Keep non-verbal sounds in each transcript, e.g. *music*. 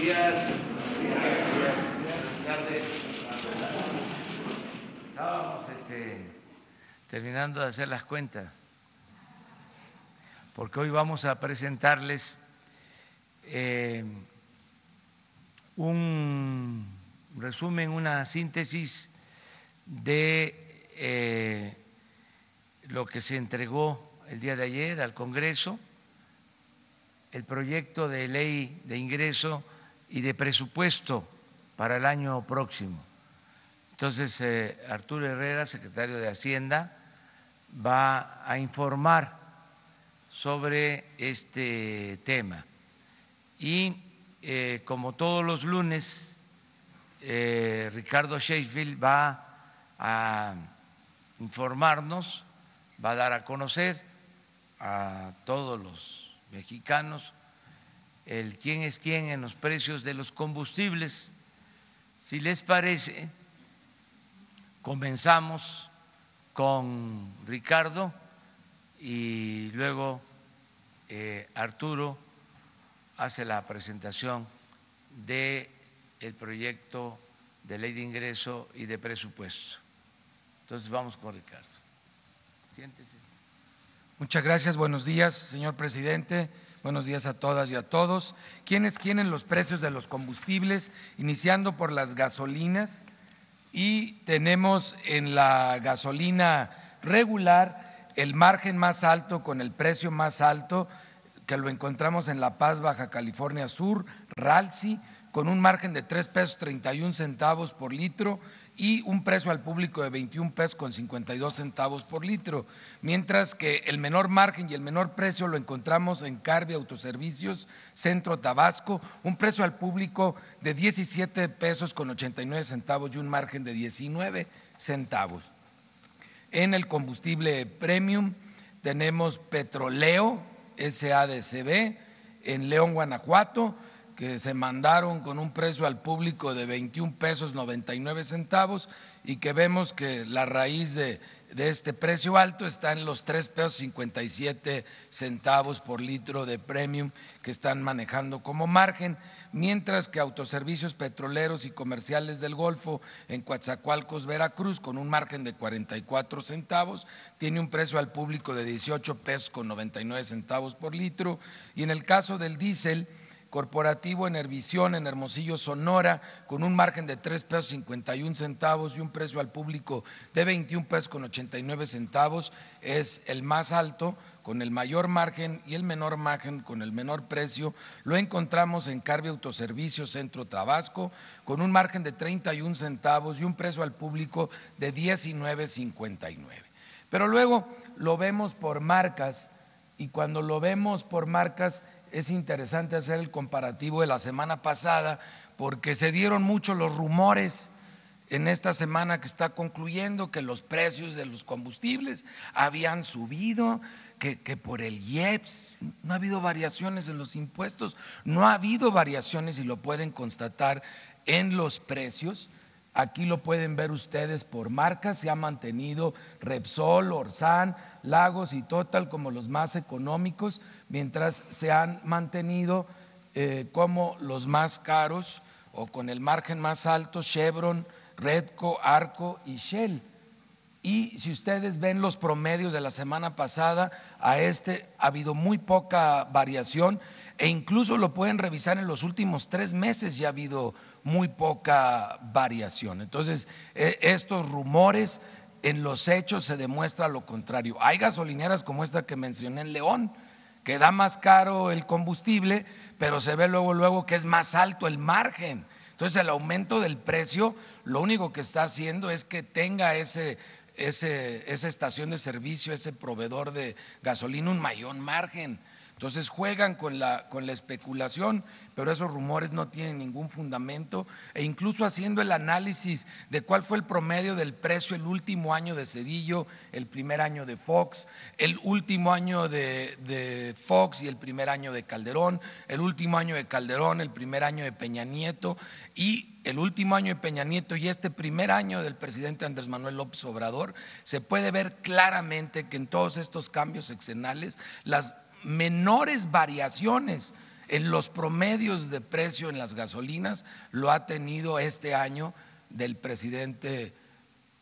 días. Buenas tardes. Estábamos este, terminando de hacer las cuentas, porque hoy vamos a presentarles eh, un resumen, una síntesis de eh, lo que se entregó el día de ayer al Congreso, el proyecto de ley de ingreso y de presupuesto para el año próximo. Entonces, eh, Arturo Herrera, secretario de Hacienda, va a informar sobre este tema. Y eh, como todos los lunes, eh, Ricardo Sheffield va a informarnos, va a dar a conocer a todos los mexicanos el quién es quién en los precios de los combustibles. Si les parece, comenzamos con Ricardo y luego eh, Arturo hace la presentación del el proyecto de ley de ingreso y de presupuesto. Entonces vamos con Ricardo. Siéntese. Muchas gracias, buenos días, señor presidente. Buenos días a todas y a todos. ¿Quiénes quieren los precios de los combustibles? Iniciando por las gasolinas y tenemos en la gasolina regular el margen más alto con el precio más alto que lo encontramos en La Paz, Baja California Sur, Ralsi, con un margen de 3 pesos 31 centavos por litro y un precio al público de 21 pesos con 52 centavos por litro, mientras que el menor margen y el menor precio lo encontramos en Carvi Autoservicios, Centro Tabasco, un precio al público de 17 pesos con 89 centavos y un margen de 19 centavos. En el combustible premium tenemos petroleo SADCB en León, Guanajuato, que se mandaron con un precio al público de 21 pesos 99 centavos y que vemos que la raíz de, este precio alto está en los 3 pesos 57 centavos por litro de premium que están manejando como margen, mientras que autoservicios petroleros y comerciales del Golfo en Coatzacoalcos, Veracruz, con un margen de 44 centavos, tiene un precio al público de 18 pesos con 99 centavos por litro. Y en el caso del diésel corporativo en Hervisión, en Hermosillo, Sonora, con un margen de 3 pesos 51 centavos y un precio al público de 21 pesos con 89 centavos, es el más alto, con el mayor margen y el menor margen con el menor precio. Lo encontramos en Carvi Autoservicio Centro Tabasco, con un margen de 31 centavos y un precio al público de 19.59. Pero luego lo vemos por marcas y cuando lo vemos por marcas es interesante hacer el comparativo de la semana pasada porque se dieron mucho los rumores en esta semana que está concluyendo que los precios de los combustibles habían subido, que, por el IEPS. No ha habido variaciones en los impuestos, no ha habido variaciones y lo pueden constatar en los precios. Aquí lo pueden ver ustedes por marcas, se ha mantenido Repsol, Orsan, Lagos y Total como los más económicos, mientras se han mantenido eh, como los más caros o con el margen más alto Chevron, Redco, Arco y Shell. Y si ustedes ven los promedios de la semana pasada, a este ha habido muy poca variación e incluso lo pueden revisar en los últimos tres meses y ha habido muy poca variación. Entonces, e, estos rumores en los hechos se demuestra lo contrario. Hay gasolineras como esta que mencioné en León, que da más caro el combustible, pero se ve luego, luego que es más alto el margen. Entonces el aumento del precio lo único que está haciendo es que tenga ese, ese, esa estación de servicio, ese proveedor de gasolina un mayor margen. Entonces juegan con la, con la especulación, pero esos rumores no tienen ningún fundamento. E incluso haciendo el análisis de cuál fue el promedio del precio el último año de Cedillo, el primer año de Fox, el último año de, de Fox y el primer año de Calderón, el último año de Calderón, el primer año de Peña Nieto y el último año de Peña Nieto y este primer año del presidente Andrés Manuel López Obrador, se puede ver claramente que en todos estos cambios exenales las menores variaciones en los promedios de precio en las gasolinas lo ha tenido este año del presidente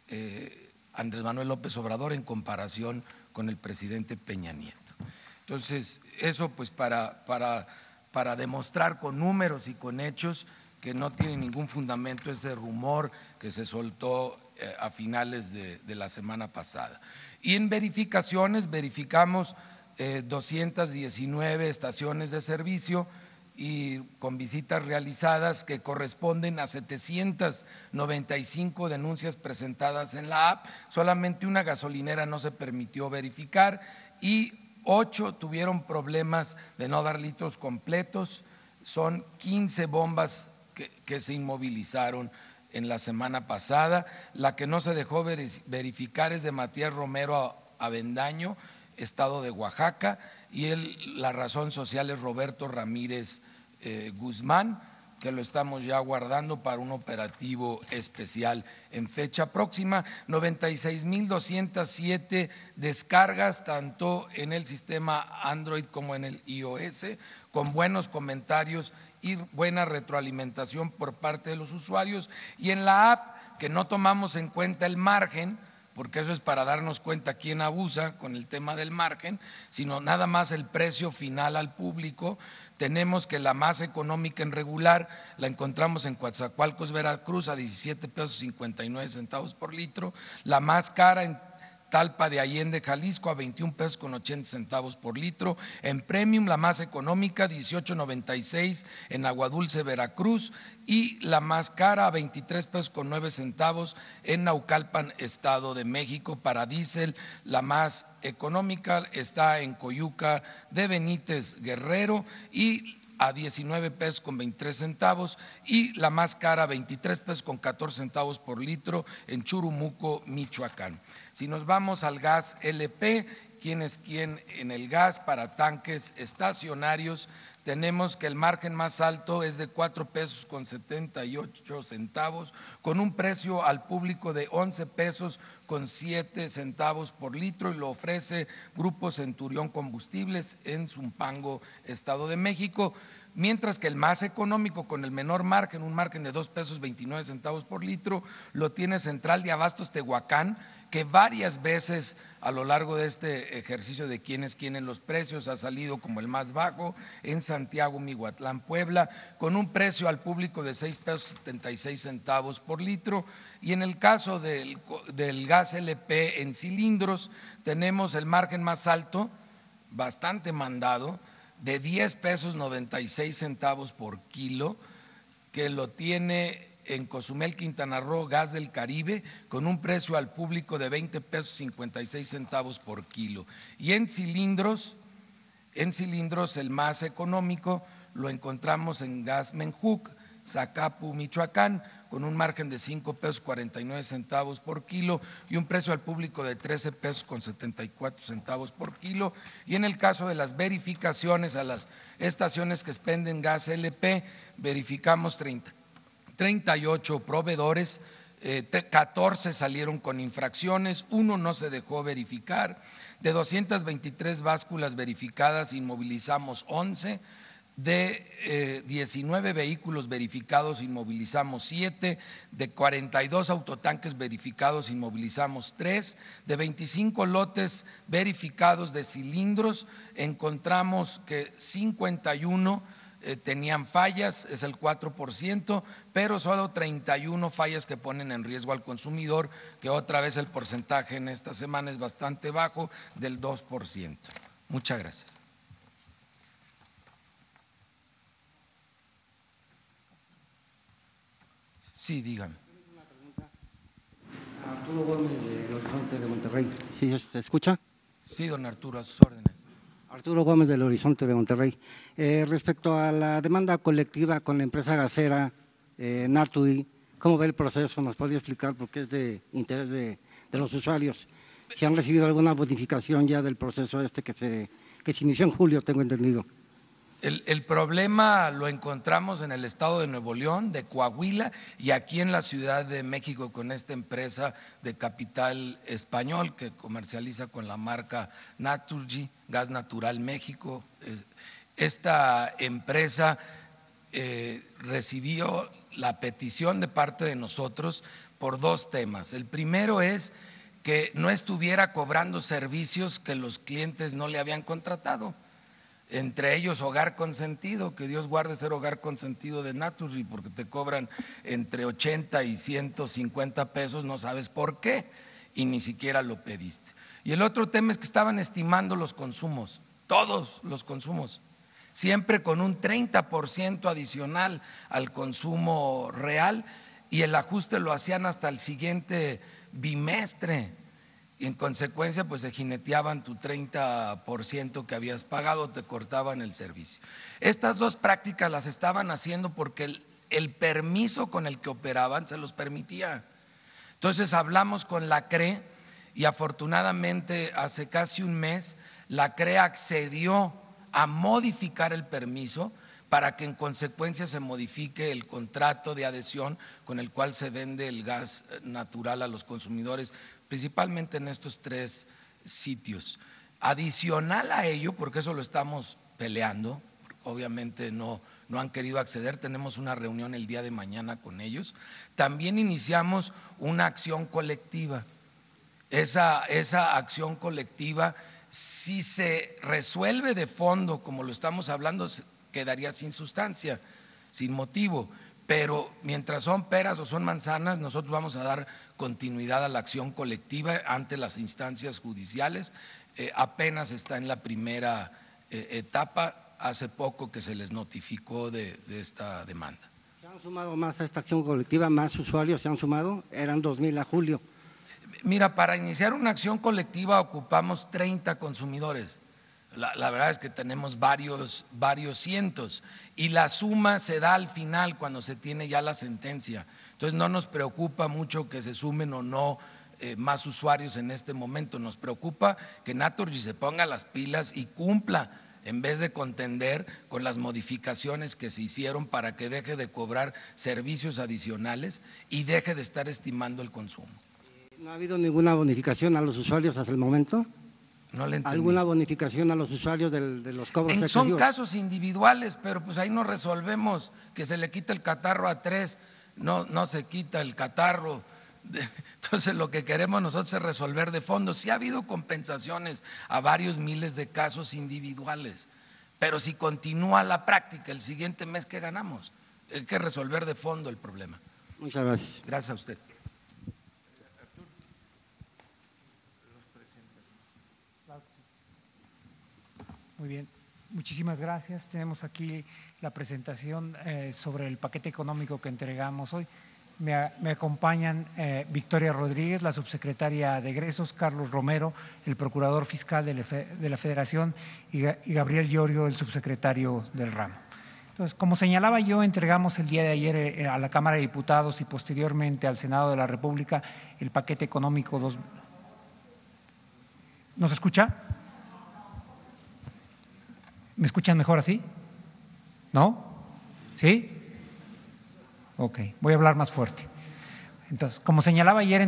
eh, Andrés Manuel López Obrador en comparación con el presidente Peña Nieto. Entonces, eso pues para, para, para demostrar con números y con hechos que no tiene ningún fundamento ese rumor que se soltó eh, a finales de, la semana pasada. Y en verificaciones verificamos 219 eh, estaciones de servicio y con visitas realizadas que corresponden a 795 denuncias presentadas en la app. Solamente una gasolinera no se permitió verificar y ocho tuvieron problemas de no dar litros completos. Son 15 bombas que, se inmovilizaron en la semana pasada. La que no se dejó verificar es de Matías Romero Avendaño, estado de Oaxaca, y la razón social es Roberto Ramírez eh, Guzmán, que lo estamos ya guardando para un operativo especial en fecha próxima. 96.207 descargas, tanto en el sistema Android como en el iOS, con buenos comentarios y buena retroalimentación por parte de los usuarios. Y en la app, que no tomamos en cuenta el margen, porque eso es para darnos cuenta quién abusa con el tema del margen, sino nada más el precio final al público. Tenemos que la más económica en regular la encontramos en Coatzacoalcos, Veracruz, a 17 pesos 59 centavos por litro, la más cara en Talpa de Allende, Jalisco, a 21 pesos con 80 centavos por litro. En Premium, la más económica, 18.96 en Aguadulce, Veracruz. Y la más cara, a 23 pesos con 9 centavos en Naucalpan, Estado de México. Para diésel, la más económica está en Coyuca de Benítez, Guerrero. Y a 19 pesos con 23 centavos y la más cara 23 pesos con 14 centavos por litro en Churumuco, Michoacán. Si nos vamos al gas LP, ¿quién es quién en el gas para tanques estacionarios? Tenemos que el margen más alto es de 4 pesos con 78 centavos, con un precio al público de 11 pesos con 7 centavos por litro y lo ofrece Grupo Centurión Combustibles en Zumpango, Estado de México mientras que el más económico con el menor margen, un margen de 2 pesos 29 centavos por litro, lo tiene Central de Abastos Tehuacán que varias veces a lo largo de este ejercicio de quién es quién en los precios ha salido como el más bajo en Santiago, Mihuatlán, Puebla, con un precio al público de 6 pesos 76 centavos por litro. Y en el caso del, del gas LP en cilindros, tenemos el margen más alto, bastante mandado, de 10 pesos 96 centavos por kilo, que lo tiene en Cozumel, Quintana Roo, gas del Caribe, con un precio al público de 20 pesos 56 centavos por kilo. Y en cilindros, en cilindros el más económico lo encontramos en gas Menjuc, Zacapu, Michoacán, con un margen de 5 pesos 49 centavos por kilo y un precio al público de 13 pesos con 74 centavos por kilo. Y en el caso de las verificaciones a las estaciones que expenden gas LP, verificamos 30 38 proveedores, 14 eh, salieron con infracciones, uno no se dejó verificar. De 223 básculas verificadas, inmovilizamos 11. De 19 eh, vehículos verificados, inmovilizamos 7. De 42 autotanques verificados, inmovilizamos 3. De 25 lotes verificados de cilindros, encontramos que 51 eh, tenían fallas, es el 4%, pero solo 31 fallas que ponen en riesgo al consumidor, que otra vez el porcentaje en esta semana es bastante bajo, del 2%. Muchas gracias. Sí, dígame. Arturo Gómez del Horizonte de Monterrey. ¿Sí se escucha? Sí, don Arturo, a sus órdenes. Arturo Gómez del Horizonte de Monterrey. Eh, respecto a la demanda colectiva con la empresa gasera eh, Natui, ¿cómo ve el proceso? ¿Nos podría explicar por qué es de interés de, los usuarios? Si han recibido alguna modificación ya del proceso este que se, que se inició en julio, tengo entendido. El, problema lo encontramos en el estado de Nuevo León, de Coahuila y aquí en la Ciudad de México con esta empresa de capital español que comercializa con la marca Naturgy, Gas Natural México. esta empresa eh, recibió la petición de parte de nosotros por dos temas. El primero es que no estuviera cobrando servicios que los clientes no le habían contratado entre ellos hogar consentido, que Dios guarde ser hogar consentido de Naturgy, porque te cobran entre 80 y 150 pesos, no sabes por qué, y ni siquiera lo pediste. Y el otro tema es que estaban estimando los consumos, todos los consumos, siempre con un 30% adicional al consumo real, y el ajuste lo hacían hasta el siguiente bimestre y en consecuencia pues se jineteaban tu 30% que habías pagado, te cortaban el servicio. Estas dos prácticas las estaban haciendo porque el, el permiso con el que operaban se los permitía. Entonces hablamos con la CRE y afortunadamente hace casi un mes la CRE accedió a modificar el permiso para que en consecuencia se modifique el contrato de adhesión con el cual se vende el gas natural a los consumidores principalmente en estos tres sitios. Adicional a ello, porque eso lo estamos peleando, obviamente no, no han querido acceder, tenemos una reunión el día de mañana con ellos, también iniciamos una acción colectiva. Esa, esa acción colectiva, si se resuelve de fondo, como lo estamos hablando, quedaría sin sustancia, sin motivo pero mientras son peras o son manzanas, nosotros vamos a dar continuidad a la acción colectiva ante las instancias judiciales. Eh, apenas está en la primera eh, etapa, hace poco que se les notificó de, esta demanda. ¿Se han sumado más a esta acción colectiva? ¿Más usuarios se han sumado? Eran 2.000 a julio. Mira, para iniciar una acción colectiva ocupamos 30 consumidores. La, verdad es que tenemos varios, varios cientos y la suma se da al final cuando se tiene ya la sentencia. Entonces no nos preocupa mucho que se sumen o no eh, más usuarios en este momento, nos preocupa que Naturgy se ponga las pilas y cumpla en vez de contender con las modificaciones que se hicieron para que deje de cobrar servicios adicionales y deje de estar estimando el consumo. ¿No ha habido ninguna bonificación a los usuarios hasta el momento? ¿Alguna bonificación a los usuarios de los cobros Son casos individuales, pero pues ahí no resolvemos que se le quita el catarro a tres, no, no se quita el catarro. Entonces lo que queremos nosotros es resolver de fondo. Sí ha habido compensaciones a varios miles de casos individuales, pero si continúa la práctica el siguiente mes, ¿qué ganamos? Hay que resolver de fondo el problema. Muchas gracias. Gracias a usted. Muy bien, muchísimas gracias. Tenemos aquí la presentación eh, sobre el paquete económico que entregamos hoy. Me, acompañan eh, Victoria Rodríguez, la subsecretaria de egresos, Carlos Romero, el procurador fiscal de la, Federación y, Gabriel Llorio, el subsecretario del ramo. Entonces, como señalaba yo, entregamos el día de ayer eh, a la Cámara de Diputados y posteriormente al Senado de la República el paquete económico 2. ¿Nos escucha? ¿Me escuchan mejor así? ¿No? ¿Sí? Ok, voy a hablar más fuerte. Entonces, como señalaba ayer,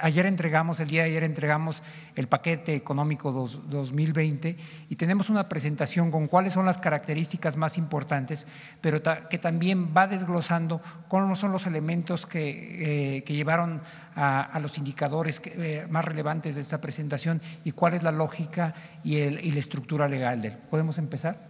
ayer entregamos, el día de ayer entregamos el paquete económico 2020 y tenemos una presentación con cuáles son las características más importantes, pero que también va desglosando cuáles son los elementos que, eh, llevaron a, los indicadores eh, más relevantes de esta presentación y cuál es la lógica y, y la estructura legal de él. ¿Podemos empezar?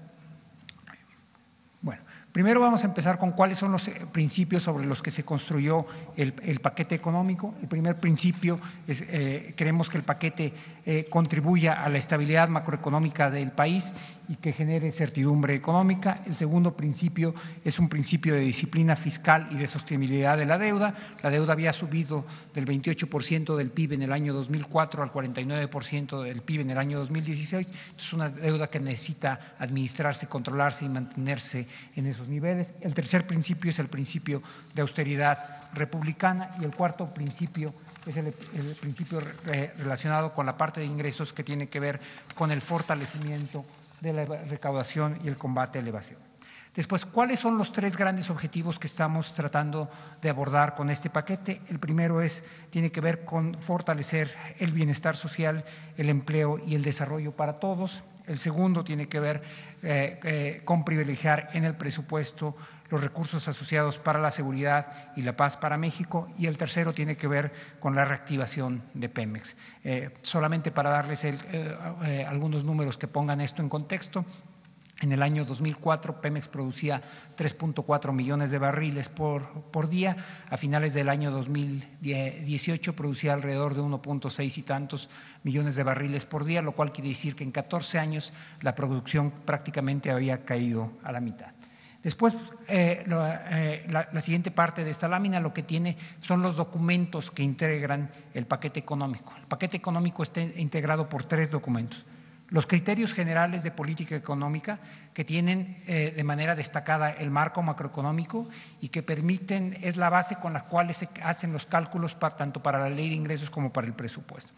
Primero vamos a empezar con cuáles son los eh, principios sobre los que se construyó el, paquete económico. El primer principio es, eh, queremos que el paquete eh, contribuya a la estabilidad macroeconómica del país y que genere certidumbre económica. El segundo principio es un principio de disciplina fiscal y de sostenibilidad de la deuda. La deuda había subido del 28% del PIB en el año 2004 al 49% del PIB en el año 2016. Es una deuda que necesita administrarse, controlarse y mantenerse en esos niveles. El tercer principio es el principio de austeridad republicana y el cuarto principio es el, principio relacionado con la parte de ingresos que tiene que ver con el fortalecimiento de la recaudación y el combate a la evasión. Después, ¿cuáles son los tres grandes objetivos que estamos tratando de abordar con este paquete? El primero es, tiene que ver con fortalecer el bienestar social, el empleo y el desarrollo para todos. El segundo tiene que ver eh, eh, con privilegiar en el presupuesto los recursos asociados para la seguridad y la paz para México y el tercero tiene que ver con la reactivación de Pemex. Eh, solamente para darles algunos números que pongan esto en contexto, en el año 2004, Pemex producía 3.4 millones de barriles por, por, día. A finales del año 2018 producía alrededor de 1.6 y tantos millones de barriles por día, lo cual quiere decir que en 14 años la producción prácticamente había caído a la mitad. Después, eh, eh, la, siguiente parte de esta lámina lo que tiene son los documentos que integran el paquete económico. El paquete económico está integrado por tres documentos los criterios generales de política económica que tienen eh, de manera destacada el marco macroeconómico y que permiten, es la base con la cual se hacen los cálculos tanto para la ley de ingresos como para el presupuesto.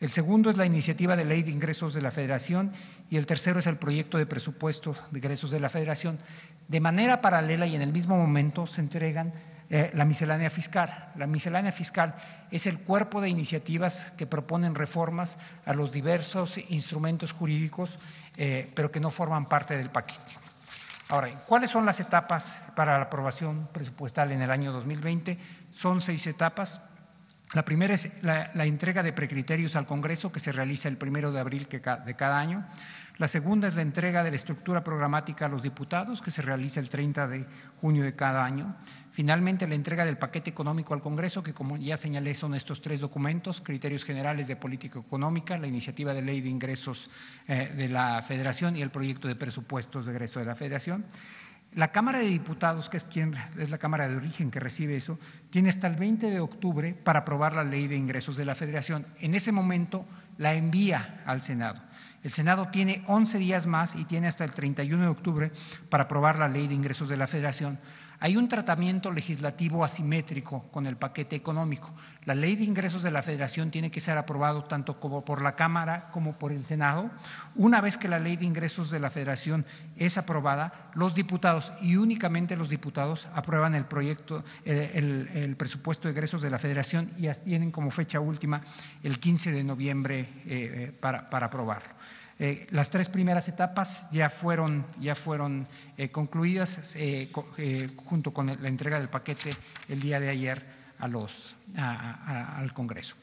El segundo es la iniciativa de ley de ingresos de la Federación y el tercero es el proyecto de presupuesto de ingresos de la Federación. De manera paralela y en el mismo momento se entregan eh, la miscelánea fiscal. La miscelánea fiscal es el cuerpo de iniciativas que proponen reformas a los diversos instrumentos jurídicos, eh, pero que no forman parte del paquete. Ahora, ¿cuáles son las etapas para la aprobación presupuestal en el año 2020? Son seis etapas. La primera es la, entrega de precriterios al Congreso, que se realiza el primero de abril de cada año. La segunda es la entrega de la estructura programática a los diputados, que se realiza el 30 de junio de cada año. Finalmente, la entrega del paquete económico al Congreso, que como ya señalé son estos tres documentos, criterios generales de política económica, la iniciativa de ley de ingresos eh, de la Federación y el proyecto de presupuestos de egreso de la Federación. La Cámara de Diputados, que es, quien, es la Cámara de origen que recibe eso, tiene hasta el 20 de octubre para aprobar la ley de ingresos de la Federación. En ese momento la envía al Senado. El Senado tiene 11 días más y tiene hasta el 31 de octubre para aprobar la ley de ingresos de la Federación. Hay un tratamiento legislativo asimétrico con el paquete económico. La ley de ingresos de la Federación tiene que ser aprobado tanto por la Cámara como por el Senado. Una vez que la ley de ingresos de la Federación es aprobada, los diputados y únicamente los diputados aprueban el proyecto, el, presupuesto de ingresos de la Federación y tienen como fecha última el 15 de noviembre eh, eh, para aprobarlo. Eh, las tres primeras etapas ya fueron, ya fueron eh, concluidas eh, junto con la entrega del paquete el día de ayer al Congreso.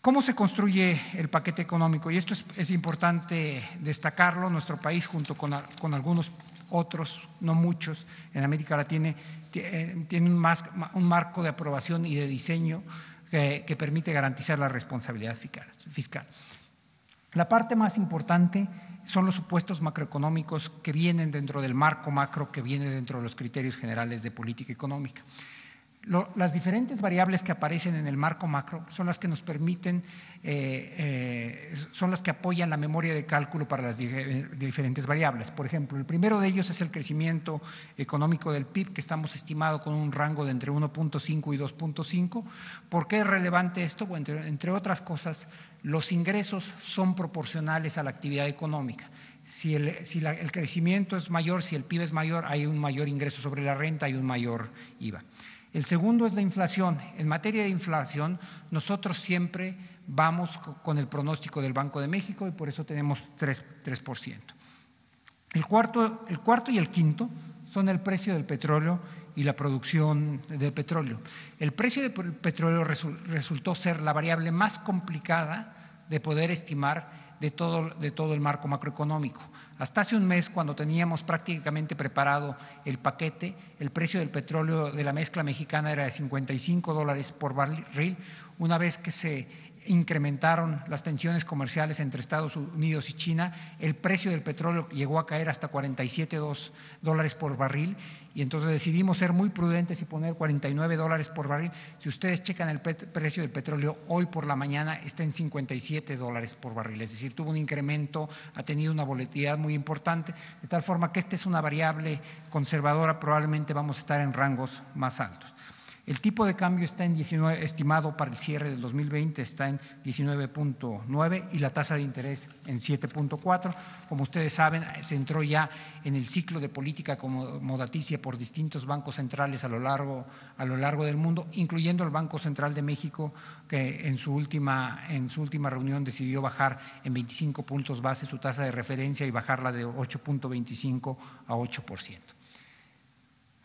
¿Cómo se construye el paquete económico? Y esto es, importante destacarlo. Nuestro país, junto con, algunos otros, no muchos, en América Latina, tiene un, un marco de aprobación y de diseño que permite garantizar la responsabilidad fiscal. La parte más importante son los supuestos macroeconómicos que vienen dentro del marco macro, que viene dentro de los criterios generales de política económica las diferentes variables que aparecen en el marco macro son las que nos permiten, eh, eh, son las que apoyan la memoria de cálculo para las diferentes variables. Por ejemplo, el primero de ellos es el crecimiento económico del PIB, que estamos estimado con un rango de entre 1.5 y 2.5. ¿Por qué es relevante esto? Bueno, entre, otras cosas, los ingresos son proporcionales a la actividad económica. Si, el, crecimiento es mayor, si el PIB es mayor, hay un mayor ingreso sobre la renta, hay un mayor IVA. El segundo es la inflación. En materia de inflación, nosotros siempre vamos con el pronóstico del Banco de México y por eso tenemos 3%. El cuarto, el cuarto y el quinto son el precio del petróleo y la producción de petróleo. El precio del petróleo resultó ser la variable más complicada de poder estimar de todo, de todo el marco macroeconómico. Hasta hace un mes, cuando teníamos prácticamente preparado el paquete, el precio del petróleo de la mezcla mexicana era de 55 dólares por barril. Una vez que se incrementaron las tensiones comerciales entre Estados Unidos y China, el precio del petróleo llegó a caer hasta 47 dólares por barril y entonces decidimos ser muy prudentes y poner 49 dólares por barril. Si ustedes checan el precio del petróleo hoy por la mañana está en 57 dólares por barril, es decir, tuvo un incremento, ha tenido una volatilidad muy importante, de tal forma que esta es una variable conservadora, probablemente vamos a estar en rangos más altos. El tipo de cambio está en 19, estimado para el cierre del 2020 está en 19.9 y la tasa de interés en 7.4. Como ustedes saben, se entró ya en el ciclo de política acomodaticia por distintos bancos centrales a lo largo, a lo largo del mundo, incluyendo el Banco Central de México, que en su, última, en su última reunión decidió bajar en 25 puntos base su tasa de referencia y bajarla de 8.25 a 8%.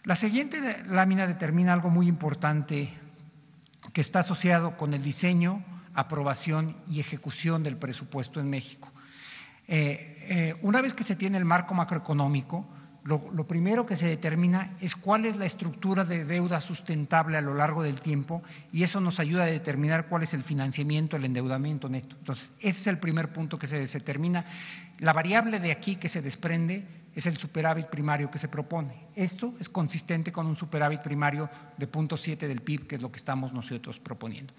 La siguiente lámina determina algo muy importante que está asociado con el diseño, aprobación y ejecución del presupuesto en México. Eh, eh, una vez que se tiene el marco macroeconómico, lo, lo, primero que se determina es cuál es la estructura de deuda sustentable a lo largo del tiempo y eso nos ayuda a determinar cuál es el financiamiento, el endeudamiento neto. Entonces, ese es el primer punto que se determina. La variable de aquí que se desprende es el superávit primario que se propone. Esto es consistente con un superávit primario de 0.7 del PIB, que es lo que estamos nosotros proponiendo.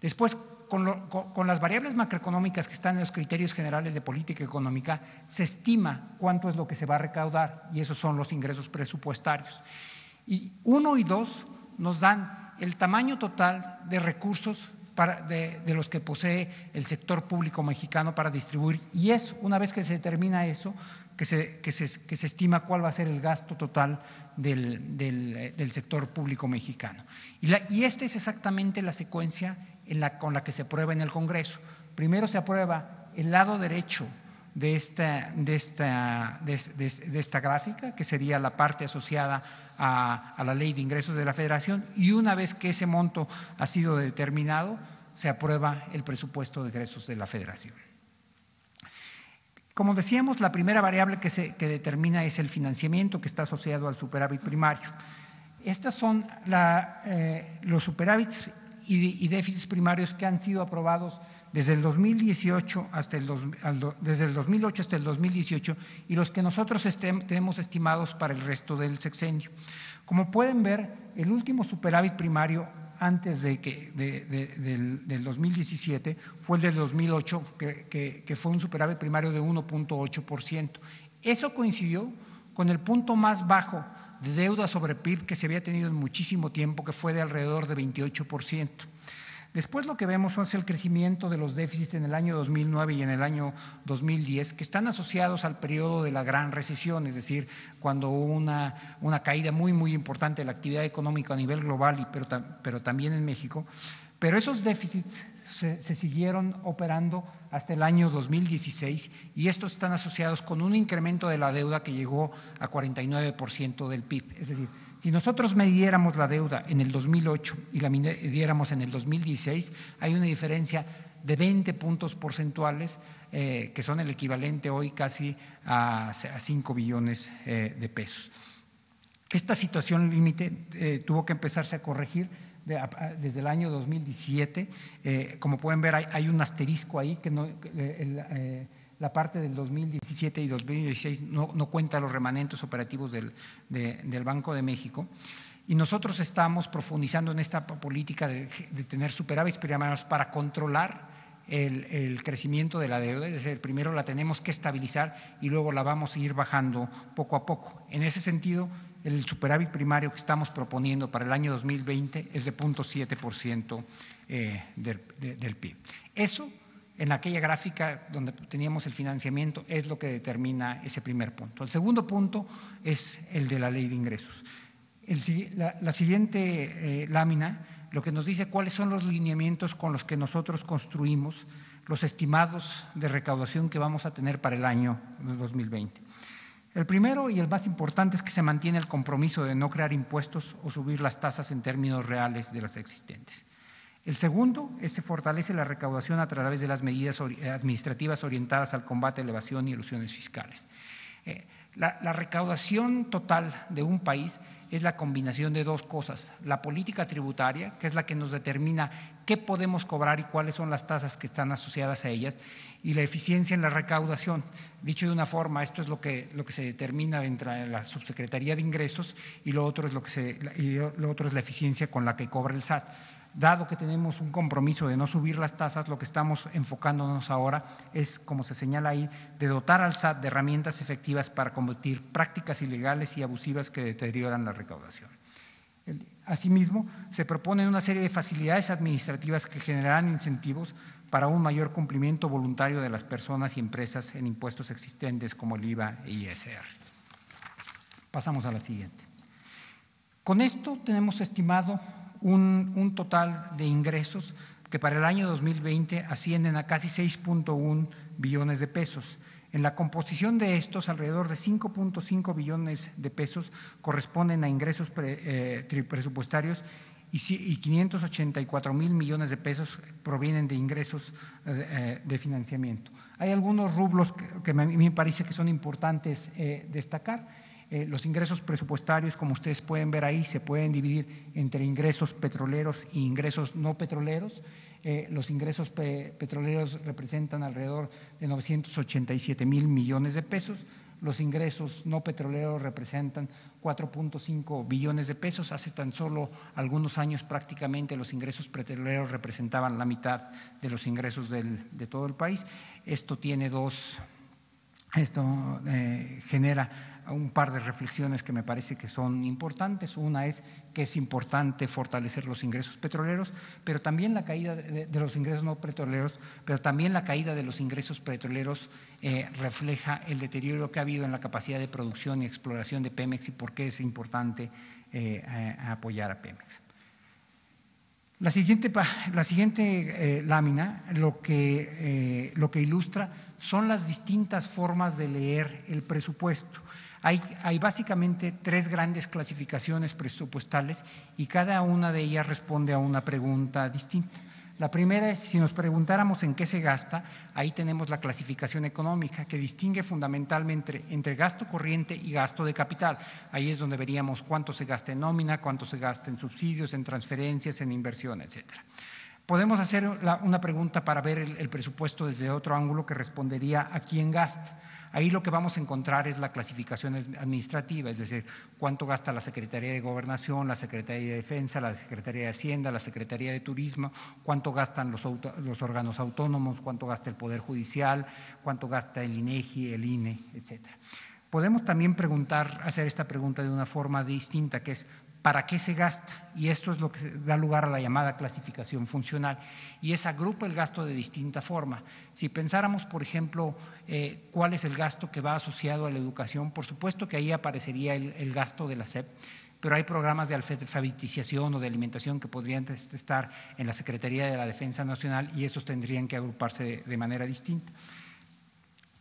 Después, con, las variables macroeconómicas que están en los criterios generales de política económica, se estima cuánto es lo que se va a recaudar y esos son los ingresos presupuestarios. Y uno y dos nos dan el tamaño total de recursos de, los que posee el sector público mexicano para distribuir. Y es, una vez que se determina eso, que se, que, se, que se, estima cuál va a ser el gasto total del, del, del sector público mexicano. Y, la, y, esta es exactamente la secuencia en la, con la que se aprueba en el Congreso. Primero se aprueba el lado derecho de esta, de esta, de, de esta gráfica, que sería la parte asociada a, a la ley de ingresos de la Federación, y una vez que ese monto ha sido determinado, se aprueba el presupuesto de ingresos de la Federación. Como decíamos, la primera variable que, se, que determina es el financiamiento que está asociado al superávit primario. Estas son la, eh, los superávits y, y, déficits primarios que han sido aprobados desde el 2018 hasta el, dos, desde el 2008 hasta el 2018 y los que nosotros estem, tenemos estimados para el resto del sexenio. Como pueden ver, el último superávit primario antes de que, de, de, del, del, 2017 fue el del 2008, que, que, que fue un superávit primario de 1.8%. Eso coincidió con el punto más bajo de deuda sobre PIB que se había tenido en muchísimo tiempo, que fue de alrededor de 28%. Después lo que vemos es el crecimiento de los déficits en el año 2009 y en el año 2010, que están asociados al periodo de la gran recesión, es decir, cuando hubo una, caída muy, muy importante de la actividad económica a nivel global, pero, pero también en México. Pero esos déficits se, se, siguieron operando hasta el año 2016 y estos están asociados con un incremento de la deuda que llegó a 49% del PIB. Es decir, si nosotros midiéramos la deuda en el 2008 y la midiéramos en el 2016, hay una diferencia de 20 puntos porcentuales, eh, que son el equivalente hoy casi a, a 5 billones eh, de pesos. Esta situación límite eh, tuvo que empezarse a corregir desde el año 2017. Eh, como pueden ver, hay, un asterisco ahí que no. La parte del 2017 y 2016 no, no cuenta los remanentes operativos del, de, del, Banco de México. Y nosotros estamos profundizando en esta política de, de tener superávits primarios para controlar el, el, crecimiento de la deuda, es decir, primero la tenemos que estabilizar y luego la vamos a ir bajando poco a poco. En ese sentido, el superávit primario que estamos proponiendo para el año 2020 es de 0.7% eh, del, de, del PIB. Eso en aquella gráfica donde teníamos el financiamiento es lo que determina ese primer punto. El segundo punto es el de la ley de ingresos. La, siguiente eh, lámina lo que nos dice cuáles son los lineamientos con los que nosotros construimos los estimados de recaudación que vamos a tener para el año 2020. El primero y el más importante es que se mantiene el compromiso de no crear impuestos o subir las tasas en términos reales de las existentes. El segundo es se fortalece la recaudación a través de las medidas administrativas orientadas al combate a la evasión y ilusiones fiscales. Eh, la, la, recaudación total de un país es la combinación de dos cosas, la política tributaria, que es la que nos determina qué podemos cobrar y cuáles son las tasas que están asociadas a ellas, y la eficiencia en la recaudación. Dicho de una forma, esto es lo que, lo que se determina dentro de la Subsecretaría de Ingresos y lo otro, es lo, que se, y lo otro es la eficiencia con la que cobra el SAT dado que tenemos un compromiso de no subir las tasas, lo que estamos enfocándonos ahora es, como se señala ahí, de dotar al SAT de herramientas efectivas para combatir prácticas ilegales y abusivas que deterioran la recaudación. Asimismo, se proponen una serie de facilidades administrativas que generarán incentivos para un mayor cumplimiento voluntario de las personas y empresas en impuestos existentes como el IVA e ISR. Pasamos a la siguiente. Con esto tenemos estimado un, un total de ingresos que para el año 2020 ascienden a casi 6.1 billones de pesos. En la composición de estos, alrededor de 5.5 billones de pesos corresponden a ingresos eh, presupuestarios y 584 mil millones de pesos provienen de ingresos eh, eh, de financiamiento. Hay algunos rublos que, a mí me parece que son importantes destacar. Los ingresos presupuestarios, como ustedes pueden ver ahí, se pueden dividir entre ingresos petroleros e ingresos no petroleros. Eh, los ingresos petroleros representan alrededor de 987 mil millones de pesos, los ingresos no petroleros representan 4.5 billones de pesos. Hace tan solo algunos años prácticamente los ingresos petroleros representaban la mitad de los ingresos de todo el país. Esto tiene dos, esto eh, genera un par de reflexiones que me parece que son importantes. Una es que es importante fortalecer los ingresos petroleros, pero también la caída de, los ingresos no petroleros, pero también la caída de los ingresos petroleros eh, refleja el deterioro que ha habido en la capacidad de producción y exploración de Pemex y por qué es importante eh, apoyar a Pemex. La siguiente, la siguiente eh, lámina lo que, lo que ilustra son las distintas formas de leer el presupuesto. Hay, básicamente tres grandes clasificaciones presupuestales y cada una de ellas responde a una pregunta distinta. La primera es, si nos preguntáramos en qué se gasta, ahí tenemos la clasificación económica que distingue fundamentalmente entre, gasto corriente y gasto de capital. Ahí es donde veríamos cuánto se gasta en nómina, cuánto se gasta en subsidios, en transferencias, en inversión, etcétera. Podemos hacer una pregunta para ver el presupuesto desde otro ángulo que respondería a quién gasta. Ahí lo que vamos a encontrar es la clasificación administrativa, es decir, cuánto gasta la Secretaría de Gobernación, la Secretaría de Defensa, la Secretaría de Hacienda, la Secretaría de Turismo, cuánto gastan los, órganos autónomos, cuánto gasta el Poder Judicial, cuánto gasta el INEGI, el INE, etcétera. Podemos también preguntar, hacer esta pregunta de una forma distinta, que es para qué se gasta. Y esto es lo que da lugar a la llamada clasificación funcional. Y es agrupa el gasto de distinta forma. Si pensáramos, por ejemplo, eh, cuál es el gasto que va asociado a la educación, por supuesto que ahí aparecería el, gasto de la SEP, pero hay programas de alfabetización o de alimentación que podrían estar en la Secretaría de la Defensa Nacional y esos tendrían que agruparse de, manera distinta.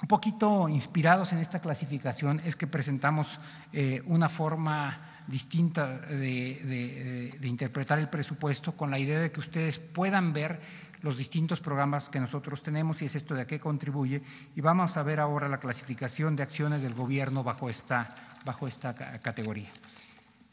Un poquito inspirados en esta clasificación es que presentamos eh, una forma distinta de, interpretar el presupuesto con la idea de que ustedes puedan ver los distintos programas que nosotros tenemos y es esto de a qué contribuye y vamos a ver ahora la clasificación de acciones del gobierno bajo esta, bajo esta categoría.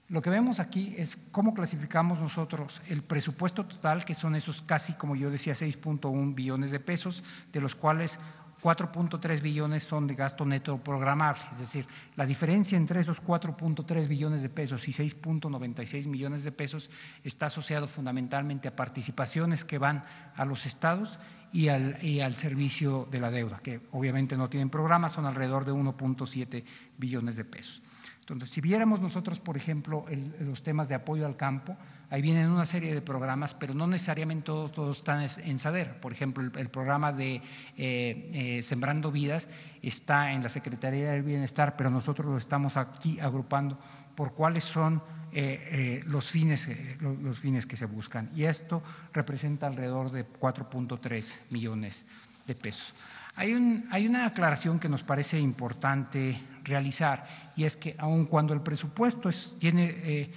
Lo que vemos aquí es cómo clasificamos nosotros el presupuesto total, que son esos casi, como yo decía, 6.1 billones de pesos, de los cuales 4.3 billones son de gasto neto programable, es decir, la diferencia entre esos 4.3 billones de pesos y 6.96 millones de pesos está asociado fundamentalmente a participaciones que van a los estados y al, servicio de la deuda, que obviamente no tienen programa, son alrededor de 1.7 billones de pesos. Entonces, si viéramos nosotros, por ejemplo, los temas de apoyo al campo, Ahí vienen una serie de programas, pero no necesariamente todos, están en SADER. Por ejemplo, el, programa de eh, eh, Sembrando Vidas está en la Secretaría del Bienestar, pero nosotros lo estamos aquí agrupando por cuáles son eh, los, fines, los, fines que se buscan. Y esto representa alrededor de 4.3 millones de pesos. Hay, un, hay, una aclaración que nos parece importante realizar y es que aun cuando el presupuesto es, tiene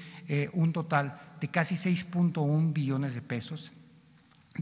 un total de casi 6.1 billones de pesos.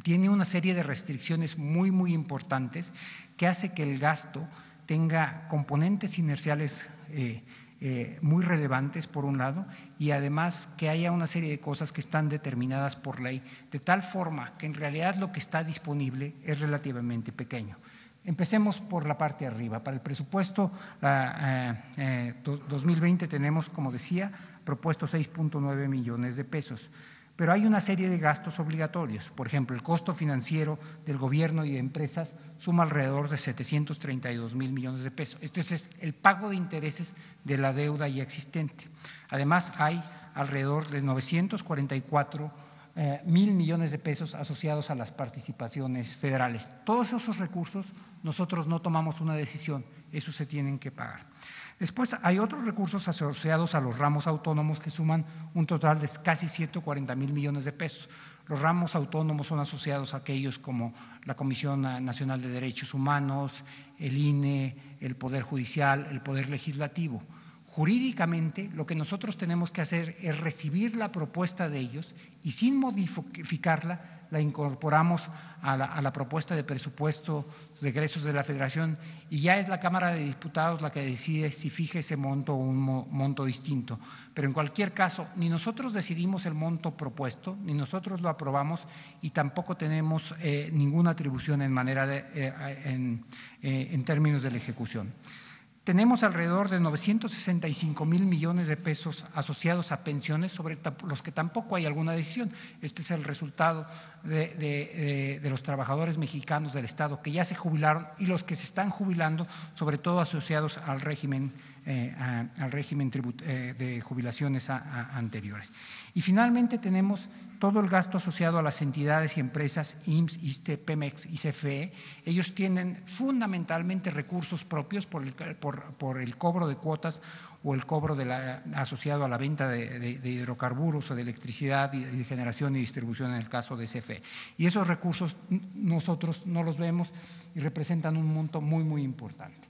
Tiene una serie de restricciones muy, muy importantes que hace que el gasto tenga componentes inerciales eh, eh, muy relevantes, por un lado, y además que haya una serie de cosas que están determinadas por ley, de tal forma que en realidad lo que está disponible es relativamente pequeño. Empecemos por la parte de arriba. Para el presupuesto 2020 eh, tenemos, como decía, propuesto 6.9 millones de pesos. Pero hay una serie de gastos obligatorios. Por ejemplo, el costo financiero del gobierno y de empresas suma alrededor de 732 mil millones de pesos. Este es el pago de intereses de la deuda ya existente. Además, hay alrededor de 944 eh, mil millones de pesos asociados a las participaciones federales. Todos esos recursos nosotros no tomamos una decisión, esos se tienen que pagar. Después hay otros recursos asociados a los ramos autónomos que suman un total de casi 140 mil millones de pesos. Los ramos autónomos son asociados a aquellos como la Comisión Nacional de Derechos Humanos, el INE, el Poder Judicial, el Poder Legislativo. Jurídicamente, lo que nosotros tenemos que hacer es recibir la propuesta de ellos y sin modificarla, la incorporamos a la, propuesta de presupuesto de egresos de la Federación y ya es la Cámara de Diputados la que decide si fije ese monto o un monto distinto. Pero en cualquier caso, ni nosotros decidimos el monto propuesto, ni nosotros lo aprobamos y tampoco tenemos eh, ninguna atribución en, manera eh, eh, en términos de la ejecución. Tenemos alrededor de 965 mil millones de pesos asociados a pensiones sobre los que tampoco hay alguna decisión. Este es el resultado de, los trabajadores mexicanos del Estado que ya se jubilaron y los que se están jubilando, sobre todo asociados al régimen, eh, al régimen eh, de jubilaciones anteriores. Y finalmente tenemos todo el gasto asociado a las entidades y empresas IMSS, ISTE, Pemex y CFE, ellos tienen fundamentalmente recursos propios por el, cobro de cuotas o el cobro asociado a la venta de, hidrocarburos o de electricidad y de generación y distribución en el caso de CFE. Y esos recursos nosotros no los vemos y representan un monto muy, muy importante.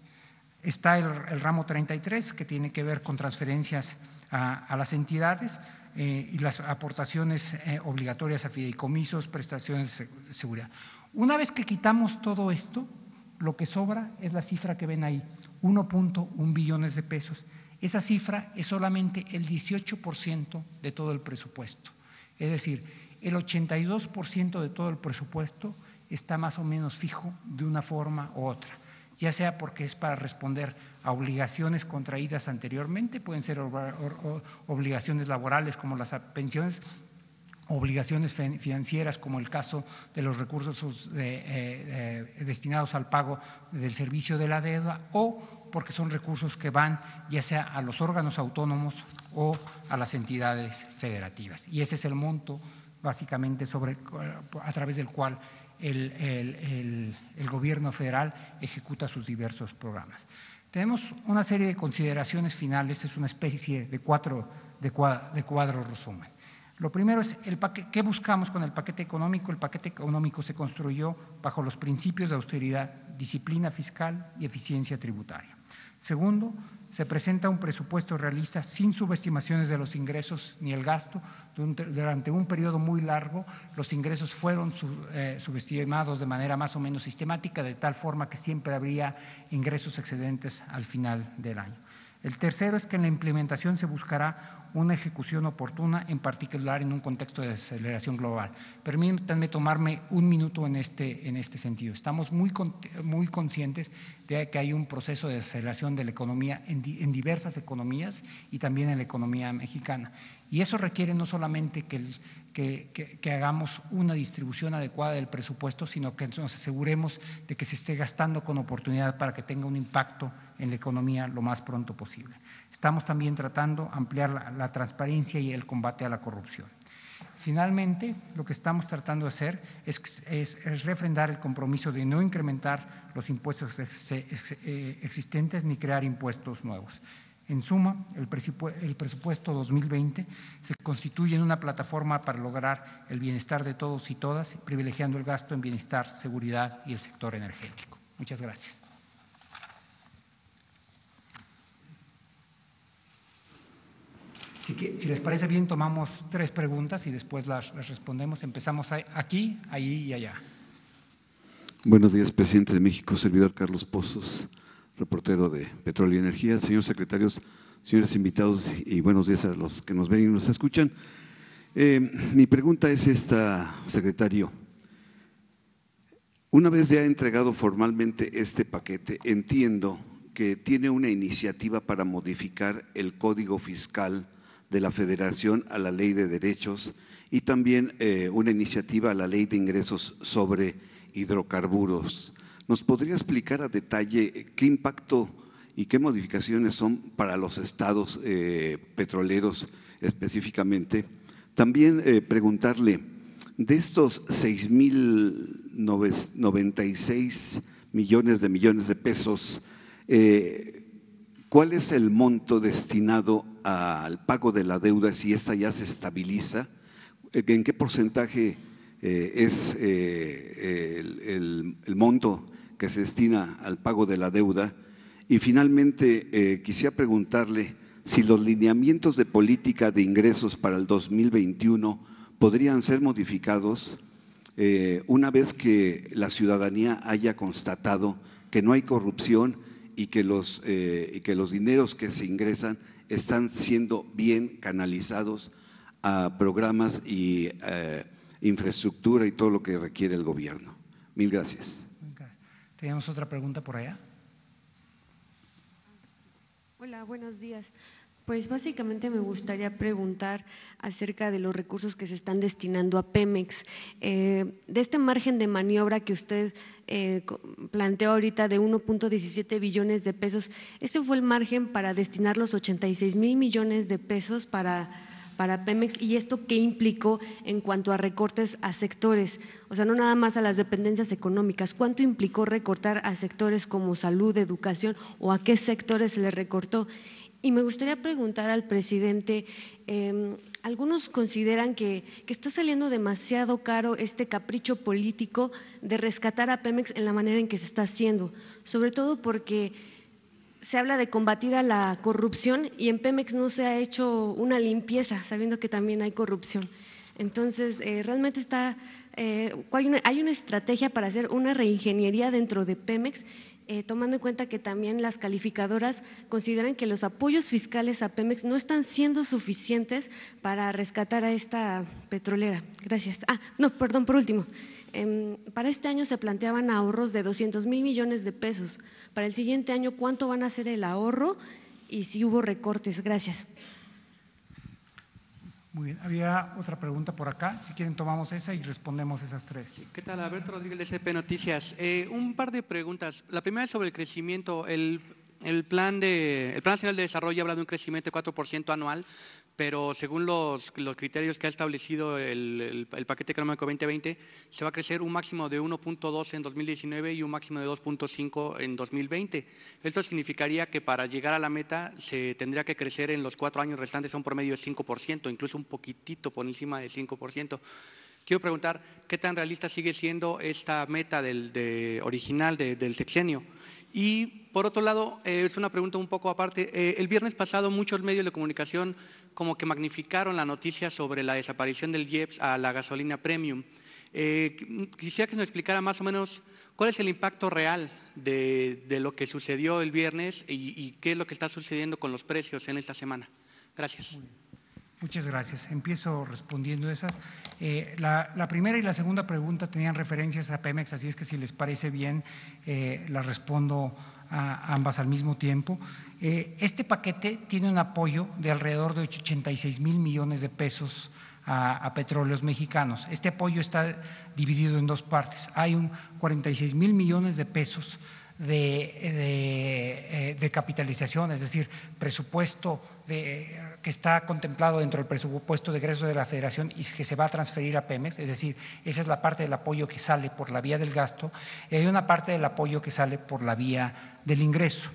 Está el, ramo 33 que tiene que ver con transferencias a las entidades eh, y las aportaciones eh, obligatorias a fideicomisos, prestaciones de seguridad. Una vez que quitamos todo esto, lo que sobra es la cifra que ven ahí, 1.1 billones de pesos. Esa cifra es solamente el 18% de todo el presupuesto. Es decir, el 82% de todo el presupuesto está más o menos fijo de una forma u otra, ya sea porque es para responder a obligaciones contraídas anteriormente, pueden ser obligaciones laborales como las pensiones, obligaciones financieras como el caso de los recursos eh, eh, destinados al pago del servicio de la deuda o porque son recursos que van ya sea a los órganos autónomos o a las entidades federativas. Y ese es el monto básicamente a través del cual el gobierno federal ejecuta sus diversos programas. Tenemos una serie de consideraciones finales, es una especie de, cuatro, cuadro, resumen. Lo primero es el qué buscamos con el paquete económico. El paquete económico se construyó bajo los principios de austeridad, disciplina fiscal y eficiencia tributaria. Segundo, se presenta un presupuesto realista sin subestimaciones de los ingresos ni el gasto. Durante un periodo muy largo, los ingresos fueron eh, subestimados de manera más o menos sistemática, de tal forma que siempre habría ingresos excedentes al final del año. El tercero es que en la implementación se buscará una ejecución oportuna, en particular en un contexto de aceleración global. Permítanme tomarme un minuto en este, en este sentido. Estamos muy, muy conscientes de que hay un proceso de aceleración de la economía en, diversas economías y también en la economía mexicana. Y eso requiere no solamente que, que, hagamos una distribución adecuada del presupuesto, sino que nos aseguremos de que se esté gastando con oportunidad para que tenga un impacto en la economía lo más pronto posible. Estamos también tratando de ampliar la, transparencia y el combate a la corrupción. Finalmente, lo que estamos tratando de hacer es, refrendar el compromiso de no incrementar los impuestos eh, existentes ni crear impuestos nuevos. En suma, el presupuesto 2020 se constituye en una plataforma para lograr el bienestar de todos y todas, privilegiando el gasto en bienestar, seguridad y el sector energético. Muchas gracias. Si, les parece bien, tomamos tres preguntas y después las, respondemos. Empezamos aquí, ahí y allá. Buenos días, presidente de México, servidor Carlos Pozos, reportero de Petróleo y Energía, señores secretarios, señores invitados y buenos días a los que nos ven y nos escuchan. Eh, mi pregunta es esta, secretario. Una vez ya entregado formalmente este paquete, entiendo que tiene una iniciativa para modificar el código fiscal de la Federación a la Ley de Derechos y también eh, una iniciativa a la Ley de Ingresos sobre Hidrocarburos. ¿Nos podría explicar a detalle qué impacto y qué modificaciones son para los estados eh, petroleros específicamente. También eh, preguntarle, de estos 6.096 millones de millones de pesos, eh, ¿cuál es el monto destinado al pago de la deuda si esta ya se estabiliza? ¿En qué porcentaje es el, el monto que se destina al pago de la deuda? Y finalmente, eh, quisiera preguntarle si los lineamientos de política de ingresos para el 2021 podrían ser modificados eh, una vez que la ciudadanía haya constatado que no hay corrupción y que los, eh, y que los dineros que se ingresan están siendo bien canalizados a programas y infraestructura y todo lo que requiere el gobierno. Mil gracias. Tenemos otra pregunta por allá. Hola, buenos días. Pues básicamente me gustaría preguntar acerca de los recursos que se están destinando a Pemex. Eh, de este margen de maniobra que usted eh, planteó ahorita de 1.17 billones de pesos, ¿ese fue el margen para destinar los 86 mil millones de pesos para para Pemex y esto qué implicó en cuanto a recortes a sectores, o sea, no nada más a las dependencias económicas, cuánto implicó recortar a sectores como salud, educación o a qué sectores se le recortó. Y me gustaría preguntar al presidente, em, algunos consideran que, está saliendo demasiado caro este capricho político de rescatar a Pemex en la manera en que se está haciendo, sobre todo porque se habla de combatir a la corrupción y en Pemex no se ha hecho una limpieza, sabiendo que también hay corrupción. Entonces, eh, realmente está, eh, hay, una, estrategia para hacer una reingeniería dentro de Pemex, eh, tomando en cuenta que también las calificadoras consideran que los apoyos fiscales a Pemex no están siendo suficientes para rescatar a esta petrolera. Gracias. Ah, no, perdón, por último. Em, para este año se planteaban ahorros de 200 mil millones de pesos. Para el siguiente año, ¿cuánto van a ser el ahorro y si hubo recortes? Gracias. Muy bien, había otra pregunta por acá. Si quieren, tomamos esa y respondemos esas tres. ¿Qué tal? Alberto Rodríguez de CP Noticias. Eh, un par de preguntas. La primera es sobre el crecimiento. El, el, plan, de, el Plan Nacional de Desarrollo habla de un crecimiento de 4% anual pero según los, criterios que ha establecido el, paquete económico 2020, se va a crecer un máximo de 1.2 en 2019 y un máximo de 2.5 en 2020. Esto significaría que para llegar a la meta se tendría que crecer en los cuatro años restantes a un promedio de 5%, incluso un poquitito por encima del 5%. Quiero preguntar, ¿qué tan realista sigue siendo esta meta del, original del sexenio? Y por otro lado, eh, es una pregunta un poco aparte. Eh, el viernes pasado muchos medios de comunicación como que magnificaron la noticia sobre la desaparición del IEPS a la gasolina premium. Eh, quisiera que nos explicara más o menos cuál es el impacto real de, lo que sucedió el viernes y, qué es lo que está sucediendo con los precios en esta semana. Gracias. Muchas gracias. Empiezo respondiendo esas. la, la, primera y la segunda pregunta tenían referencias a Pemex, así es que si les parece bien, las respondo a ambas al mismo tiempo. Eh, este paquete tiene un apoyo de alrededor de 86 mil millones de pesos a, petróleos mexicanos. Este apoyo está dividido en dos partes. Hay un 46 mil millones de pesos de, de, eh, capitalización, es decir, presupuesto que está contemplado dentro del presupuesto de egreso de la Federación y que se va a transferir a Pemex, es decir, esa es la parte del apoyo que sale por la vía del gasto, y hay una parte del apoyo que sale por la vía del ingreso.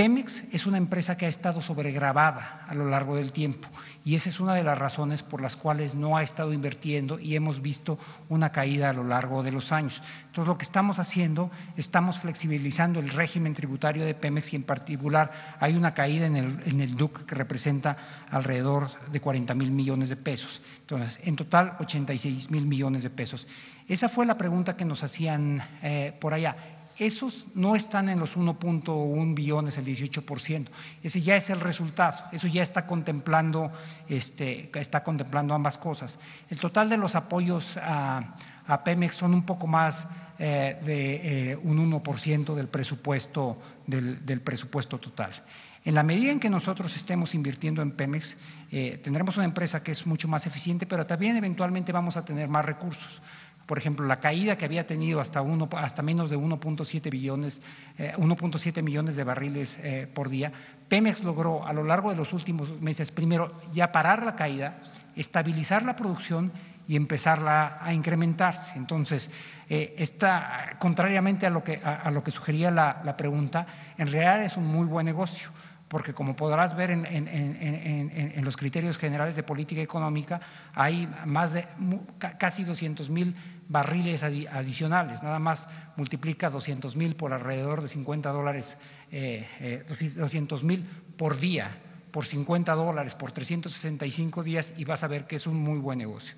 Pemex es una empresa que ha estado sobregrabada a lo largo del tiempo y esa es una de las razones por las cuales no ha estado invirtiendo y hemos visto una caída a lo largo de los años. Entonces lo que estamos haciendo, estamos flexibilizando el régimen tributario de Pemex y en particular hay una caída en el, en el DUC que representa alrededor de 40 mil millones de pesos. Entonces, en total 86 mil millones de pesos. Esa fue la pregunta que nos hacían eh, por allá esos no están en los 1.1 billones, el 18%. Ese ya es el resultado, eso ya está contemplando, este, está contemplando ambas cosas. El total de los apoyos a, Pemex son un poco más eh, de eh, un 1% del presupuesto, del, presupuesto total. En la medida en que nosotros estemos invirtiendo en Pemex, eh, tendremos una empresa que es mucho más eficiente, pero también eventualmente vamos a tener más recursos por ejemplo, la caída que había tenido hasta, uno, hasta menos de 1.7 billones, 1.7 eh, millones de barriles eh, por día, Pemex logró a lo largo de los últimos meses, primero, ya parar la caída, estabilizar la producción y empezarla a incrementarse. Entonces, eh, esta, contrariamente a lo que, a, lo que sugería la, la pregunta, en realidad es un muy buen negocio porque como podrás ver en, los criterios generales de política económica, hay más de casi 200 mil barriles adicionales, nada más multiplica 200 mil por alrededor de 50 dólares, eh, 200 eh, mil por día, por 50 dólares, por 365 días y vas a ver que es un muy buen negocio.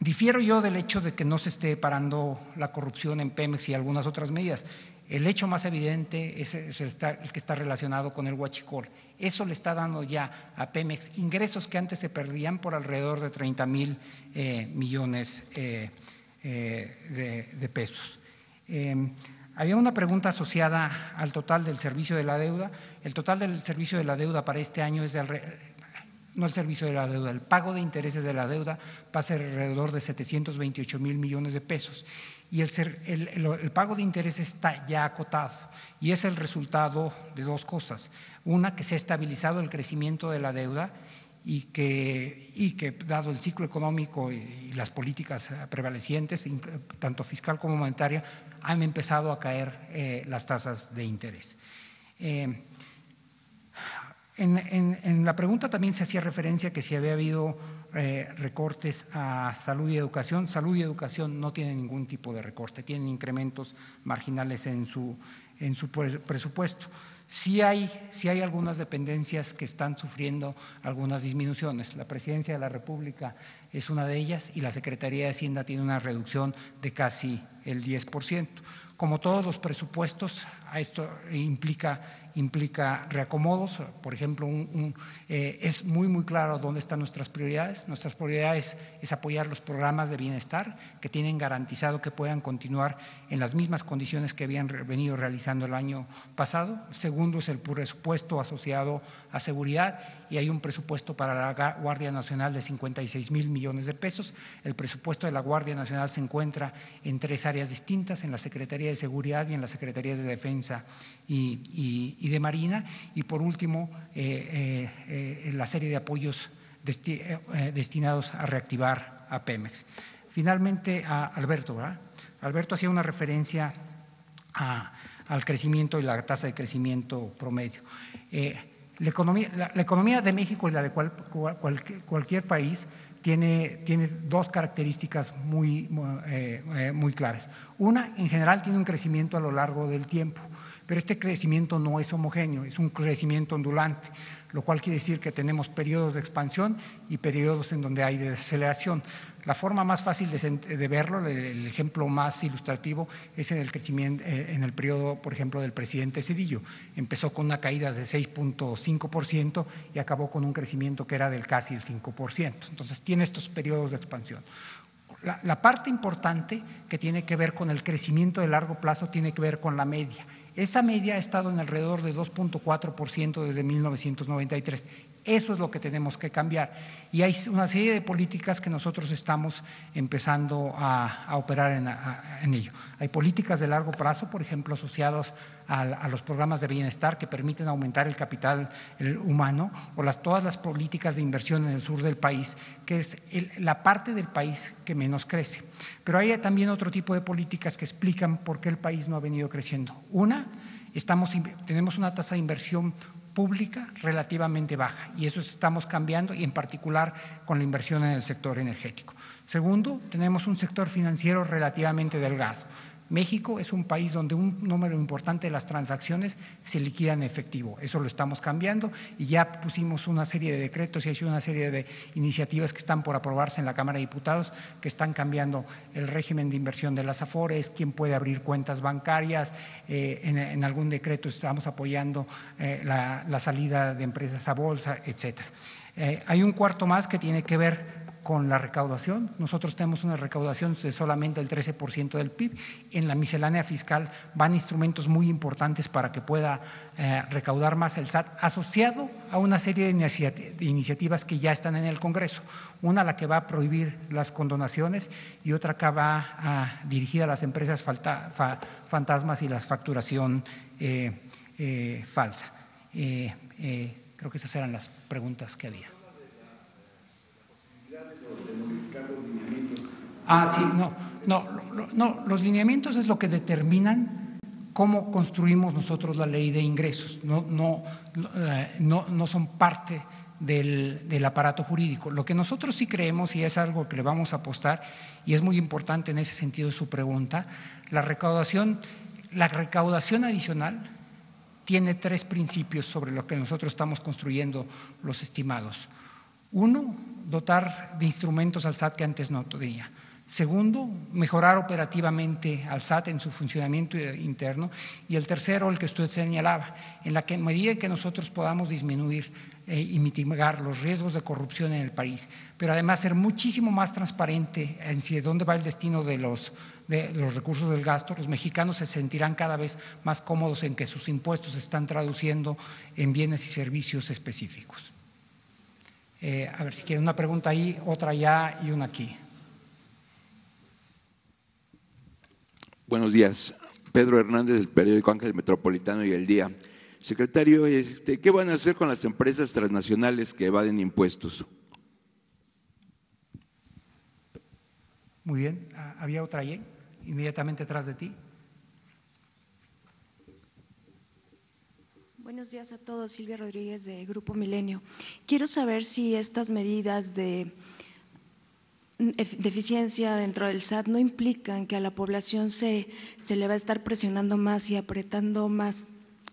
Difiero yo del hecho de que no se esté parando la corrupción en Pemex y algunas otras medidas. El hecho más evidente es, el, que está relacionado con el huachicol. Eso le está dando ya a Pemex ingresos que antes se perdían por alrededor de 30 mil eh, millones eh, eh, de, pesos. Em, había una pregunta asociada al total del servicio de la deuda. El total del servicio de la deuda para este año es de no el servicio de la deuda, el pago de intereses de la deuda va a ser alrededor de 728 mil millones de pesos y el, pago de interés está ya acotado y es el resultado de dos cosas. Una, que se ha estabilizado el crecimiento de la deuda y que, y que dado el ciclo económico y, las políticas prevalecientes, tanto fiscal como monetaria, han empezado a caer eh, las tasas de interés. Eh, en, la pregunta también se hacía referencia que si había habido eh, recortes a salud y educación. Salud y educación no tienen ningún tipo de recorte, tienen incrementos marginales en su, en su presupuesto. Sí hay, hay algunas dependencias que están sufriendo algunas disminuciones. La Presidencia de la República es una de ellas y la Secretaría de Hacienda tiene una reducción de casi el 10%. Como todos los presupuestos, esto implica implica reacomodos. Por ejemplo, eh, es muy, muy claro dónde están nuestras prioridades. Nuestras prioridades es apoyar los programas de bienestar que tienen garantizado que puedan continuar en las mismas condiciones que habían venido realizando el año pasado. segundo es el presupuesto asociado a seguridad y hay un presupuesto para la Guardia Nacional de 56 mil millones de pesos. El presupuesto de la Guardia Nacional se encuentra en tres áreas distintas, en la Secretaría de Seguridad y en la Secretaría de Defensa y, de Marina. Y por último, eh, eh, eh, la serie de apoyos destinados a reactivar a Pemex. Finalmente, a Alberto, ¿verdad? Alberto hacía una referencia al crecimiento y la tasa de crecimiento promedio. La, economía, de México y la de cualquier país tiene, dos características muy, muy claras. Una, en general, tiene un crecimiento a lo largo del tiempo. Pero este crecimiento no es homogéneo, es un crecimiento ondulante, lo cual quiere decir que tenemos periodos de expansión y periodos en donde hay desaceleración. La forma más fácil de, verlo, el ejemplo más ilustrativo, es en el crecimiento, eh, en el periodo, por ejemplo, del presidente Cedillo. Empezó con una caída de 6.5% y acabó con un crecimiento que era del casi el 5%. Entonces, tiene estos periodos de expansión. La, la parte importante que tiene que ver con el crecimiento de largo plazo tiene que ver con la media. Esa media ha estado en alrededor de 2.4% desde 1993. Eso es lo que tenemos que cambiar. Y hay una serie de políticas que nosotros estamos empezando a, operar en, ello. Hay políticas de largo plazo, por ejemplo, asociadas a, los programas de bienestar que permiten aumentar el capital humano, o las, todas las políticas de inversión en el sur del país, que es la parte del país que menos crece. Pero hay también otro tipo de políticas que explican por qué el país no ha venido creciendo. Una, estamos, tenemos una tasa de inversión pública relativamente baja y eso estamos cambiando y en particular con la inversión en el sector energético. Segundo, tenemos un sector financiero relativamente delgado. México es un país donde un número importante de las transacciones se liquidan en efectivo. Eso lo estamos cambiando y ya pusimos una serie de decretos y hay una serie de iniciativas que están por aprobarse en la Cámara de Diputados que están cambiando el régimen de inversión de las AFORES, quién puede abrir cuentas bancarias. Eh, en, algún decreto estamos apoyando eh, la, salida de empresas a bolsa, etcétera. Eh, hay un cuarto más que tiene que ver con la recaudación. Nosotros tenemos una recaudación de solamente el 13% del PIB. En la miscelánea fiscal van instrumentos muy importantes para que pueda eh, recaudar más el SAT, asociado a una serie de, iniciativas que ya están en el Congreso. Una la que va a prohibir las condonaciones y otra que va a, dirigir a las empresas fantasmas y la facturación eh, eh, falsa. creo que esas eran las preguntas que había. Ah, sí, no, no, no, los lineamientos es lo que determinan cómo construimos nosotros la ley de ingresos, no, no, eh, no, no son parte del, del, aparato jurídico. Lo que nosotros sí creemos, y es algo que le vamos a apostar, y es muy importante en ese sentido su pregunta, la recaudación, la recaudación adicional tiene tres principios sobre los que nosotros estamos construyendo los estimados. Uno, dotar de instrumentos al SAT que antes no tenía. Segundo, mejorar operativamente al SAT en su funcionamiento interno. Y el tercero, el que usted señalaba, en la que, medida que nosotros podamos disminuir eh, y mitigar los riesgos de corrupción en el país, pero además ser muchísimo más transparente en si de dónde va el destino de los, recursos del gasto, los mexicanos se sentirán cada vez más cómodos en que sus impuestos se están traduciendo en bienes y servicios específicos. Eh, a ver si quieren una pregunta ahí, otra allá y una aquí. Buenos días. Pedro Hernández del periódico Ángel Metropolitano y El Día. Secretario, este, ¿qué van a hacer con las empresas transnacionales que evaden impuestos? Muy bien. Ah, ¿Había otra ahí, inmediatamente atrás de ti? Buenos días a todos. Silvia Rodríguez de Grupo Milenio. Quiero saber si estas medidas de deficiencia dentro del SAT no implican que a la población se, se le va a estar presionando más y apretando más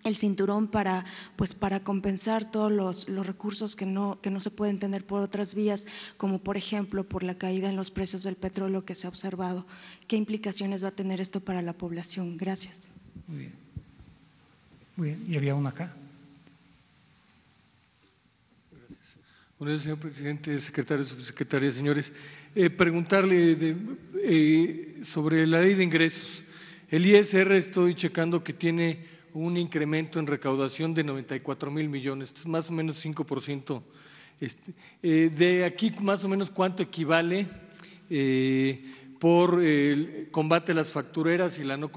el cinturón para, pues, para compensar todos los, los, recursos que no, que no se pueden tener por otras vías, como por ejemplo por la caída en los precios del petróleo que se ha observado. ¿Qué implicaciones va a tener esto para la población? Gracias. Muy bien. Muy bien. ¿Y había una acá? Buenos días, señor presidente, secretario, subsecretaria, señores. Eh, preguntarle eh, sobre la ley de ingresos. El ISR estoy checando que tiene un incremento en recaudación de 94 mil millones, más o menos 5%. Este, eh, de aquí, más o menos, ¿cuánto equivale por el combate a las factureras y la no,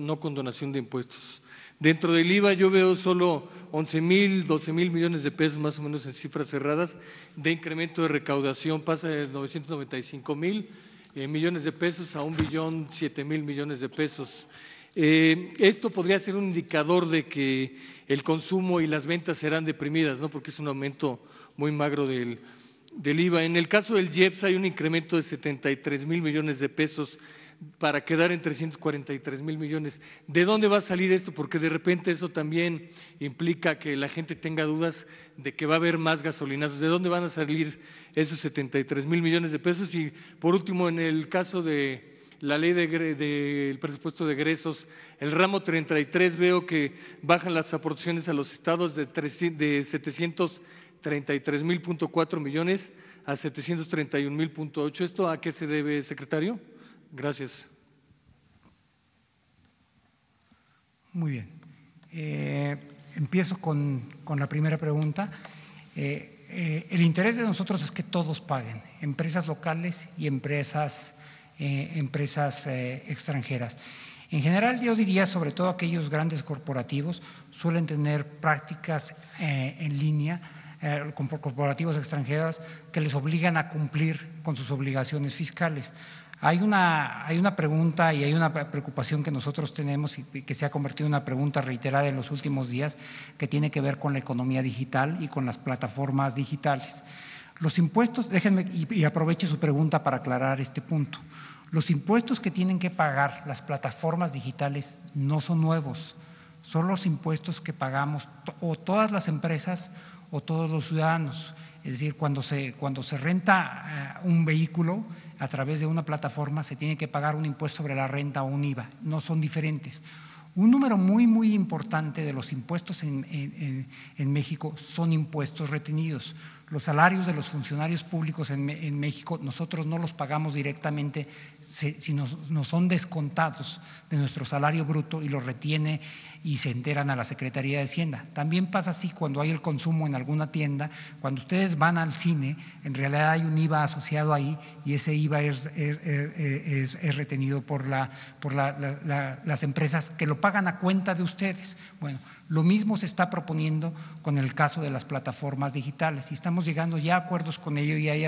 no condonación de impuestos? Dentro del IVA yo veo solo 11 mil, 12 mil millones de pesos más o menos en cifras cerradas de incremento de recaudación, pasa de 995 mil eh, millones de pesos a un billón 7 mil millones de pesos. Esto podría ser un indicador de que el consumo y las ventas serán deprimidas, ¿no? porque es un aumento muy magro del, del IVA. En el caso del IEPS hay un incremento de 73 mil millones de pesos para quedar en 343 mil millones. ¿De dónde va a salir esto? Porque de repente eso también implica que la gente tenga dudas de que va a haber más gasolinazos. ¿De dónde van a salir esos 73 mil millones de pesos? Y por último, en el caso de la ley del presupuesto de egresos, el ramo 33 veo que bajan las aportaciones a los estados de, de 733 mil millones a 731 mil ¿Esto a qué se debe, secretario? Gracias. Muy bien. Eh, empiezo con, la primera pregunta. Eh, eh, el interés de nosotros es que todos paguen, empresas locales y empresas, empresas extranjeras. En general, yo diría, sobre todo aquellos grandes corporativos, suelen tener prácticas en línea con corporativos extranjeros que les obligan a cumplir con sus obligaciones fiscales. Hay una, hay una pregunta y hay una preocupación que nosotros tenemos y que se ha convertido en una pregunta reiterada en los últimos días que tiene que ver con la economía digital y con las plataformas digitales. Los impuestos, déjenme y aproveche su pregunta para aclarar este punto. Los impuestos que tienen que pagar las plataformas digitales no son nuevos, son los impuestos que pagamos o todas las empresas o todos los ciudadanos. Es decir, cuando se, cuando se renta eh, un vehículo a través de una plataforma, se tiene que pagar un impuesto sobre la renta o un IVA. No son diferentes. Un número muy, muy importante de los impuestos en, en, México son impuestos retenidos. Los salarios de los funcionarios públicos en, en México nosotros no los pagamos directamente, sino nos son descontados de nuestro salario bruto y los retiene y se enteran a la Secretaría de Hacienda. También pasa así cuando hay el consumo en alguna tienda, cuando ustedes van al cine, en realidad hay un IVA asociado ahí y ese IVA es, es, retenido por, la, por las empresas que lo pagan a cuenta de ustedes. Bueno, lo mismo se está proponiendo con el caso de las plataformas digitales y estamos llegando ya a acuerdos con ello y hay,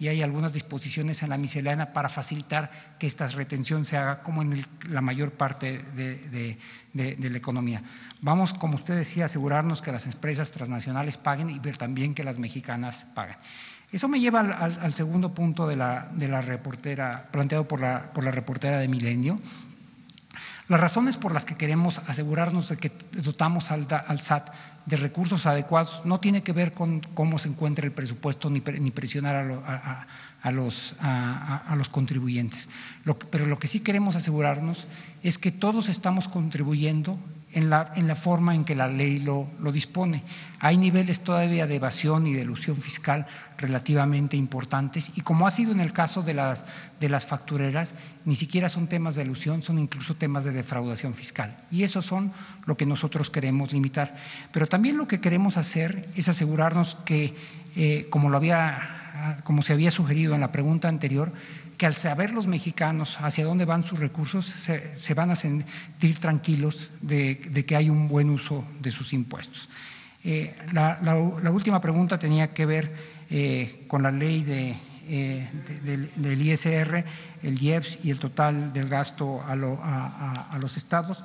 y hay algunas disposiciones en la miscelánea para facilitar que esta retención se haga como en la mayor parte de de, la economía. Vamos, como usted decía, a asegurarnos que las empresas transnacionales paguen y ver también que las mexicanas paguen. Eso me lleva al, segundo punto de la, de la, reportera, planteado por la, por la reportera de Milenio. Las razones por las que queremos asegurarnos de que dotamos al, al SAT de recursos adecuados no tiene que ver con cómo se encuentra el presupuesto ni, ni presionar a, a los, a, los contribuyentes. pero lo que sí queremos asegurarnos es que todos estamos contribuyendo en la, en la forma en que la ley lo, lo, dispone. Hay niveles todavía de evasión y de ilusión fiscal relativamente importantes y como ha sido en el caso de las, de las factureras, ni siquiera son temas de ilusión, son incluso temas de defraudación fiscal. Y eso son lo que nosotros queremos limitar. Pero también lo que queremos hacer es asegurarnos que, eh, como lo había como se había sugerido en la pregunta anterior, que al saber los mexicanos hacia dónde van sus recursos, se, van a sentir tranquilos de, que hay un buen uso de sus impuestos. Eh, la, última pregunta tenía que ver eh, con la ley eh, del, ISR, el IEPS y el total del gasto a, a los estados.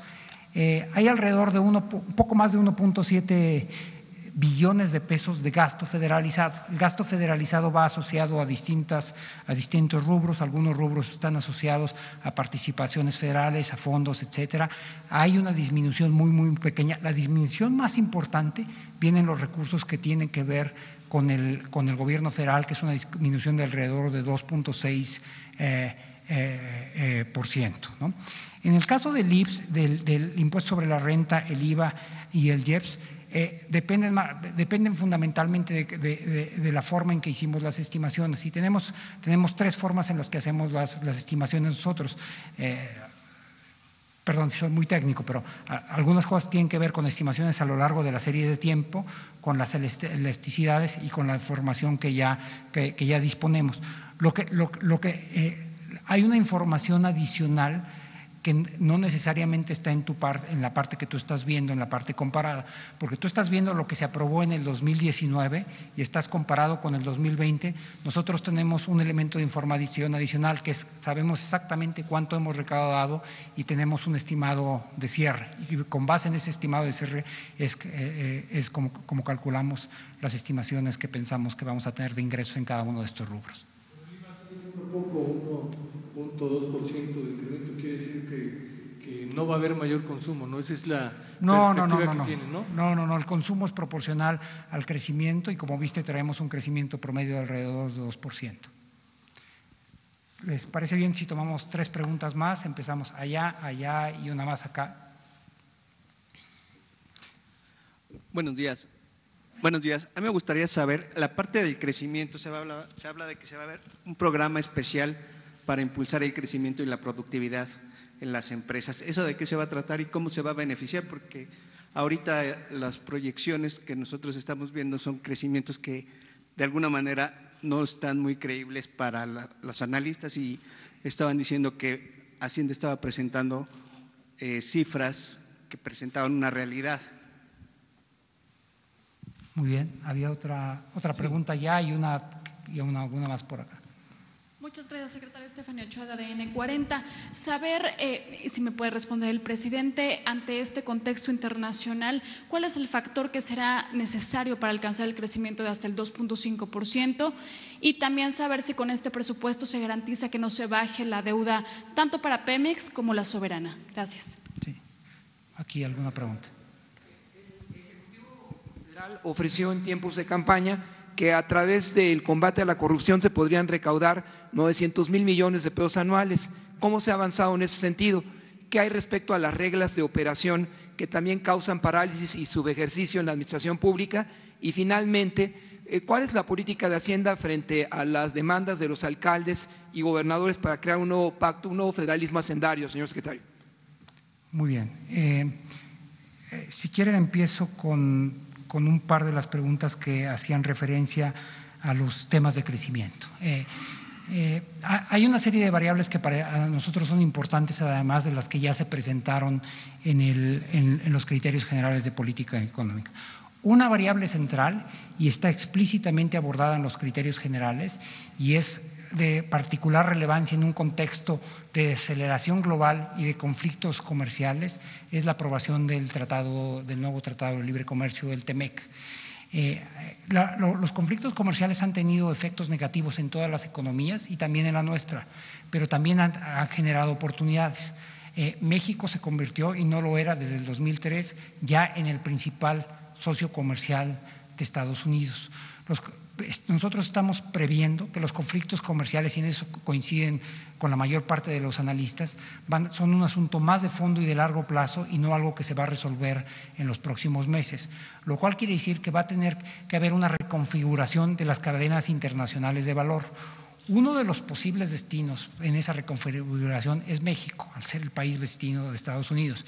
hay alrededor de uno, un poco más de 1.7 billones de pesos de gasto federalizado. El gasto federalizado va asociado a, distintas, a distintos rubros, algunos rubros están asociados a participaciones federales, a fondos, etcétera. Hay una disminución muy, muy pequeña. La disminución más importante viene en los recursos que tienen que ver con el, con el gobierno federal, que es una disminución de alrededor de 2.6%. Eh, eh, eh, por ciento, En el caso del IPS, del, del impuesto sobre la renta, el IVA y el IEPS, eh, dependen, dependen, fundamentalmente de, la forma en que hicimos las estimaciones. Y tenemos, tenemos tres formas en las que hacemos las, estimaciones nosotros. Eh, perdón si soy muy técnico, pero algunas cosas tienen que ver con estimaciones a lo largo de la serie de tiempo, con las elasticidades y con la información que ya, que, ya disponemos. Lo que, lo, que eh, hay una información adicional que no necesariamente está en tu parte, en la parte que tú estás viendo, en la parte comparada, porque tú estás viendo lo que se aprobó en el 2019 y estás comparado con el 2020. Nosotros tenemos un elemento de información adicional que es sabemos exactamente cuánto hemos recaudado y tenemos un estimado de cierre. Y con base en ese estimado de cierre es, eh, eh, es como, como calculamos las estimaciones que pensamos que vamos a tener de ingresos en cada uno de estos rubros. 2% de incremento quiere decir que, que, no va a haber mayor consumo, ¿no? Esa es la no, no, no, no, no. Tiene, ¿no? No, no, no, el consumo es proporcional al crecimiento y como viste traemos un crecimiento promedio de alrededor de 2%. ¿Les parece bien si tomamos tres preguntas más? Empezamos allá, allá y una más acá. Buenos días. Buenos días. A mí me gustaría saber, la parte del crecimiento, se, habla, se habla de que se va a ver un programa especial para impulsar el crecimiento y la productividad en las empresas. ¿Eso de qué se va a tratar y cómo se va a beneficiar? Porque ahorita eh, las proyecciones que nosotros estamos viendo son crecimientos que de alguna manera no están muy creíbles para los analistas y estaban diciendo que Hacienda estaba presentando eh, cifras que presentaban una realidad. Muy bien, había otra, otra pregunta ya y una, y una, una más por acá. Muchas gracias, secretario Estefanía Ochoa de ADN 40. Saber, eh, si me puede responder el presidente, ante este contexto internacional, ¿cuál es el factor que será necesario para alcanzar el crecimiento de hasta el 2.5%? Y también saber si con este presupuesto se garantiza que no se baje la deuda tanto para Pemex como la soberana. Gracias. Sí. Aquí alguna pregunta. El Ejecutivo Federal ofreció en tiempos de campaña que a través del combate a la corrupción se podrían recaudar 900 mil millones de pesos anuales. ¿Cómo se ha avanzado en ese sentido? ¿Qué hay respecto a las reglas de operación que también causan parálisis y subejercicio en la administración pública? Y finalmente, eh, ¿cuál es la política de Hacienda frente a las demandas de los alcaldes y gobernadores para crear un nuevo pacto, un nuevo federalismo hacendario, señor secretario? Muy bien. Eh, eh, si quieren, empiezo con, con, un par de las preguntas que hacían referencia a los temas de crecimiento. Hay una serie de variables que para nosotros son importantes, además de las que ya se presentaron en los criterios generales de política económica. Una variable central, y está explícitamente abordada en los criterios generales, y es de particular relevancia en un contexto de deceleración global y de conflictos comerciales, es la aprobación del tratado, del nuevo Tratado de Libre Comercio, del TEMEC. Eh, los conflictos comerciales han tenido efectos negativos en todas las economías y también en la nuestra, pero también han, generado oportunidades. Eh, México se convirtió, y no lo era desde el 2003, ya en el principal socio comercial de Estados Unidos. Nosotros estamos previendo que los conflictos comerciales, y en eso coinciden con la mayor parte de los analistas, son un asunto más de fondo y de largo plazo y no algo que se va a resolver en los próximos meses, lo cual quiere decir que va a tener que haber una reconfiguración de las cadenas internacionales de valor. Uno de los posibles destinos en esa reconfiguración es México, al ser el país destino de Estados Unidos.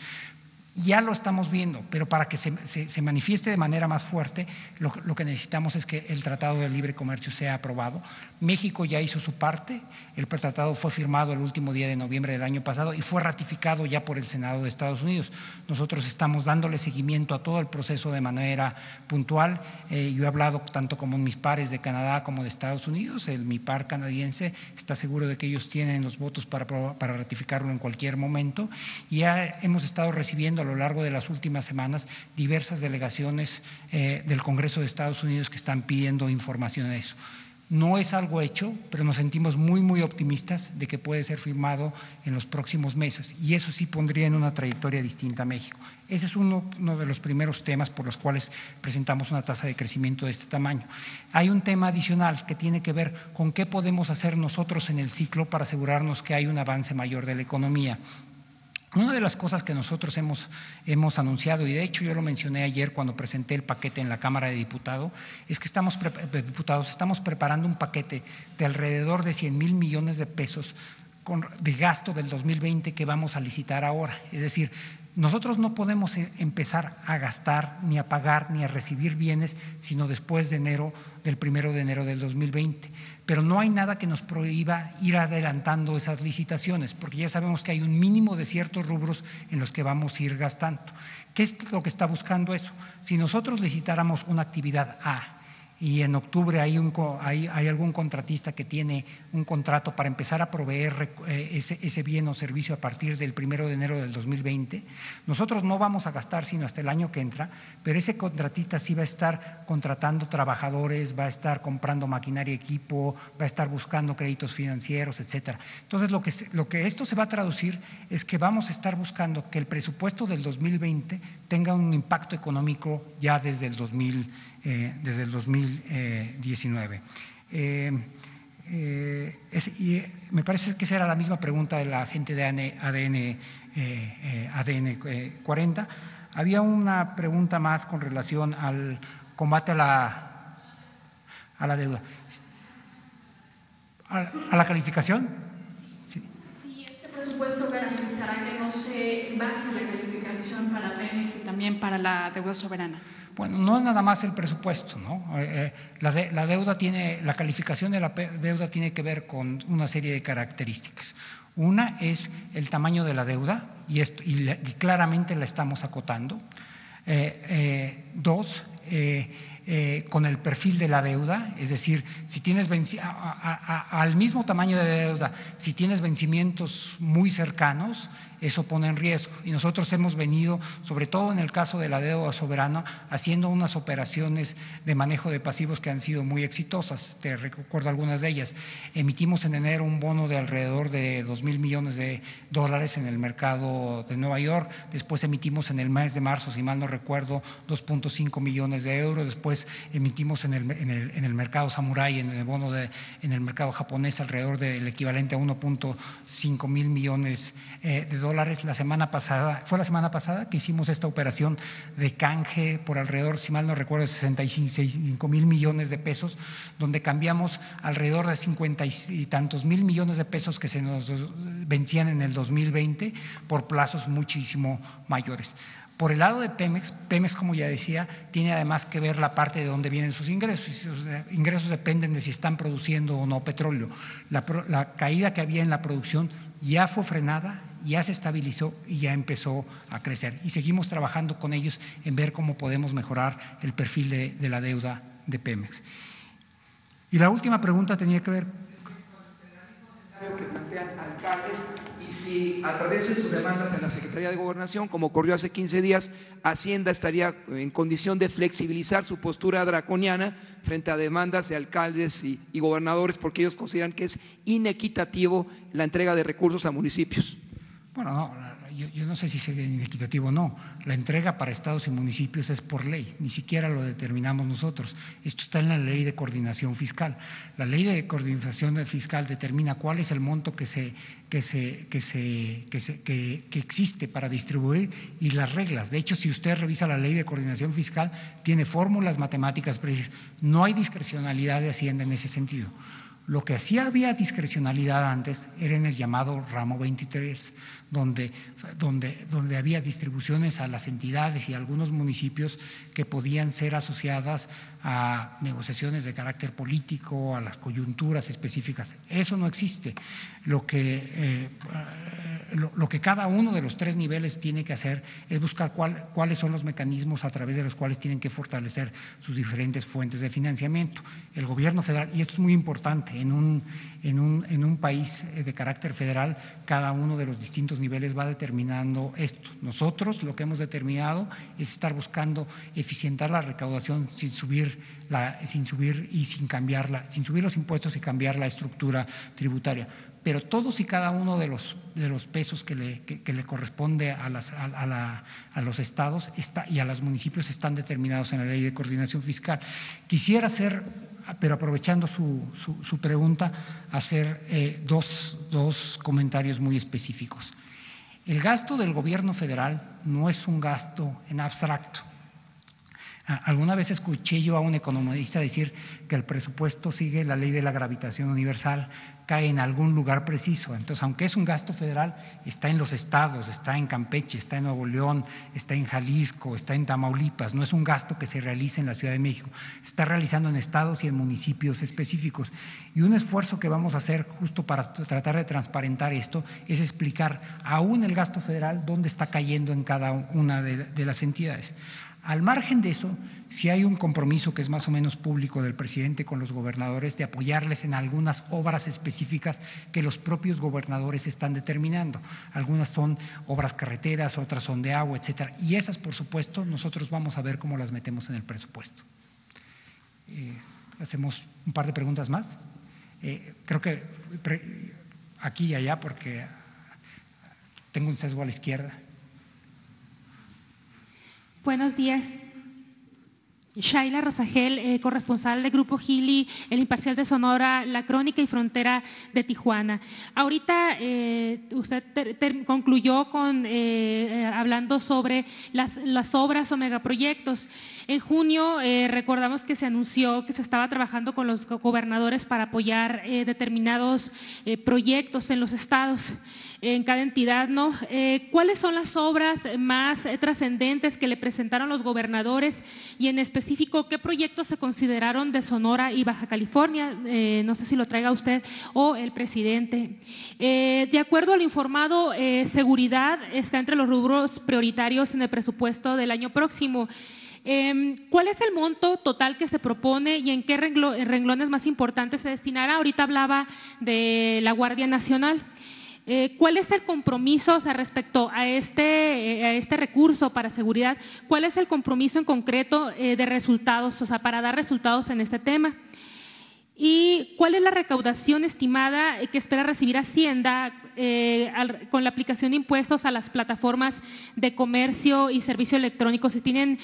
Ya lo estamos viendo, pero para que se, se, manifieste de manera más fuerte, lo, lo, que necesitamos es que el Tratado de Libre Comercio sea aprobado. México ya hizo su parte, el tratado fue firmado el último día de noviembre del año pasado y fue ratificado ya por el Senado de Estados Unidos. Nosotros estamos dándole seguimiento a todo el proceso de manera puntual. Eh, yo he hablado tanto como mis pares de Canadá como de Estados Unidos. El, mi par canadiense está seguro de que ellos tienen los votos para, para ratificarlo en cualquier momento. Y ya hemos estado recibiendo a lo largo de las últimas semanas diversas delegaciones eh, del Congreso de Estados Unidos que están pidiendo información de eso. No es algo hecho, pero nos sentimos muy, muy optimistas de que puede ser firmado en los próximos meses y eso sí pondría en una trayectoria distinta a México. Ese es uno, uno, de los primeros temas por los cuales presentamos una tasa de crecimiento de este tamaño. Hay un tema adicional que tiene que ver con qué podemos hacer nosotros en el ciclo para asegurarnos que hay un avance mayor de la economía. Una de las cosas que nosotros hemos, hemos, anunciado, y de hecho yo lo mencioné ayer cuando presenté el paquete en la Cámara de Diputados, es que estamos, diputados, estamos preparando un paquete de alrededor de 100 mil millones de pesos con, de gasto del 2020 que vamos a licitar ahora. Es decir, nosotros no podemos e, empezar a gastar, ni a pagar, ni a recibir bienes, sino después de enero, del primero de enero del 2020 pero no hay nada que nos prohíba ir adelantando esas licitaciones, porque ya sabemos que hay un mínimo de ciertos rubros en los que vamos a ir gastando. ¿Qué es lo que está buscando eso? Si nosotros licitáramos una actividad A y en octubre hay, un, hay, hay, algún contratista que tiene un contrato para empezar a proveer eh, ese, ese, bien o servicio a partir del primero de enero del 2020, nosotros no vamos a gastar sino hasta el año que entra, pero ese contratista sí va a estar contratando trabajadores, va a estar comprando maquinaria y equipo, va a estar buscando créditos financieros, etcétera. Entonces, lo que, lo que esto se va a traducir es que vamos a estar buscando que el presupuesto del 2020 tenga un impacto económico ya desde el 2020 eh, desde el 2019. Eh, eh, es, y me parece que esa era la misma pregunta de la gente de ADN, ADN 40. Había una pregunta más con relación al combate a la, a la deuda. ¿A, la calificación? Sí. sí. este presupuesto garantizará que no se baje la calificación para Pemex y también para la deuda soberana. Bueno, no es nada más el presupuesto, ¿no? Eh, la, de, la, deuda tiene, la calificación de la deuda tiene que ver con una serie de características. Una es el tamaño de la deuda, y, esto, y, la, y claramente la estamos acotando. Eh, eh, dos, eh, con el perfil de la deuda, es decir, si tienes al mismo tamaño de deuda, si tienes vencimientos muy cercanos, eso pone en riesgo. Y nosotros hemos venido, sobre todo en el caso de la deuda soberana, haciendo unas operaciones de manejo de pasivos que han sido muy exitosas. Te recuerdo algunas de ellas. Emitimos en enero un bono de alrededor de 2 mil millones de dólares en el mercado de Nueva York. Después emitimos en el mes de marzo, si mal no recuerdo, 2.5 millones de euros, después emitimos en el, en el, mercado Samurai, en el bono de, en el mercado japonés alrededor del equivalente a 1.5 mil millones eh, de dólares. La semana pasada, fue la semana pasada que hicimos esta operación de canje por alrededor, si mal no recuerdo, 65 mil millones de pesos, donde cambiamos alrededor de 50 y tantos mil millones de pesos que se nos vencían en el 2020 por plazos muchísimo mayores. Por el lado de Pemex, Pemex, como ya decía, tiene además que ver la parte de dónde vienen sus ingresos. Sus ingresos dependen de si están produciendo o no petróleo. La, caída que había en la producción ya fue frenada, ya se estabilizó y ya empezó a crecer. Y seguimos trabajando con ellos en ver cómo podemos mejorar el perfil de, la deuda de Pemex. Y la última pregunta tenía que ver que plantean alcaldes y si a través de sus demandas en la Secretaría de Gobernación, como ocurrió hace 15 días, Hacienda estaría en condición de flexibilizar su postura draconiana frente a demandas de alcaldes y gobernadores porque ellos consideran que es inequitativo la entrega de recursos a municipios. Bueno, no, yo, yo, no sé si es inequitativo o no. La entrega para estados y municipios es por ley, ni siquiera lo determinamos nosotros. Esto está en la ley de coordinación fiscal. La ley de coordinación fiscal determina cuál es el monto que se que, se, que, se, que, se, que, que, existe para distribuir y las reglas. De hecho, si usted revisa la ley de coordinación fiscal, tiene fórmulas matemáticas precisas. No hay discrecionalidad de Hacienda en ese sentido. Lo que sí había discrecionalidad antes era en el llamado ramo 23, donde, donde, donde había distribuciones a las entidades y algunos municipios que podían ser asociadas a negociaciones de carácter político, a las coyunturas específicas. Eso no existe. Lo que, eh, lo, que cada uno de los tres niveles tiene que hacer es buscar cuál, cuáles son los mecanismos a través de los cuales tienen que fortalecer sus diferentes fuentes de financiamiento. El gobierno federal, y esto es muy importante, en un, en un, país de carácter federal, cada uno de los distintos niveles va determinando esto. Nosotros lo que hemos determinado es estar buscando eficientar la recaudación sin subir, la, sin subir y sin cambiarla, sin subir los impuestos y cambiar la estructura tributaria. Pero todos y cada uno de los, de los pesos que le, que, le corresponde a, las, a, la, a, los estados está, y a los municipios están determinados en la ley de coordinación fiscal. Quisiera hacer, pero aprovechando su, su, su pregunta, hacer eh, dos, dos comentarios muy específicos. El gasto del gobierno federal no es un gasto en abstracto. Alguna vez escuché yo a un economista decir que el presupuesto sigue la ley de la gravitación universal, cae en algún lugar preciso. Entonces, aunque es un gasto federal, está en los estados, está en Campeche, está en Nuevo León, está en Jalisco, está en Tamaulipas. No es un gasto que se realice en la Ciudad de México. Se está realizando en estados y en municipios específicos. Y un esfuerzo que vamos a hacer justo para tratar de transparentar esto es explicar aún el gasto federal dónde está cayendo en cada una de las entidades. Al margen de eso, si hay un compromiso que es más o menos público del presidente con los gobernadores de apoyarles en algunas obras específicas que los propios gobernadores están determinando. Algunas son obras carreteras, otras son de agua, etcétera. Y esas, por supuesto, nosotros vamos a ver cómo las metemos en el presupuesto. Eh, hacemos un par de preguntas más. Eh, creo que aquí y allá, porque tengo un sesgo a la izquierda. Buenos días. Shaila Rosagel, eh, corresponsal de Grupo Gili, El Imparcial de Sonora, La Crónica y Frontera de Tijuana. Ahorita eh, usted concluyó con, eh, hablando sobre las, las, obras o megaproyectos. En junio eh, recordamos que se anunció que se estaba trabajando con los gobernadores para apoyar eh, determinados proyectos en los estados en cada entidad, ¿no? Eh, ¿Cuáles son las obras más eh, trascendentes que le presentaron los gobernadores y en específico qué proyectos se consideraron de Sonora y Baja California? Eh, no sé si lo traiga usted o el presidente. De acuerdo al informado, seguridad está entre los rubros prioritarios en el presupuesto del año próximo. Eh, ¿Cuál es el monto total que se propone y en qué renglo, renglones más importantes se destinará? Ahorita hablaba de la Guardia Nacional. Eh, ¿Cuál es el compromiso respecto a este, eh, a este recurso para seguridad? ¿Cuál es el compromiso en concreto eh, de resultados, o sea, para dar resultados en este tema? ¿Y cuál es la recaudación estimada que espera recibir Hacienda con la aplicación de impuestos a las plataformas de comercio y servicio electrónico? Si tienen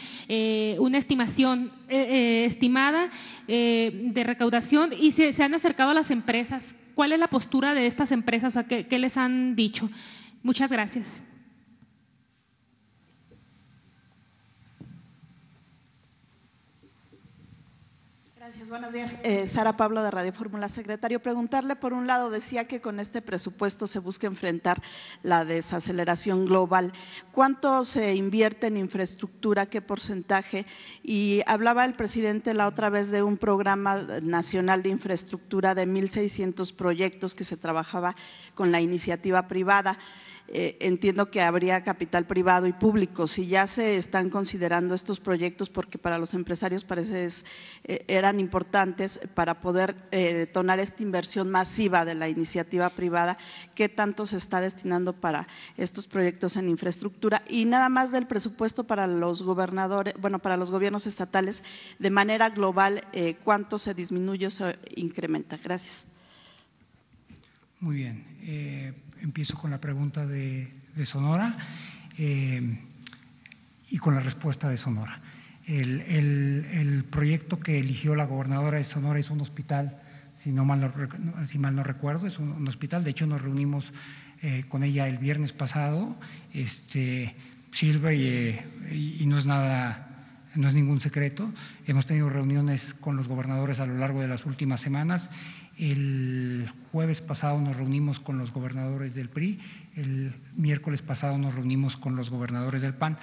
una estimación estimada de recaudación y se, se, han acercado a las empresas, ¿cuál es la postura de estas empresas? O ¿qué, ¿Qué les han dicho? Muchas gracias. Buenos días. Eh, Sara Pablo de Radio Fórmula. Secretario, preguntarle, por un lado, decía que con este presupuesto se busca enfrentar la desaceleración global. ¿Cuánto se invierte en infraestructura? ¿Qué porcentaje? Y hablaba el presidente la otra vez de un programa nacional de infraestructura de 1.600 proyectos que se trabajaba con la iniciativa privada. Eh, entiendo que habría capital privado y público. Si ya se están considerando estos proyectos, porque para los empresarios parece eh, eran importantes para poder eh, detonar esta inversión masiva de la iniciativa privada, ¿qué tanto se está destinando para estos proyectos en infraestructura? Y nada más del presupuesto para los gobernadores, bueno, para los gobiernos estatales, de manera global, ¿cuánto se disminuye o se incrementa? Gracias. Muy bien empiezo con la pregunta de, Sonora eh, y con la respuesta de Sonora. El, proyecto que eligió la gobernadora de Sonora es un hospital, si, no mal, no, recuerdo, es un, hospital. De hecho, nos reunimos eh, con ella el viernes pasado. Este, sirve y, no es nada no es ningún secreto. Hemos tenido reuniones con los gobernadores a lo largo de las últimas semanas el jueves pasado nos reunimos con los gobernadores del PRI, el miércoles pasado nos reunimos con los gobernadores del PAN.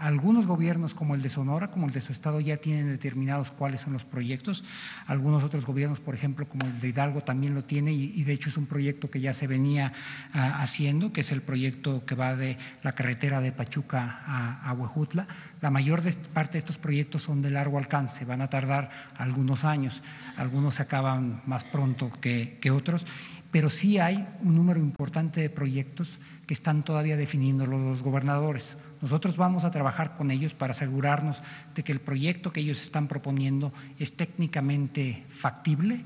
Algunos gobiernos como el de Sonora, como el de su estado, ya tienen determinados cuáles son los proyectos. Algunos otros gobiernos, por ejemplo, como el de Hidalgo, también lo tiene y, de hecho es un proyecto que ya se venía ah, haciendo, que es el proyecto que va de la carretera de Pachuca a, Huejutla. La mayor parte de estos proyectos son de largo alcance, van a tardar algunos años, algunos se acaban más pronto que, que otros, pero sí hay un número importante de proyectos que están todavía definiendo los gobernadores. Nosotros vamos a trabajar con ellos para asegurarnos de que el proyecto que ellos están proponiendo es técnicamente factible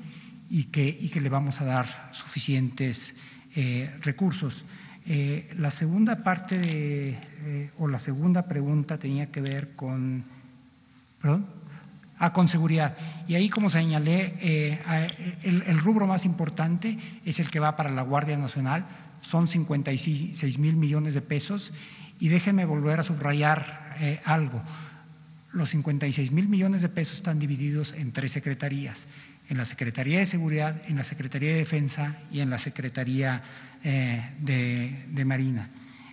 y que, que le vamos a dar suficientes eh, recursos. Eh, la segunda parte de, eh, o la segunda pregunta tenía que ver con, perdón, ah, con seguridad. Y ahí, como señalé, el rubro más importante es el que va para la Guardia Nacional, son 56 mil millones de pesos y déjenme volver a subrayar eh, algo. Los 56 mil millones de pesos están divididos en tres secretarías, en la Secretaría de Seguridad, en la Secretaría de Defensa y en la Secretaría eh, de, Marina.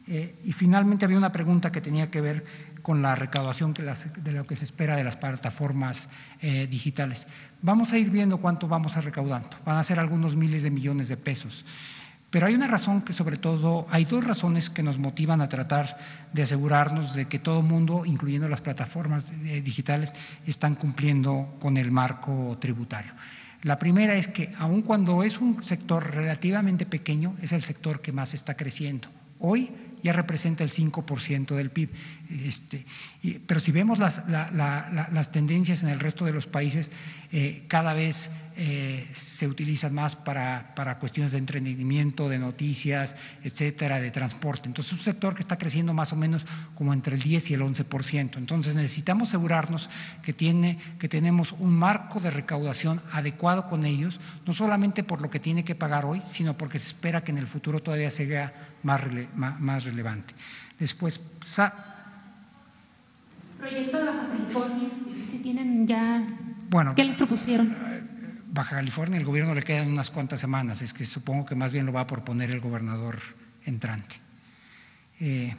Eh, y finalmente había una pregunta que tenía que ver con la recaudación de lo que se espera de las plataformas digitales. Vamos a ir viendo cuánto vamos a recaudando. Van a ser algunos miles de millones de pesos. Pero hay una razón que sobre todo, hay dos razones que nos motivan a tratar de asegurarnos de que todo mundo, incluyendo las plataformas eh, digitales, están cumpliendo con el marco tributario. La primera es que aun cuando es un sector relativamente pequeño, es el sector que más está creciendo. Hoy ya representa el 5% del PIB. Este, pero si vemos las, las, tendencias en el resto de los países, eh, cada vez eh, se utilizan más para, para, cuestiones de entretenimiento, de noticias, etcétera, de transporte. Entonces, es un sector que está creciendo más o menos como entre el 10 y el 11%. Entonces, necesitamos asegurarnos que, tiene, que tenemos un marco de recaudación adecuado con ellos, no solamente por lo que tiene que pagar hoy, sino porque se espera que en el futuro todavía sea más, más relevante. Después, proyecto de Baja California, si tienen ya, bueno, ¿qué les propusieron? Eh, Baja California, el gobierno le quedan unas cuantas semanas, es que supongo que más bien lo va a proponer el gobernador entrante. Eh,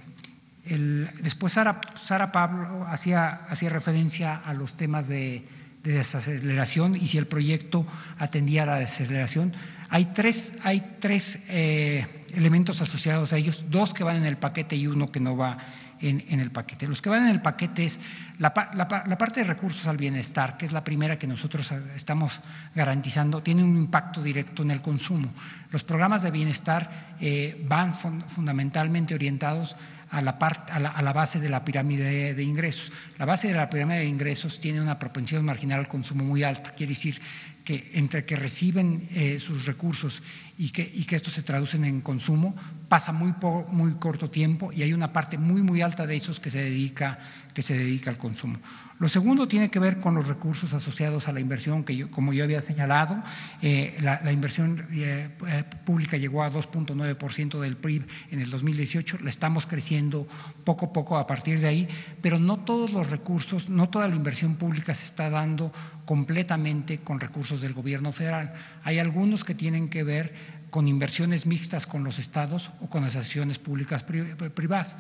después Sara, Sara Pablo hacía, hacía, referencia a los temas de, desaceleración y si el proyecto atendía a la desaceleración. Hay tres, hay tres eh, elementos asociados a ellos, dos que van en el paquete y uno que no va en, el paquete. Los que van en el paquete es la, parte de recursos al bienestar, que es la primera que nosotros estamos garantizando, tiene un impacto directo en el consumo. Los programas de bienestar eh, van fundamentalmente orientados a la, a, la, base de la pirámide de, ingresos. La base de la pirámide de ingresos tiene una propensión marginal al consumo muy alta, quiere decir que entre que reciben eh, sus recursos y que, y que estos se traducen en consumo, pasa muy, muy corto tiempo y hay una parte muy, muy alta de esos que se dedica, que se dedica al consumo. Lo segundo tiene que ver con los recursos asociados a la inversión, que como yo había señalado, eh, la, inversión eh, eh, pública llegó a 2.9% del PRIB en el 2018, la estamos creciendo poco a poco a partir de ahí, pero no todos los recursos, no toda la inversión pública se está dando completamente con recursos del gobierno federal. Hay algunos que tienen que ver con inversiones mixtas con los estados o con las acciones públicas privadas.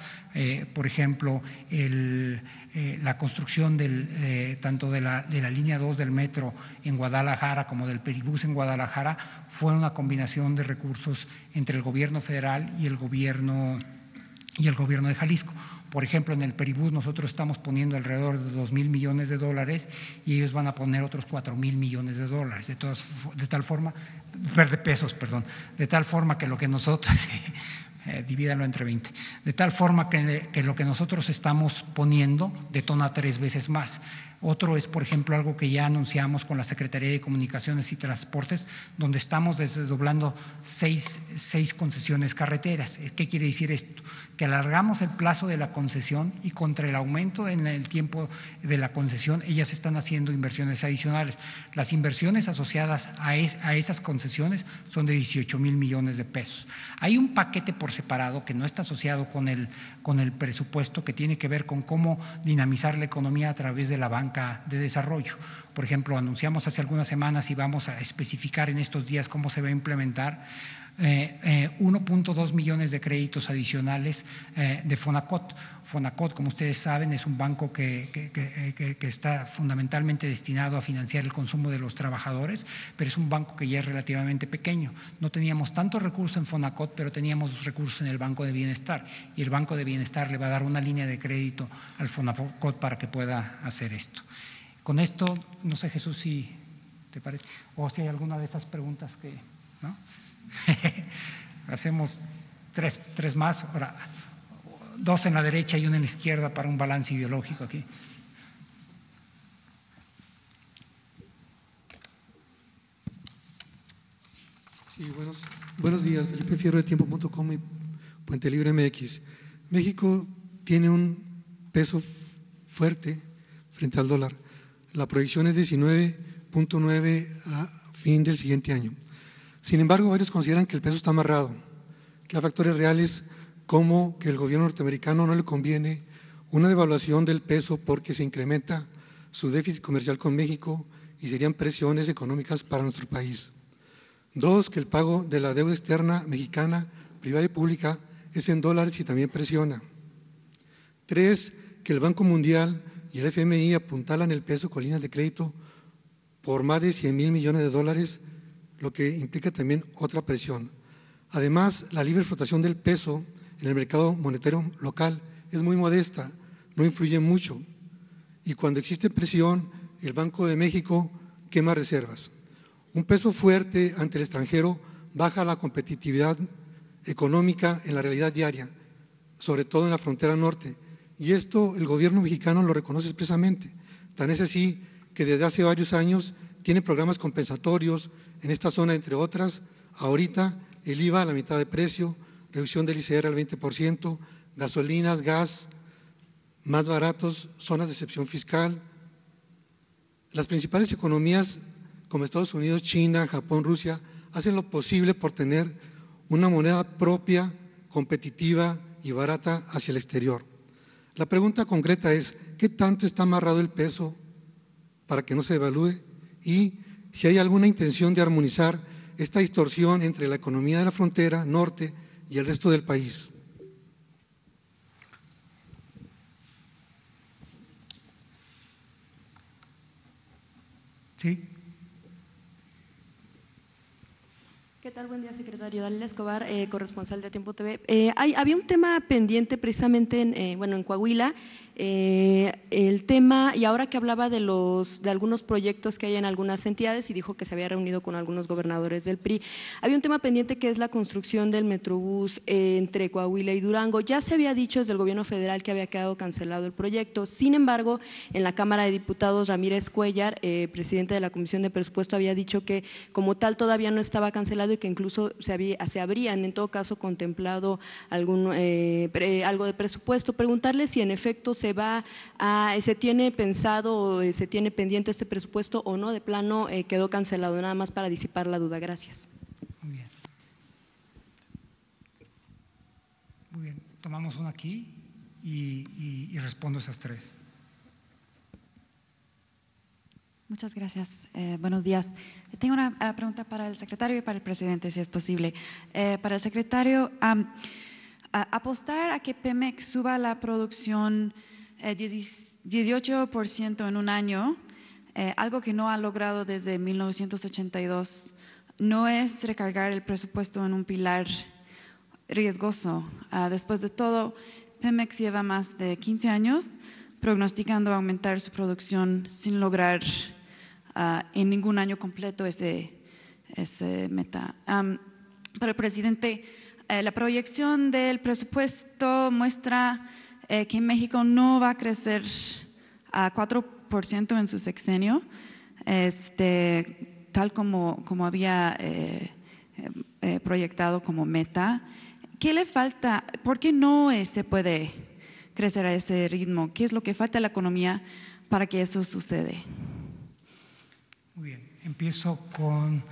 por ejemplo, el eh, la construcción eh, tanto de la, de la, línea 2 del metro en Guadalajara como del peribús en Guadalajara fue una combinación de recursos entre el gobierno federal y el gobierno, y el gobierno de Jalisco. Por ejemplo, en el Peribús nosotros estamos poniendo alrededor de 2 mil millones de dólares y ellos van a poner otros 4 mil millones de dólares. De, todas, de tal forma, de pesos, perdón, de tal forma que lo que nosotros *laughs* eh, entre 20, de tal forma que, que, lo que nosotros estamos poniendo detona tres veces más. Otro es, por ejemplo, algo que ya anunciamos con la Secretaría de Comunicaciones y Transportes, donde estamos desdoblando seis, seis concesiones carreteras. ¿Qué quiere decir esto? Que alargamos el plazo de la concesión y contra el aumento en el tiempo de la concesión, ellas están haciendo inversiones adicionales. Las inversiones asociadas a, a esas concesiones son de 18 mil millones de pesos. Hay un paquete por separado que no está asociado con el, con el presupuesto, que tiene que ver con cómo dinamizar la economía a través de la banca de desarrollo. Por ejemplo, anunciamos hace algunas semanas y vamos a especificar en estos días cómo se va a implementar 1.2 eh, eh, millones de créditos adicionales eh, de Fonacot. Fonacot, como ustedes saben, es un banco que, que, está fundamentalmente destinado a financiar el consumo de los trabajadores, pero es un banco que ya es relativamente pequeño. No teníamos tantos recursos en Fonacot, pero teníamos recursos en el Banco de Bienestar y el Banco de Bienestar le va a dar una línea de crédito al Fonacot para que pueda hacer esto. Con esto, no sé Jesús si te parece, o si hay alguna de esas preguntas que... ¿no? *laughs* Hacemos tres, tres más, ahora dos en la derecha y una en la izquierda para un balance ideológico aquí. Sí, buenos, buenos días. Felipe Fierro de Tiempo.com y Puente Libre MX. México tiene un peso fuerte frente al dólar. La proyección es 19.9 a fin del siguiente año. Sin embargo, varios consideran que el peso está amarrado, que hay factores reales como que el gobierno norteamericano no le conviene una devaluación del peso porque se incrementa su déficit comercial con México y serían presiones económicas para nuestro país. Dos, que el pago de la deuda externa mexicana, privada y pública, es en dólares y también presiona. Tres, que el Banco Mundial y el FMI apuntalan el peso con líneas de crédito por más de 100 mil millones de dólares lo que implica también otra presión. Además, la libre flotación del peso en el mercado monetario local es muy modesta, no influye mucho. Y cuando existe presión, el Banco de México quema reservas. Un peso fuerte ante el extranjero baja la competitividad económica en la realidad diaria, sobre todo en la frontera norte. Y esto el gobierno mexicano lo reconoce expresamente. Tan es así que desde hace varios años tiene programas compensatorios en esta zona, entre otras, ahorita el IVA a la mitad de precio, reducción del ICR al 20%, gasolinas, gas más baratos, zonas de excepción fiscal. Las principales economías como Estados Unidos, China, Japón, Rusia, hacen lo posible por tener una moneda propia, competitiva y barata hacia el exterior. La pregunta concreta es, ¿qué tanto está amarrado el peso para que no se devalúe? Y si hay alguna intención de armonizar esta distorsión entre la economía de la frontera norte y el resto del país. Sí. ¿Qué tal? Buen día, secretario. Dalila Escobar, eh, corresponsal de Tiempo TV. Eh, hay, había un tema pendiente precisamente en, eh, bueno, en Coahuila el tema, y ahora que hablaba de, los, de algunos proyectos que hay en algunas entidades y dijo que se había reunido con algunos gobernadores del PRI, había un tema pendiente que es la construcción del Metrobús eh, entre Coahuila y Durango. Ya se había dicho desde el gobierno federal que había quedado cancelado el proyecto, sin embargo, en la Cámara de Diputados, Ramírez Cuellar, eh, presidente de la Comisión de Presupuesto, había dicho que como tal todavía no estaba cancelado y que incluso se, había, se habrían en todo caso contemplado algún, eh, algo de presupuesto. Preguntarle si en efecto se va a, se tiene pensado o se tiene pendiente este presupuesto o no, de plano quedó cancelado, nada más para disipar la duda. Gracias. Muy bien. Muy bien, tomamos una aquí y, y, respondo esas tres. Muchas gracias. Eh, buenos días. Tengo una uh, pregunta para el secretario y para el presidente, si es posible. Eh, para el secretario, um, apostar a que Pemex suba la producción eh, 18% en un año, eh, algo que no ha logrado desde 1982, no es recargar el presupuesto en un pilar riesgoso. Ah, después de todo, Pemex lleva más de 15 años prognosticando aumentar su producción sin lograr uh, en ningún año completo ese, ese meta. Para el presidente, eh, la proyección del presupuesto muestra eh, que México no va a crecer a 4% en su sexenio, este, tal como, como había eh, eh, proyectado como meta. ¿Qué le falta? ¿Por qué no se puede crecer a ese ritmo? ¿Qué es lo que falta a la economía para que eso sucede? Muy bien, empiezo con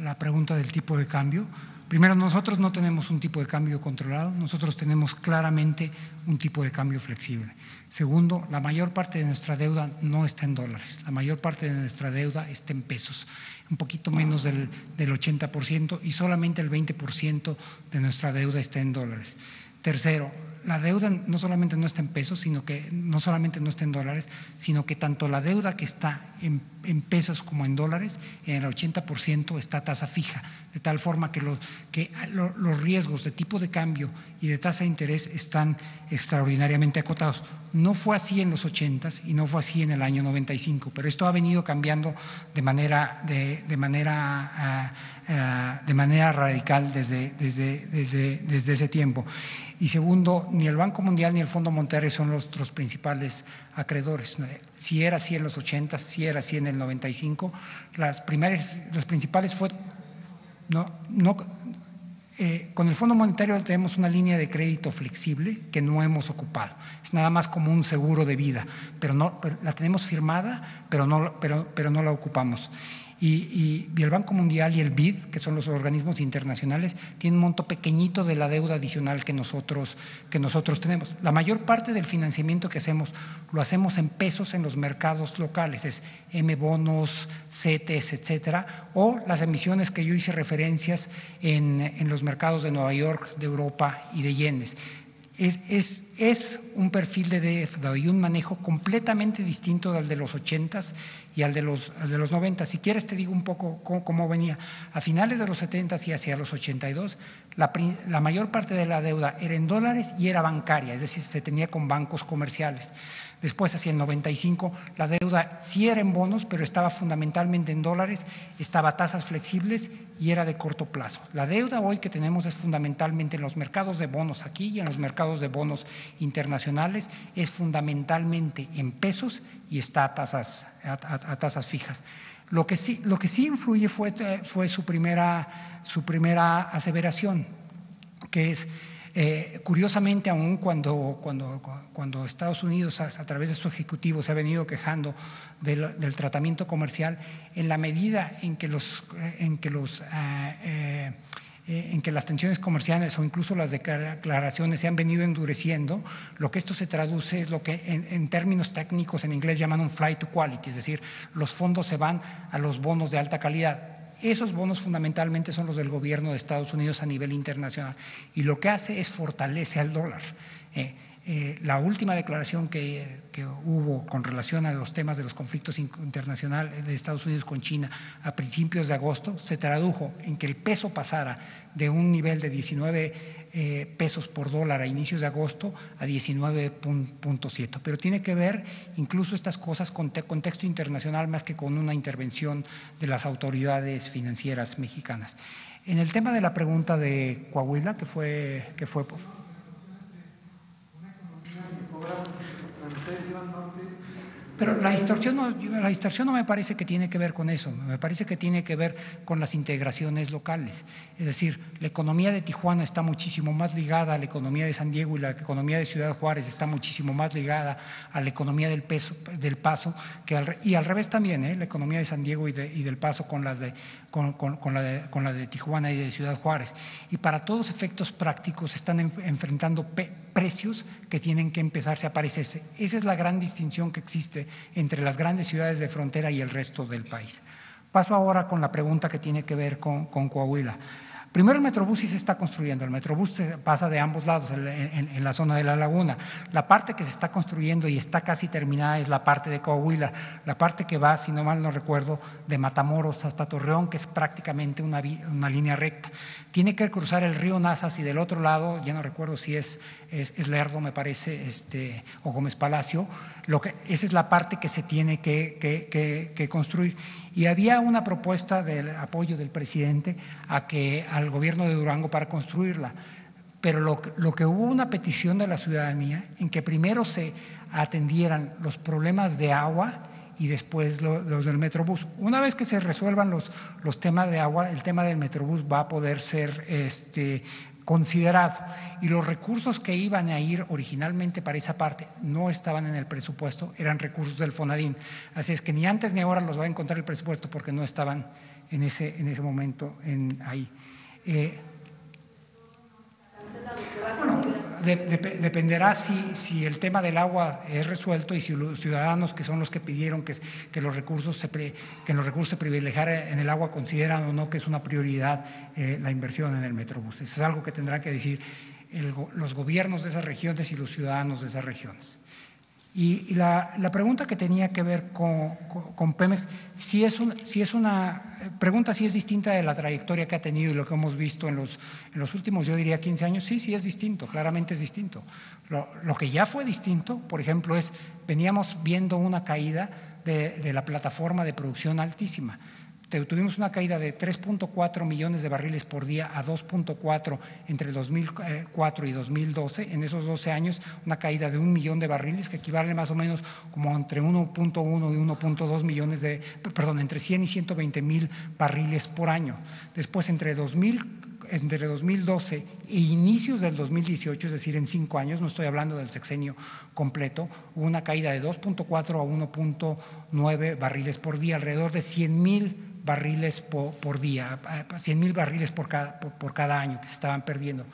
la pregunta del tipo de cambio. Primero, nosotros no tenemos un tipo de cambio controlado, nosotros tenemos claramente un tipo de cambio flexible. Segundo, la mayor parte de nuestra deuda no está en dólares, la mayor parte de nuestra deuda está en pesos, un poquito menos del, del 80% y solamente el 20% de nuestra deuda está en dólares. Tercero, la deuda no solamente no está en pesos, sino que no solamente no está en dólares, sino que tanto la deuda que está en, pesos como en dólares, en el 80% está a tasa fija, de tal forma que, los, que los riesgos de tipo de cambio y de tasa de interés están extraordinariamente acotados. No fue así en los 80 y no fue así en el año 95, pero esto ha venido cambiando de manera, de, de manera ah, de manera radical desde, desde, desde, desde ese tiempo. Y segundo, ni el Banco Mundial ni el Fondo Monetario son nuestros principales acreedores. Si era así en los 80, si era así en el 95, las, primeras, las principales fue... No, no, eh, con el Fondo Monetario tenemos una línea de crédito flexible que no hemos ocupado. Es nada más como un seguro de vida, pero no la tenemos firmada, pero no, pero, pero no la ocupamos. Y, el Banco Mundial y el BID, que son los organismos internacionales, tienen un monto pequeñito de la deuda adicional que nosotros, que nosotros tenemos. La mayor parte del financiamiento que hacemos lo hacemos en pesos en los mercados locales, es M bonos, CETES, etcétera, o las emisiones que yo hice referencias en, en los mercados de Nueva York, de Europa y de yenes. Es, es, es, un perfil de deuda y un manejo completamente distinto del de los 80s y al de los, de los 90. Si quieres te digo un poco cómo, venía. A finales de los 70 y hacia los 82, la, la mayor parte de la deuda era en dólares y era bancaria, es decir, se tenía con bancos comerciales. Después, hacia el 95, la deuda sí era en bonos, pero estaba fundamentalmente en dólares, estaba a tasas flexibles y era de corto plazo. La deuda hoy que tenemos es fundamentalmente en los mercados de bonos aquí y en los mercados de bonos internacionales, es fundamentalmente en pesos y está a tasas, a, tasas fijas. Lo que sí, lo que sí influye fue, fue su, primera, su primera aseveración, que es eh, curiosamente, aún cuando, cuando, Estados Unidos a, través de su ejecutivo se ha venido quejando del, tratamiento comercial, en la medida eh, eh, en que las tensiones comerciales o incluso las declaraciones se han venido endureciendo, lo que esto se traduce es lo que en, en, términos técnicos en inglés llaman un flight to quality, es decir, los fondos se van a los bonos de alta calidad. Esos bonos fundamentalmente son los del gobierno de Estados Unidos a nivel internacional y lo que hace es fortalece al dólar. Eh, Eh, la última declaración que, hubo con relación a los temas de los conflictos internacionales de Estados Unidos con China a principios de agosto se tradujo en que el peso pasara de un nivel de 19 eh, pesos por dólar a inicios de agosto a 19.7. Pero tiene que ver incluso estas cosas con contexto internacional más que con una intervención de las autoridades financieras mexicanas. En el tema de la pregunta de Coahuila, que fue, que fue Pero la distorsión, no, la distorsión no me parece que tiene que ver con eso, me parece que tiene que ver con las integraciones locales. Es decir, la economía de Tijuana está muchísimo más ligada a la economía de San Diego y la economía de Ciudad Juárez está muchísimo más ligada a la economía del, Paso, que y al revés también, ¿eh? la economía de San Diego y del Paso con, las de, con, con, la de, con, la de, Tijuana y de Ciudad Juárez. Y para todos efectos prácticos están enfrentando precios que tienen que empezarse a aparecerse. Esa es la gran distinción que existe entre las grandes ciudades de frontera y el resto del país. Paso ahora con la pregunta que tiene que ver con Coahuila. Primero el Metrobús sí se está construyendo, el Metrobús pasa de ambos lados en, la zona de la laguna. La parte que se está construyendo y está casi terminada es la parte de Coahuila, la parte que va, si no mal no recuerdo, de Matamoros hasta Torreón, que es prácticamente una, línea recta. Tiene que cruzar el río Nazas y del otro lado, ya no recuerdo si es, es, Lerdo, me parece, este, o Gómez Palacio, lo que, esa es la parte que se tiene que, que, construir. Y había una propuesta del apoyo del presidente a que, al gobierno de Durango para construirla. Pero lo, lo, que hubo una petición de la ciudadanía en que primero se atendieran los problemas de agua y después los del Metrobús. Una vez que se resuelvan los, los temas de agua, el tema del Metrobús va a poder ser este, considerado y los recursos que iban a ir originalmente para esa parte no estaban en el presupuesto, eran recursos del FONADIN. Así es que ni antes ni ahora los va a encontrar el presupuesto porque no estaban en ese, en ese momento en, ahí. Eh, bueno, dependerá si, si, el tema del agua es resuelto y si los ciudadanos que son los que pidieron que, que los recursos se que los recursos privilegiaran en el agua consideran o no que es una prioridad eh, la inversión en el Metrobús. Eso es algo que tendrán que decir los gobiernos de esas regiones y los ciudadanos de esas regiones. Y, la, pregunta que tenía que ver con, Pemex, si es, si es una pregunta si es distinta de la trayectoria que ha tenido y lo que hemos visto en los, en los últimos, yo diría 15 años, sí, sí es distinto, claramente es distinto. Lo, lo que ya fue distinto, por ejemplo, es, veníamos viendo una caída de, de la plataforma de producción altísima tuvimos una caída de 3.4 millones de barriles por día a 2.4 entre el 2004 y 2012. En esos 12 años, una caída de un millón de barriles, que equivale más o menos como entre 1.1 y 1.2 millones de, perdón, entre 100 y 120 mil barriles por año. Después, entre 2000 entre 2012 e inicios del 2018, es decir, en cinco años, no estoy hablando del sexenio completo, hubo una caída de 2.4 a 1.9 barriles por día, alrededor de 100 mil barriles por, día, 100 mil barriles por por, cada año que se estaban perdiendo.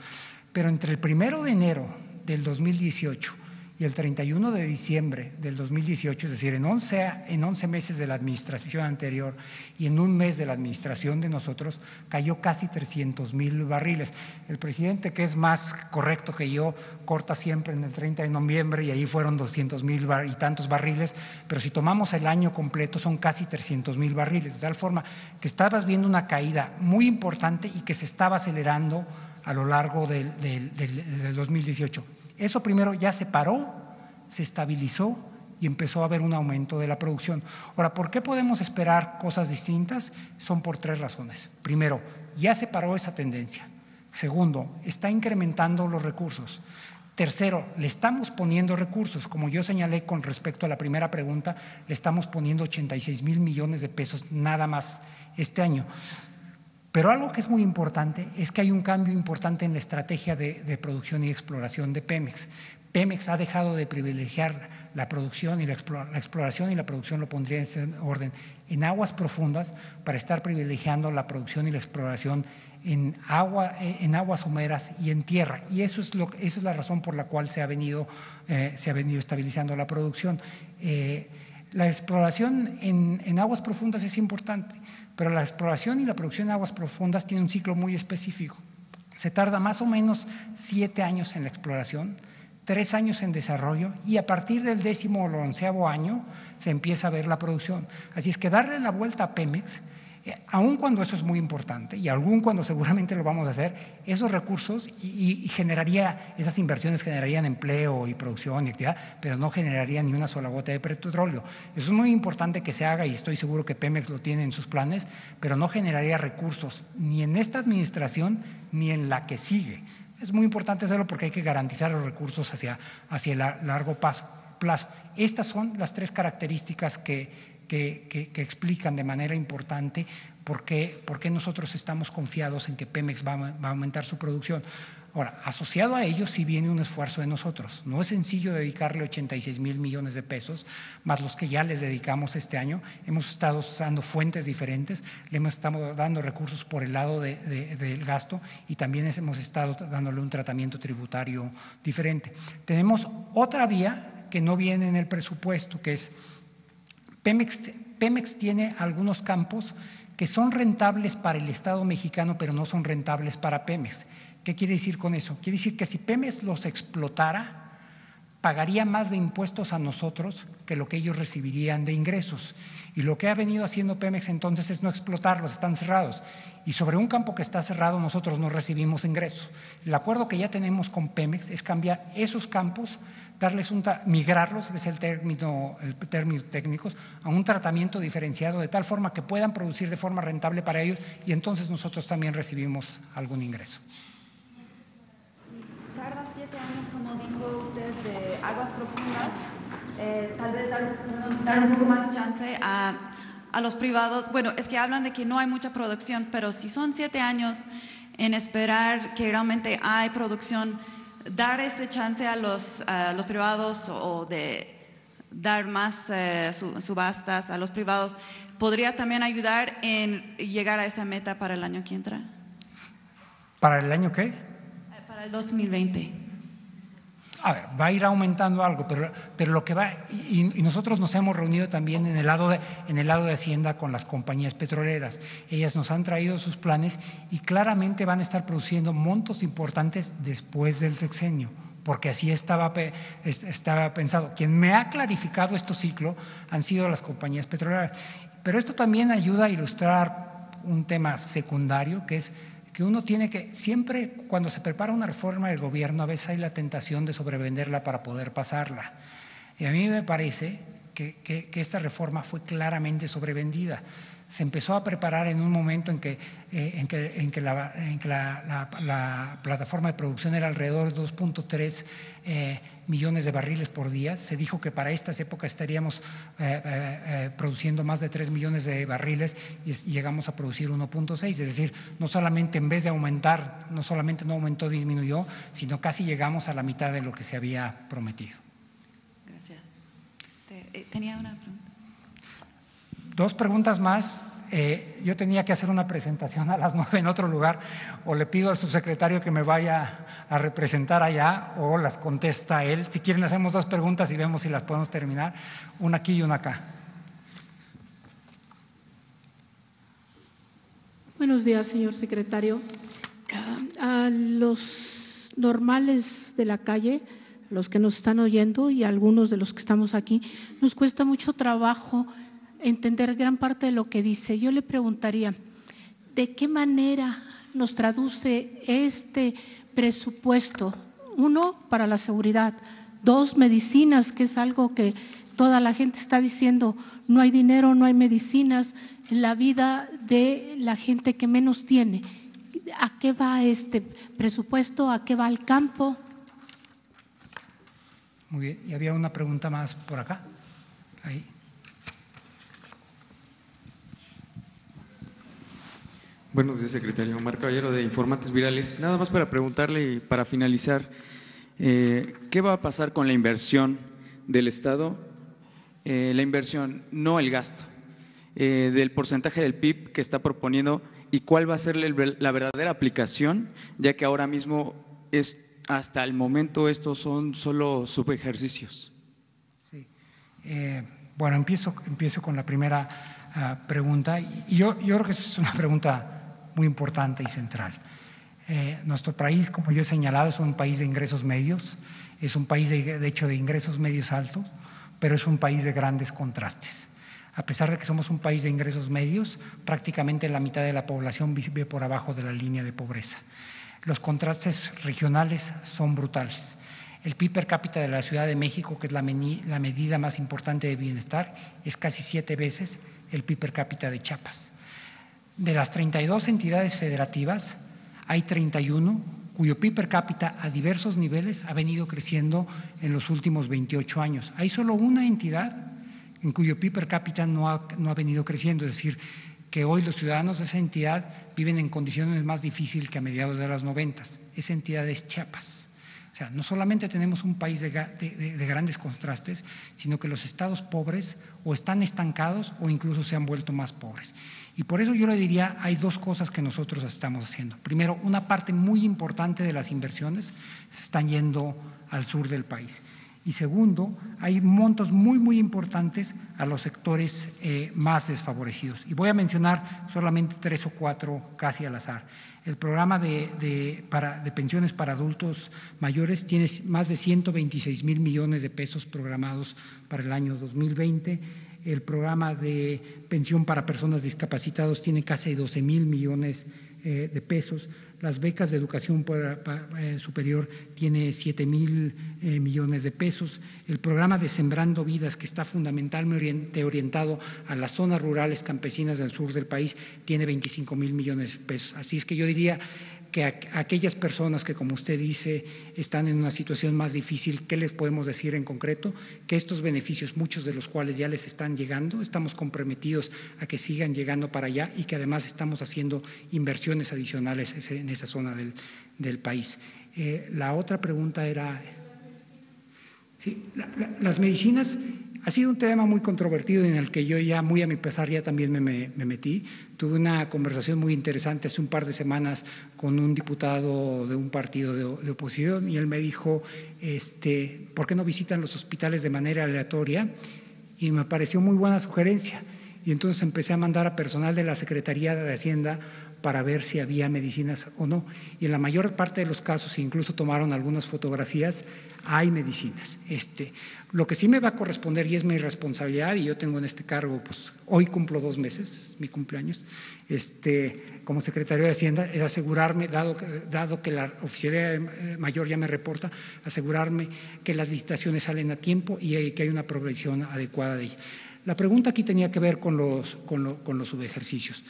Pero entre el primero de enero del 2018 y el 31 de diciembre del 2018, es decir, en 11, en 11 meses de la administración anterior y en un mes de la administración de nosotros, cayó casi 300 mil barriles. El presidente, que es más correcto que yo, corta siempre en el 30 de noviembre y ahí fueron 200 mil y tantos barriles, pero si tomamos el año completo son casi 300 mil barriles, de tal forma que estabas viendo una caída muy importante y que se estaba acelerando a lo largo del, del, del 2018. Eso primero ya se paró, se estabilizó y empezó a haber un aumento de la producción. Ahora, ¿por qué podemos esperar cosas distintas? Son por tres razones. Primero, ya se paró esa tendencia. Segundo, está incrementando los recursos. Tercero, le estamos poniendo recursos. Como yo señalé con respecto a la primera pregunta, le estamos poniendo 86 mil millones de pesos nada más este año. Pero algo que es muy importante es que hay un cambio importante en la estrategia de, producción y exploración de Pemex. Pemex ha dejado de privilegiar la producción y la, exploración y la producción lo pondría en ese orden en aguas profundas para estar privilegiando la producción y la exploración en, agua, en aguas humeras y en tierra. Y eso es lo, esa es la razón por la cual se ha venido, eh, se ha venido estabilizando la producción. Eh, la exploración en, aguas profundas es importante, pero la exploración y la producción en aguas profundas tiene un ciclo muy específico. Se tarda más o menos siete años en la exploración, tres años en desarrollo y a partir del décimo o onceavo año se empieza a ver la producción. Así es que darle la vuelta a Pemex, aun cuando eso es muy importante y aun cuando seguramente lo vamos a hacer, esos recursos y, generaría, esas inversiones generarían empleo y producción y actividad, pero no generarían ni una sola gota de petróleo. Eso es muy importante que se haga y estoy seguro que Pemex lo tiene en sus planes, pero no generaría recursos ni en esta administración ni en la que sigue. Es muy importante hacerlo porque hay que garantizar los recursos hacia, hacia el largo plazo. Estas son las tres características que, que, explican de manera importante por qué, por qué, nosotros estamos confiados en que Pemex va, va a aumentar su producción. Ahora, asociado a ello sí viene un esfuerzo de nosotros. No es sencillo dedicarle 86 mil millones de pesos, más los que ya les dedicamos este año. Hemos estado usando fuentes diferentes, le hemos estado dando recursos por el lado del gasto y también hemos estado dándole un tratamiento tributario diferente. Tenemos otra vía que no viene en el presupuesto, que es Pemex, tiene algunos campos que son rentables para el Estado mexicano, pero no son rentables para Pemex. ¿Qué quiere decir con eso? Quiere decir que si Pemex los explotara, pagaría más de impuestos a nosotros que lo que ellos recibirían de ingresos. Y lo que ha venido haciendo Pemex entonces es no explotarlos, están cerrados. Y sobre un campo que está cerrado nosotros no recibimos ingresos. El acuerdo que ya tenemos con Pemex es cambiar esos campos, darles un migrarlos, es el término, el término técnico, a un tratamiento diferenciado de tal forma que puedan producir de forma rentable para ellos y entonces nosotros también recibimos algún ingreso. aguas profundas, eh, tal vez dar, un poco más chance a, a, los privados. Bueno, es que hablan de que no hay mucha producción, pero si son siete años en esperar que realmente hay producción, dar ese chance a los, a los privados o de dar más eh, subastas a los privados, podría también ayudar en llegar a esa meta para el año que entra. ¿Para el año qué? Para el 2020 a ver, va a ir aumentando algo, pero, pero lo que va, y, nosotros nos hemos reunido también en el, lado de, en el lado de Hacienda con las compañías petroleras. Ellas nos han traído sus planes y claramente van a estar produciendo montos importantes después del sexenio, porque así estaba, estaba pensado. Quien me ha clarificado este ciclo han sido las compañías petroleras. Pero esto también ayuda a ilustrar un tema secundario, que es que uno tiene que, siempre cuando se prepara una reforma del gobierno, a veces hay la tentación de sobrevenderla para poder pasarla. Y a mí me parece que, que, esta reforma fue claramente sobrevendida. Se empezó a preparar en un momento en que, eh, en que, en que, la, plataforma de producción era alrededor de 2.3 eh, millones de barriles por día. Se dijo que para estas épocas estaríamos eh, eh, eh, produciendo más de 3 millones de barriles y, llegamos a producir 1.6. Es decir, no solamente en vez de aumentar, no solamente no aumentó, disminuyó, sino casi llegamos a la mitad de lo que se había prometido. Gracias. Este, tenía una pregunta. Dos preguntas más. Yo tenía que hacer una presentación a las *laughs* nueve en otro lugar, o le pido al subsecretario que me vaya a representar allá o las contesta él. Si quieren hacemos dos preguntas y vemos si las podemos terminar, una aquí y una acá. Buenos días, señor secretario. A los normales de la calle, los que nos están oyendo y algunos de los que estamos aquí, nos cuesta mucho trabajo entender gran parte de lo que dice. Yo le preguntaría, ¿de qué manera nos traduce este presupuesto, uno para la seguridad, dos medicinas, que es algo que toda la gente está diciendo, no hay dinero, no hay medicinas en la vida de la gente que menos tiene. ¿A qué va este presupuesto? ¿A qué va el campo? Muy bien, y había una pregunta más por acá. Ahí. Buenos días, secretario. Omar Caballero de Informantes Virales. Nada más para preguntarle y para finalizar, eh, ¿qué va a pasar con la inversión del Estado? Eh, la inversión, no el gasto, eh, del porcentaje del PIB que está proponiendo y cuál va a ser la verdadera aplicación, ya que ahora mismo es, hasta el momento estos son solo subejercicios. Bueno, empiezo, empiezo con la primera ah, pregunta. Yo, yo creo que es una pregunta muy importante y central. Eh, nuestro país, como yo he señalado, es un país de ingresos medios, es un país de, de hecho de ingresos medios altos, pero es un país de grandes contrastes. A pesar de que somos un país de ingresos medios, prácticamente la mitad de la población vive por abajo de la línea de pobreza. Los contrastes regionales son brutales. El PIB per cápita de la Ciudad de México, que es la, la medida más importante de bienestar, es casi siete veces el PIB per cápita de Chiapas. De las 32 entidades federativas, hay 31 cuyo PIB per cápita a diversos niveles ha venido creciendo en los últimos 28 años. Hay solo una entidad en cuyo PIB per cápita no ha, no ha venido creciendo, es decir, que hoy los ciudadanos de esa entidad viven en condiciones más difíciles que a mediados de las noventas. Esa entidad es Chiapas. O sea, no solamente tenemos un país de, de, de, grandes contrastes, sino que los estados pobres o están estancados o incluso se han vuelto más pobres. Y por eso yo le diría, hay dos cosas que nosotros estamos haciendo. Primero, una parte muy importante de las inversiones se están yendo al sur del país. Y segundo, hay montos muy, muy importantes a los sectores eh, más desfavorecidos. Y voy a mencionar solamente tres o cuatro casi al azar. El programa de, de, para, de, pensiones para adultos mayores tiene más de 126 mil millones de pesos programados para el año 2020. El programa de pensión para personas discapacitadas tiene casi 12 mil millones eh, de pesos. Las becas de educación eh, superior tiene 7 mil eh, millones de pesos. El programa de Sembrando Vidas, que está fundamentalmente orientado a las zonas rurales campesinas del sur del país, tiene 25 mil millones de pesos. Así es que yo diría que aquellas personas que, como usted dice, están en una situación más difícil, ¿qué les podemos decir en concreto? Que estos beneficios, muchos de los cuales ya les están llegando, estamos comprometidos a que sigan llegando para allá y que además estamos haciendo inversiones adicionales en esa zona del, del país. Eh, la otra pregunta era, sí, la, la, las medicinas ha sido un tema muy controvertido en el que yo ya, muy a mi pesar, ya también me, me, me, metí. Tuve una conversación muy interesante hace un par de semanas con un diputado de un partido de, de oposición y él me dijo, este, ¿por qué no visitan los hospitales de manera aleatoria? Y me pareció muy buena sugerencia. Y entonces empecé a mandar a personal de la Secretaría de Hacienda para ver si había medicinas o no. Y en la mayor parte de los casos, incluso tomaron algunas fotografías, hay medicinas. Este, lo que sí me va a corresponder y es mi responsabilidad, y yo tengo en este cargo, pues hoy cumplo dos meses, mi cumpleaños, este, como secretario de Hacienda, es asegurarme, dado, dado que la oficialía mayor ya me reporta, asegurarme que las licitaciones salen a tiempo y que hay una provisión adecuada de ellas. La pregunta aquí tenía que ver con los, con, lo, con los subejercicios.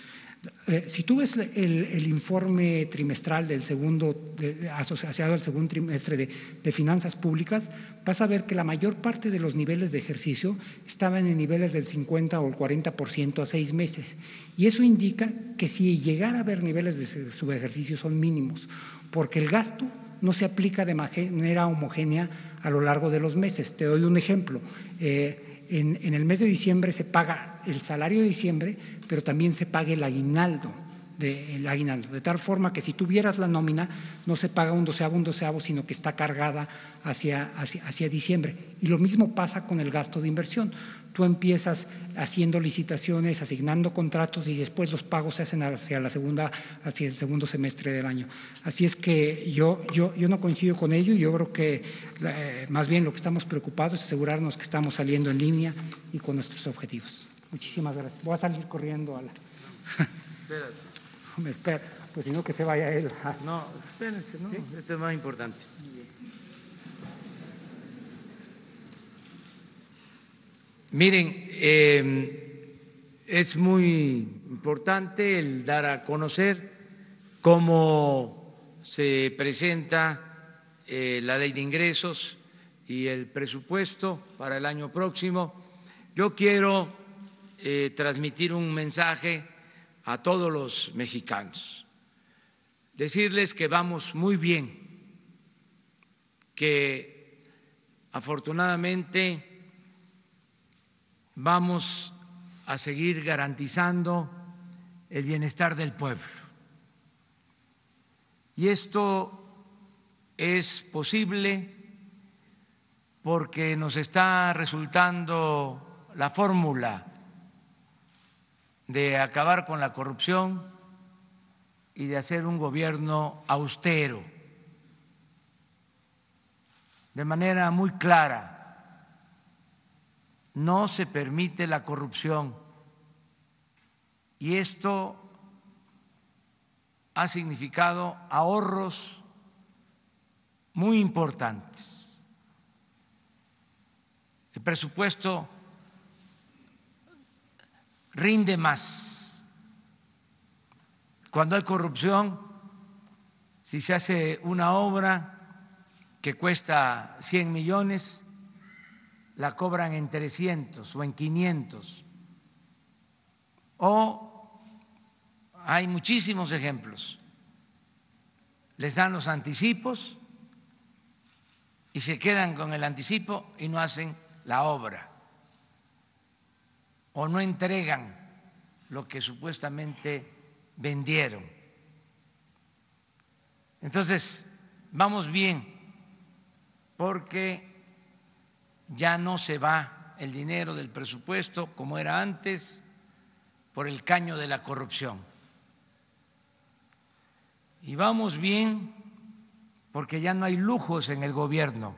Eh, si tú ves el, informe trimestral del segundo, asociado al segundo trimestre de, de, finanzas públicas, vas a ver que la mayor parte de los niveles de ejercicio estaban en niveles del 50 o el 40% a seis meses. Y eso indica que si llegara a haber niveles de subejercicio son mínimos, porque el gasto no se aplica de manera homogénea a lo largo de los meses. Te doy un ejemplo. Eh, en, en, el mes de diciembre se paga el salario de diciembre, pero también se paga el aguinaldo, de, el aguinaldo, de tal forma que si tuvieras la nómina, no se paga un doceavo, un doceavo, sino que está cargada hacia, hacia, hacia diciembre. Y lo mismo pasa con el gasto de inversión. Tú empiezas haciendo licitaciones, asignando contratos y después los pagos se hacen hacia la segunda, hacia el segundo semestre del año. Así es que yo, yo, yo no coincido con ello y yo creo que eh, más bien lo que estamos preocupados es asegurarnos que estamos saliendo en línea y con nuestros objetivos. Muchísimas gracias. Voy a salir corriendo a la. Espérate. *laughs* Me espera, pues si no que se vaya él. No, espérense, ¿no? ¿Sí? Esto es más importante. Miren, eh, es muy importante el dar a conocer cómo se presenta eh, la ley de ingresos y el presupuesto para el año próximo. Yo quiero eh, transmitir un mensaje a todos los mexicanos, decirles que vamos muy bien, que afortunadamente vamos a seguir garantizando el bienestar del pueblo. Y esto es posible porque nos está resultando la fórmula de acabar con la corrupción y de hacer un gobierno austero, de manera muy clara. No se permite la corrupción y esto ha significado ahorros muy importantes. El presupuesto rinde más. Cuando hay corrupción, si se hace una obra que cuesta 100 millones, la cobran en 300 o en 500. O hay muchísimos ejemplos. Les dan los anticipos y se quedan con el anticipo y no hacen la obra o no entregan lo que supuestamente vendieron. Entonces, vamos bien porque ya no se va el dinero del presupuesto como era antes por el caño de la corrupción. Y vamos bien porque ya no hay lujos en el gobierno,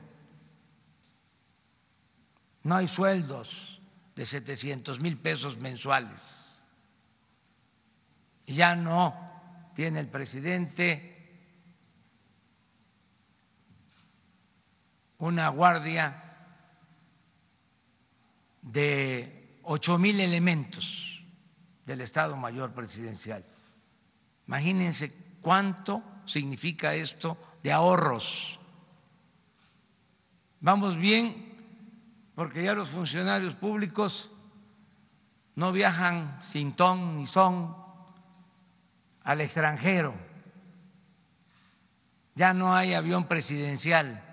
no hay sueldos de 700 mil pesos mensuales. Ya no tiene el presidente una guardia de ocho mil elementos del Estado Mayor Presidencial. Imagínense cuánto significa esto de ahorros. Vamos bien porque ya los funcionarios públicos no viajan sin ton ni son al extranjero. Ya no hay avión presidencial,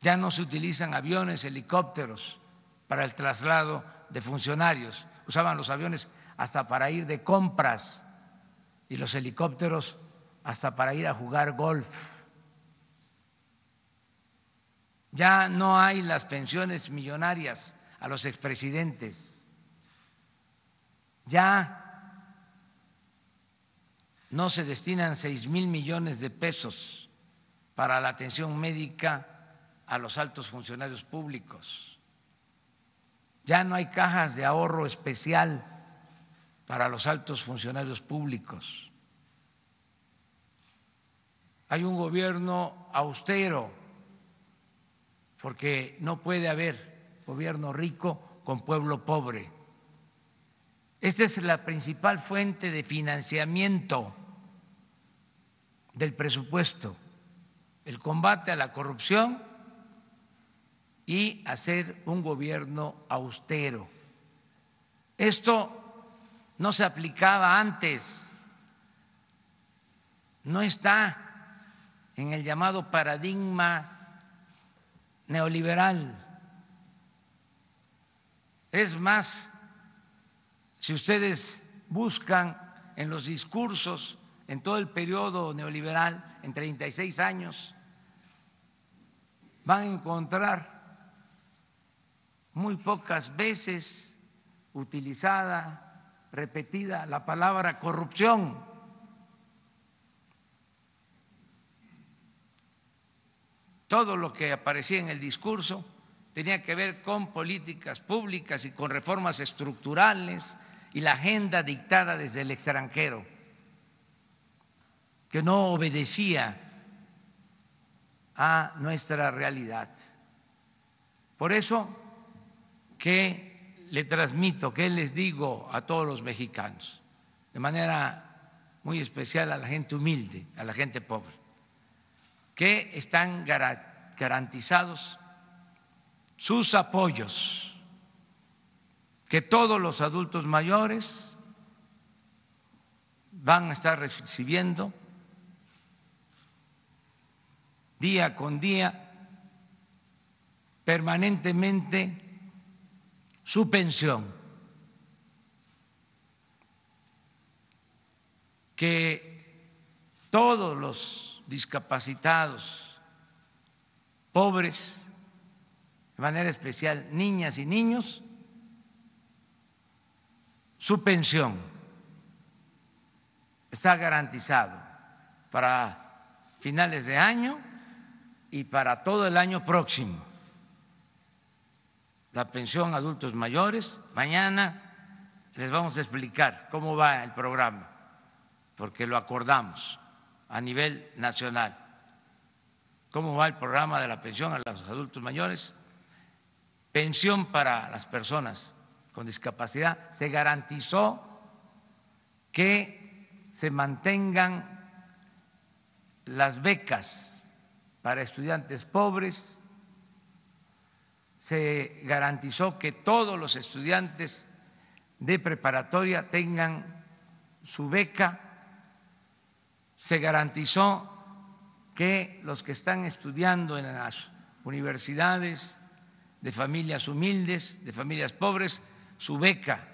ya no se utilizan aviones, helicópteros para el traslado de funcionarios. Usaban los aviones hasta para ir de compras y los helicópteros hasta para ir a jugar golf. Ya no hay las pensiones millonarias a los expresidentes. Ya no se destinan seis mil millones de pesos para la atención médica a los altos funcionarios públicos. Ya no hay cajas de ahorro especial para los altos funcionarios públicos. Hay un gobierno austero porque no puede haber gobierno rico con pueblo pobre. Esta es la principal fuente de financiamiento del presupuesto, el combate a la corrupción y hacer un gobierno austero. Esto no se aplicaba antes, no está en el llamado paradigma neoliberal. Es más, si ustedes buscan en los discursos en todo el periodo neoliberal, en 36 años, van a encontrar muy pocas veces utilizada, repetida la palabra corrupción. todo lo que aparecía en el discurso tenía que ver con políticas públicas y con reformas estructurales y la agenda dictada desde el extranjero, que no obedecía a nuestra realidad. Por eso que le transmito, que les digo a todos los mexicanos, de manera muy especial a la gente humilde, a la gente pobre, que están garantizados sus apoyos, que todos los adultos mayores van a estar recibiendo día con día, permanentemente, su pensión, que todos los discapacitados, pobres, de manera especial niñas y niños, su pensión está garantizado para finales de año y para todo el año próximo. La pensión a adultos mayores, mañana les vamos a explicar cómo va el programa, porque lo acordamos a nivel nacional. ¿Cómo va el programa de la pensión a los adultos mayores? Pensión para las personas con discapacidad. Se garantizó que se mantengan las becas para estudiantes pobres, se garantizó que todos los estudiantes de preparatoria tengan su beca, se garantizó que los que están estudiando en las universidades de familias humildes, de familias pobres, su beca.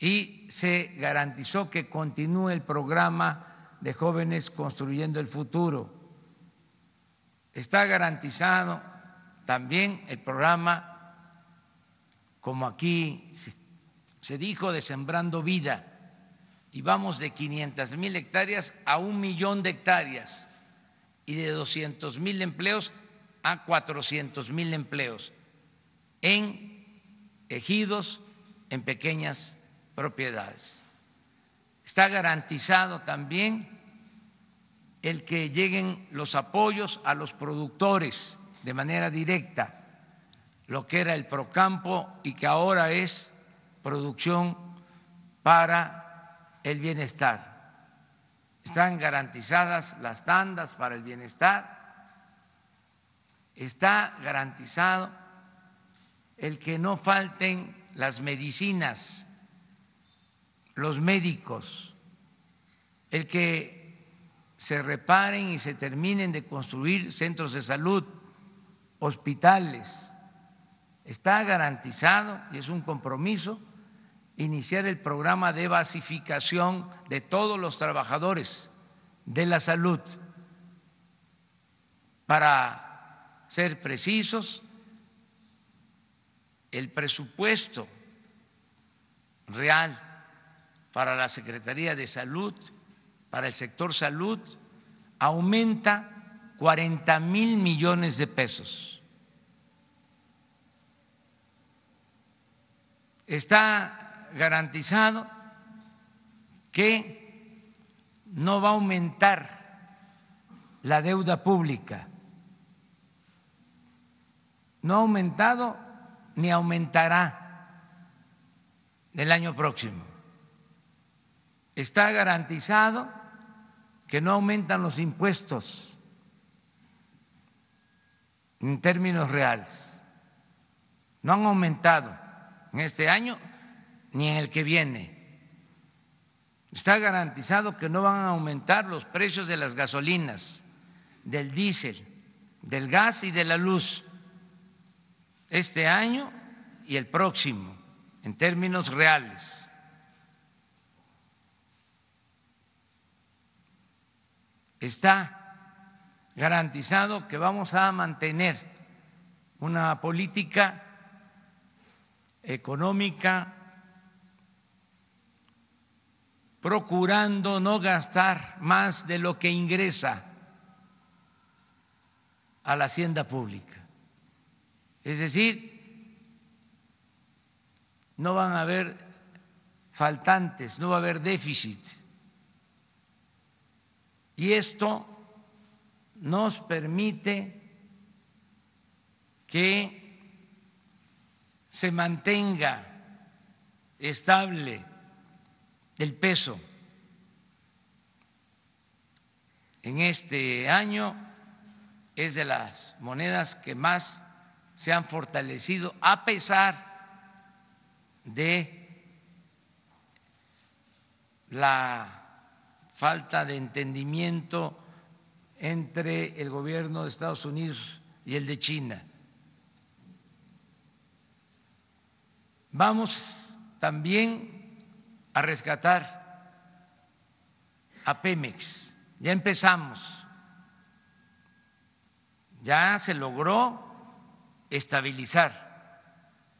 Y se garantizó que continúe el programa de jóvenes construyendo el futuro. Está garantizado también el programa, como aquí se dijo, de Sembrando Vida. Y vamos de 500 mil hectáreas a un millón de hectáreas y de 200 mil empleos a 400 mil empleos en ejidos, en pequeñas propiedades. Está garantizado también el que lleguen los apoyos a los productores de manera directa, lo que era el Procampo y que ahora es producción para el bienestar. Están garantizadas las tandas para el bienestar, está garantizado el que no falten las medicinas, los médicos, el que se reparen y se terminen de construir centros de salud, hospitales. Está garantizado y es un compromiso iniciar el programa de basificación de todos los trabajadores de la salud. Para ser precisos, el presupuesto real para la Secretaría de Salud para el sector salud aumenta 40 mil millones de pesos. Está garantizado que no va a aumentar la deuda pública. No ha aumentado ni aumentará el año próximo. Está garantizado que no aumentan los impuestos en términos reales. No han aumentado en este año ni en el que viene. Está garantizado que no van a aumentar los precios de las gasolinas, del diésel, del gas y de la luz este año y el próximo en términos reales. Está garantizado que vamos a mantener una política económica procurando no gastar más de lo que ingresa a la hacienda pública. Es decir, no van a haber faltantes, no va a haber déficit y esto nos permite que se mantenga estable el peso. En este año es de las monedas que más se han fortalecido a pesar de la falta de entendimiento entre el gobierno de Estados Unidos y el de China. Vamos también a rescatar a Pemex. Ya empezamos. Ya se logró estabilizar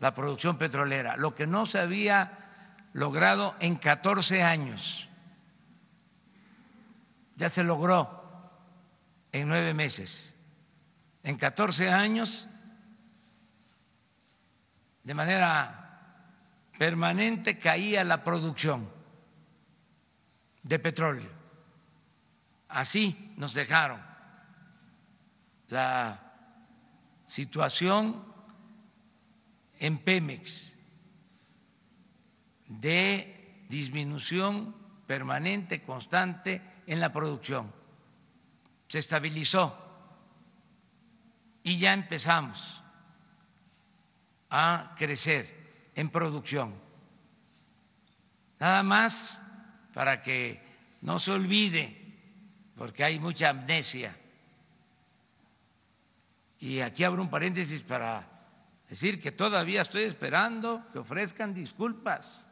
la producción petrolera. Lo que no se había logrado en 14 años. Ya se logró en nueve meses. En 14 años, de manera permanente, caía la producción de petróleo. Así nos dejaron la situación en Pemex de disminución permanente, constante en la producción. Se estabilizó y ya empezamos a crecer en producción. Nada más para que no se olvide, porque hay mucha amnesia. Y aquí abro un paréntesis para decir que todavía estoy esperando que ofrezcan disculpas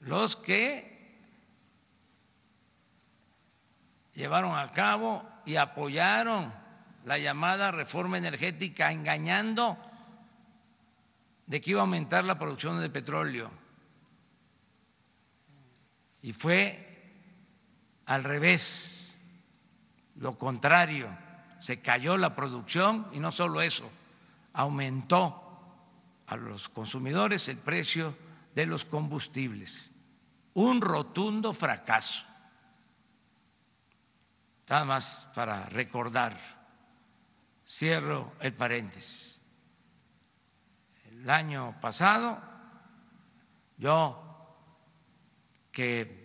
los que llevaron a cabo y apoyaron la llamada reforma energética engañando de que iba a aumentar la producción de petróleo. Y fue al revés, lo contrario, se cayó la producción y no solo eso, aumentó a los consumidores el precio de los combustibles. Un rotundo fracaso. Nada más para recordar, cierro el paréntesis. El año pasado, yo que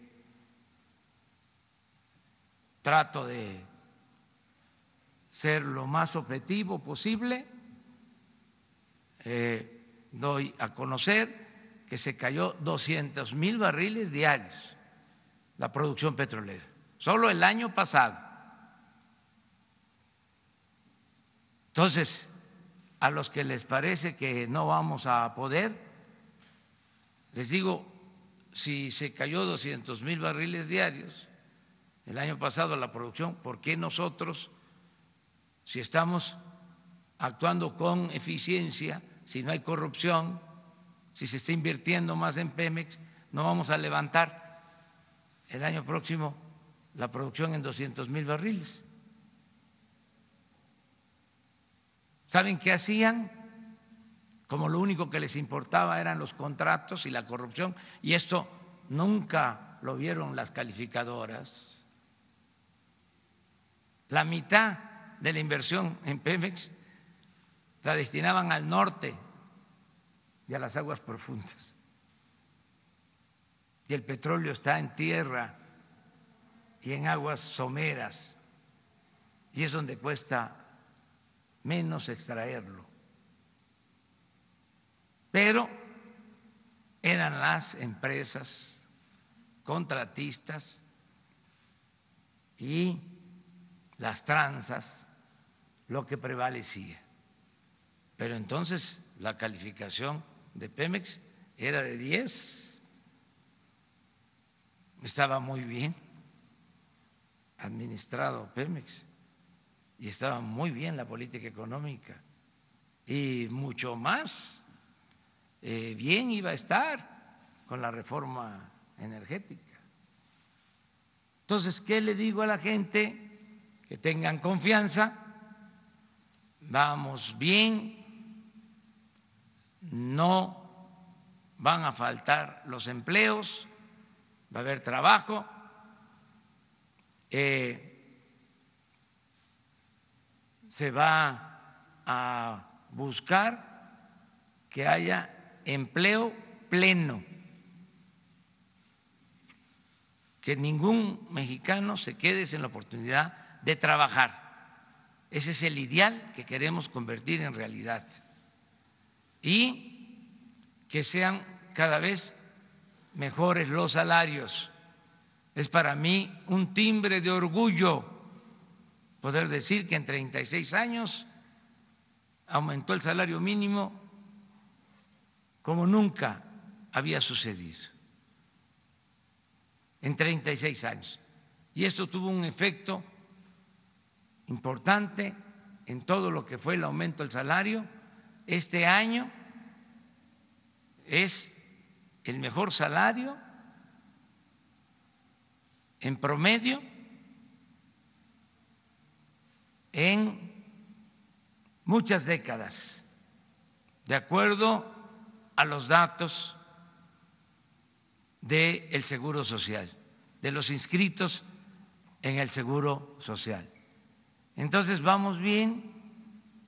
trato de ser lo más objetivo posible, eh, doy a conocer que se cayó 200 mil barriles diarios la producción petrolera, solo el año pasado. Entonces, a los que les parece que no vamos a poder, les digo, si se cayó 200 mil barriles diarios el año pasado la producción, ¿por qué nosotros, si estamos actuando con eficiencia, si no hay corrupción, si se está invirtiendo más en Pemex, no vamos a levantar el año próximo la producción en 200 mil barriles? ¿Saben qué hacían? Como lo único que les importaba eran los contratos y la corrupción, y esto nunca lo vieron las calificadoras. La mitad de la inversión en Pemex la destinaban al norte y a las aguas profundas. Y el petróleo está en tierra y en aguas someras, y es donde cuesta menos extraerlo. Pero eran las empresas contratistas y las tranzas lo que prevalecía. Pero entonces la calificación de Pemex era de 10, estaba muy bien administrado Pemex y estaba muy bien la política económica y mucho más eh, bien iba a estar con la reforma energética. Entonces, ¿qué le digo a la gente? Que tengan confianza, vamos bien, no van a faltar los empleos, va a haber trabajo. Eh, se va a buscar que haya empleo pleno, que ningún mexicano se quede sin la oportunidad de trabajar. Ese es el ideal que queremos convertir en realidad. Y que sean cada vez mejores los salarios. Es para mí un timbre de orgullo poder decir que en 36 años aumentó el salario mínimo como nunca había sucedido, en 36 años. Y esto tuvo un efecto importante en todo lo que fue el aumento del salario. Este año es el mejor salario en promedio en muchas décadas, de acuerdo a los datos del Seguro Social, de los inscritos en el Seguro Social. Entonces vamos bien,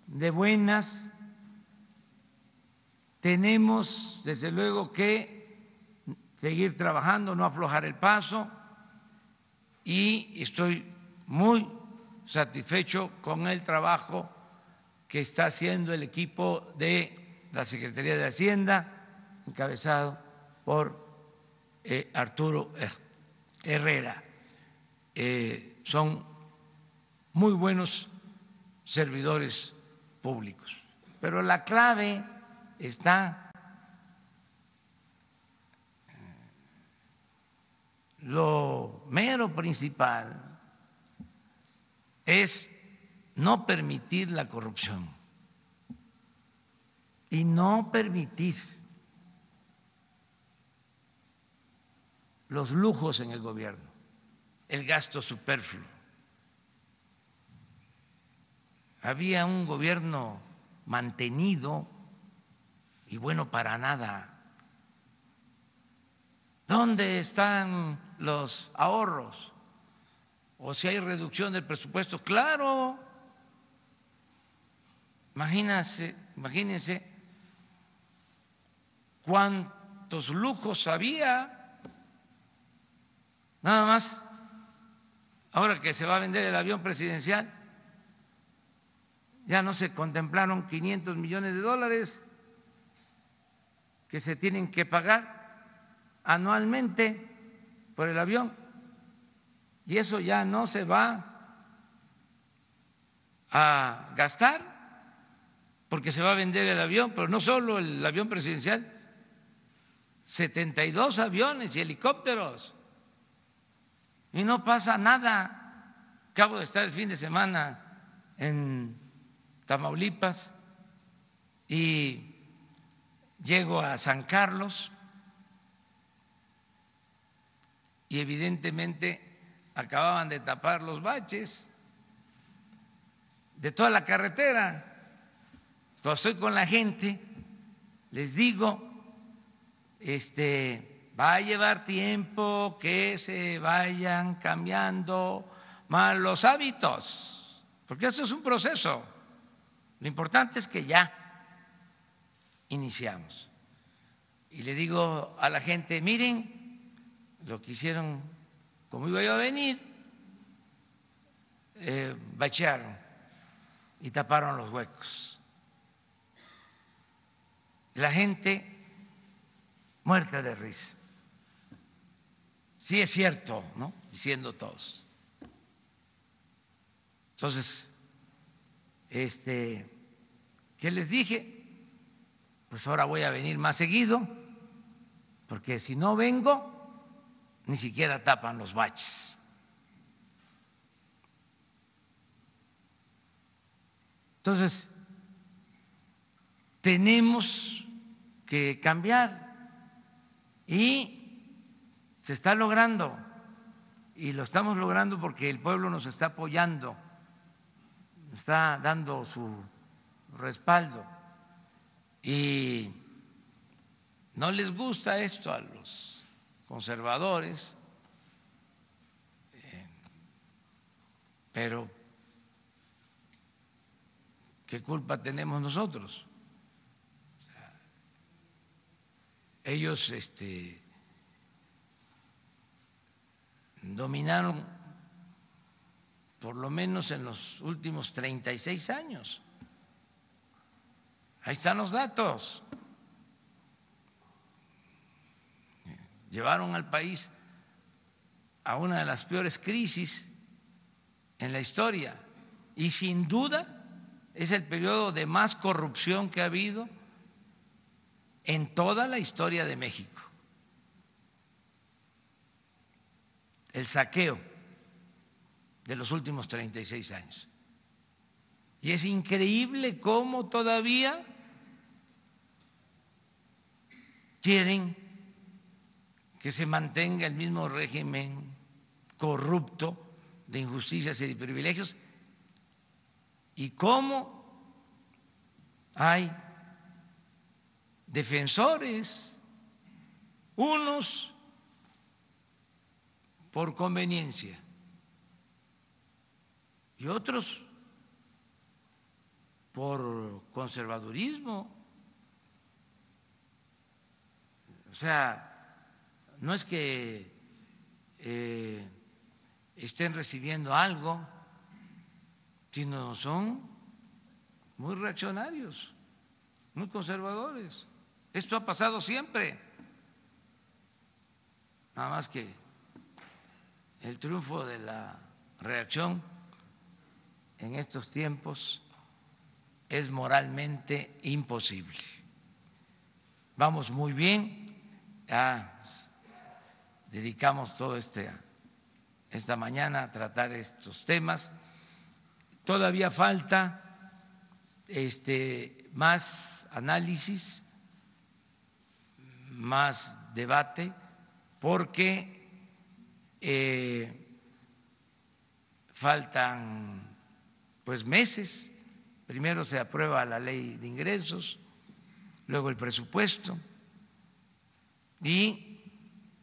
de buenas. Tenemos, desde luego, que seguir trabajando, no aflojar el paso y estoy muy satisfecho con el trabajo que está haciendo el equipo de la Secretaría de Hacienda, encabezado por eh, Arturo Herrera. Eh, son muy buenos servidores públicos. Pero la clave está lo mero principal es no permitir la corrupción y no permitir los lujos en el gobierno, el gasto superfluo. Había un gobierno mantenido y bueno para nada. ¿Dónde están los ahorros? O si hay reducción del presupuesto, claro. Imagínense, imagínense cuántos lujos había Nada más, ahora que se va a vender el avión presidencial, ya no se contemplaron 500 millones de dólares que se tienen que pagar anualmente por el avión. Y eso ya no se va a gastar porque se va a vender el avión, pero no solo el avión presidencial, 72 aviones y helicópteros y no pasa nada. Acabo de estar el fin de semana en Tamaulipas y llego a San Carlos y evidentemente acababan de tapar los baches de toda la carretera. Cuando estoy con la gente, les digo, este, Va a llevar tiempo que se vayan cambiando malos hábitos, porque esto es un proceso. Lo importante es que ya iniciamos. Y le digo a la gente, miren lo que hicieron, como iba yo a venir, eh, bachearon y taparon los huecos. La gente muerta de risa. Sí es cierto, ¿no? Diciendo todos. Entonces, este, ¿qué les dije? Pues ahora voy a venir más seguido, porque si no vengo, ni siquiera tapan los baches. Entonces, tenemos que cambiar y se está logrando y lo estamos logrando porque el pueblo nos está apoyando, está dando su respaldo y no les gusta esto a los conservadores, eh, pero ¿qué culpa tenemos nosotros? ellos este, dominaron por lo menos en los últimos 36 años. Ahí están los datos. Llevaron al país a una de las peores crisis en la historia y sin duda es el periodo de más corrupción que ha habido en toda la historia de México. el saqueo de los últimos 36 años. Y es increíble cómo todavía quieren que se mantenga el mismo régimen corrupto de injusticias y de privilegios y cómo hay defensores, unos por conveniencia y otros por conservadurismo. O sea, no es que eh, estén recibiendo algo, sino son muy reaccionarios, muy conservadores. Esto ha pasado siempre. Nada más que el triunfo de la reacción en estos tiempos es moralmente imposible. Vamos muy bien, ya dedicamos todo este esta mañana a tratar estos temas. Todavía falta este, más análisis, más debate, porque eh, faltan pues meses. Primero se aprueba la ley de ingresos, luego el presupuesto y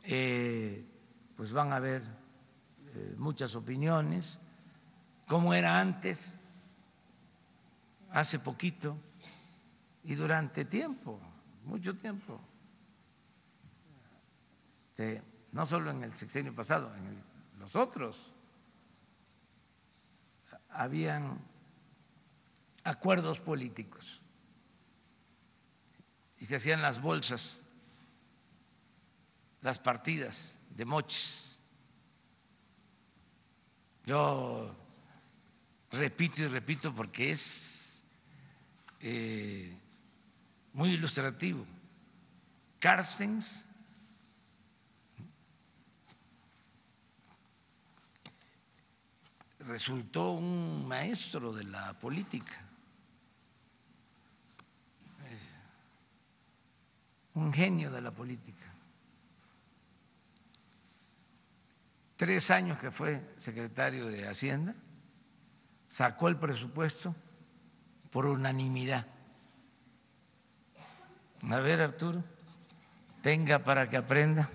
eh, pues van a haber eh, muchas opiniones, como era antes, hace poquito y durante tiempo, mucho tiempo. Este, no solo en el sexenio pasado, en los otros, habían acuerdos políticos y se hacían las bolsas, las partidas de moches yo repito y repito porque es eh, muy ilustrativo. Carstens resultó un maestro de la política, un genio de la política. Tres años que fue secretario de Hacienda, sacó el presupuesto por unanimidad. A ver, Arturo, tenga para que aprenda.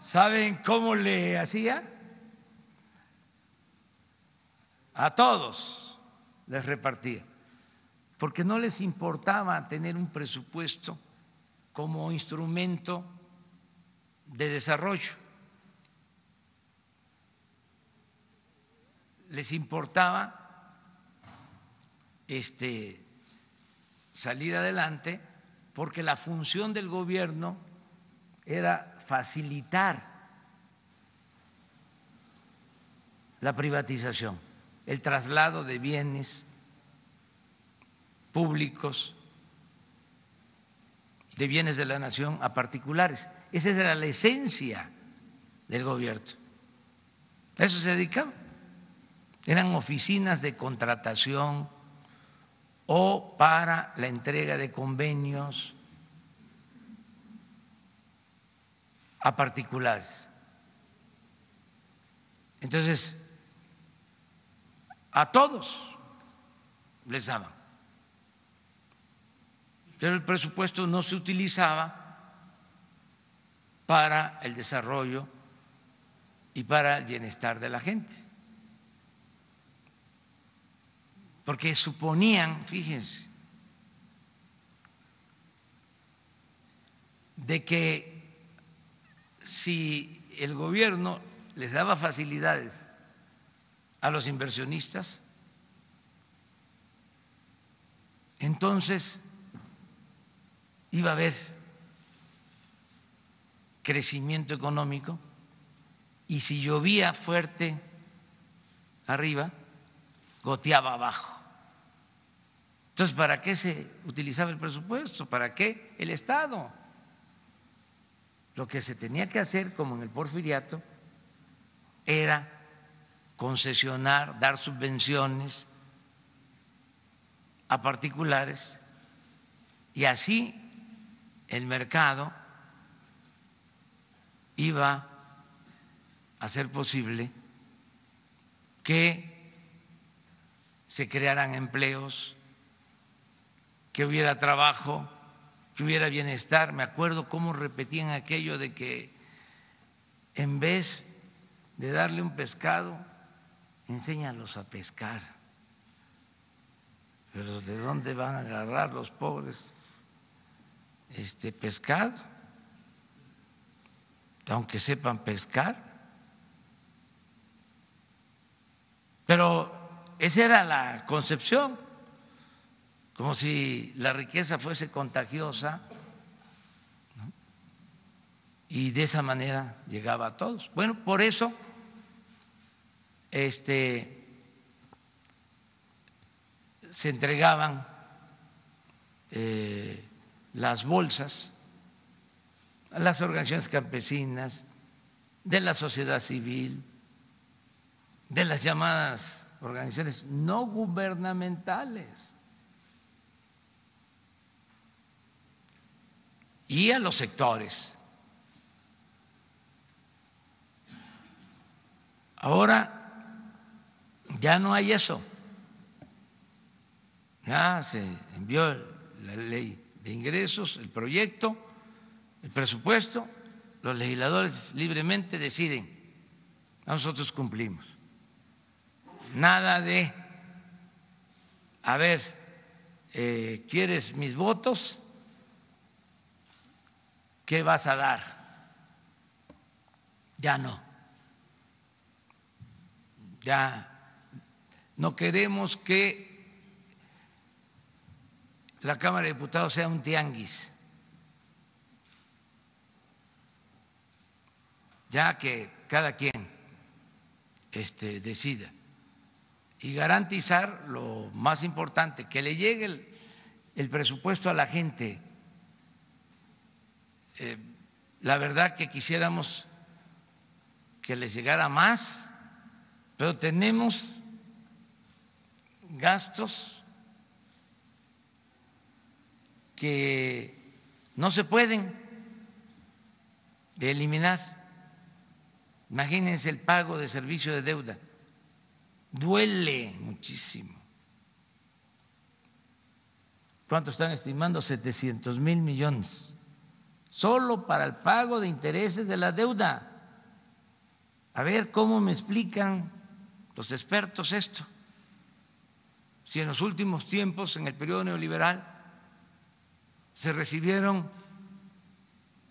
¿Saben cómo le hacía? A todos les repartía, porque no les importaba tener un presupuesto como instrumento de desarrollo. Les importaba este, salir adelante porque la función del gobierno era facilitar la privatización, el traslado de bienes públicos, de bienes de la nación a particulares. Esa era la esencia del gobierno. eso se dedicaba. Eran oficinas de contratación o para la entrega de convenios a particulares. Entonces, a todos les daban. Pero el presupuesto no se utilizaba para el desarrollo y para el bienestar de la gente. Porque suponían, fíjense, de que si el gobierno les daba facilidades a los inversionistas, entonces iba a haber crecimiento económico y si llovía fuerte arriba, goteaba abajo. Entonces, ¿para qué se utilizaba el presupuesto? ¿Para qué el Estado? Lo que se tenía que hacer, como en el porfiriato, era concesionar, dar subvenciones a particulares y así el mercado iba a hacer posible que se crearan empleos, que hubiera trabajo, que hubiera bienestar. Me acuerdo cómo repetían aquello de que en vez de darle un pescado, enséñalos a pescar. Pero ¿de dónde van a agarrar los pobres este pescado? Aunque sepan pescar. Pero esa era la concepción, como si la riqueza fuese contagiosa y de esa manera llegaba a todos. Bueno, por eso este, se entregaban eh, las bolsas las organizaciones campesinas, de la sociedad civil, de las llamadas organizaciones no gubernamentales y a los sectores. Ahora ya no hay eso. Ya se envió la ley de ingresos, el proyecto, el presupuesto, los legisladores libremente deciden, nosotros cumplimos. Nada de, a ver, eh, ¿quieres mis votos? ¿Qué vas a dar? Ya no. Ya no queremos que la Cámara de Diputados sea un tianguis, ya que cada quien este, decida y garantizar lo más importante, que le llegue el, presupuesto a la gente. Eh, la verdad que quisiéramos que les llegara más, pero tenemos gastos que no se pueden eliminar. Imagínense el pago de servicio de deuda. Duele muchísimo. ¿Cuánto están estimando? 700 mil millones. Solo para el pago de intereses de la deuda. A ver cómo me explican los expertos esto si en los últimos tiempos, en el periodo neoliberal, se recibieron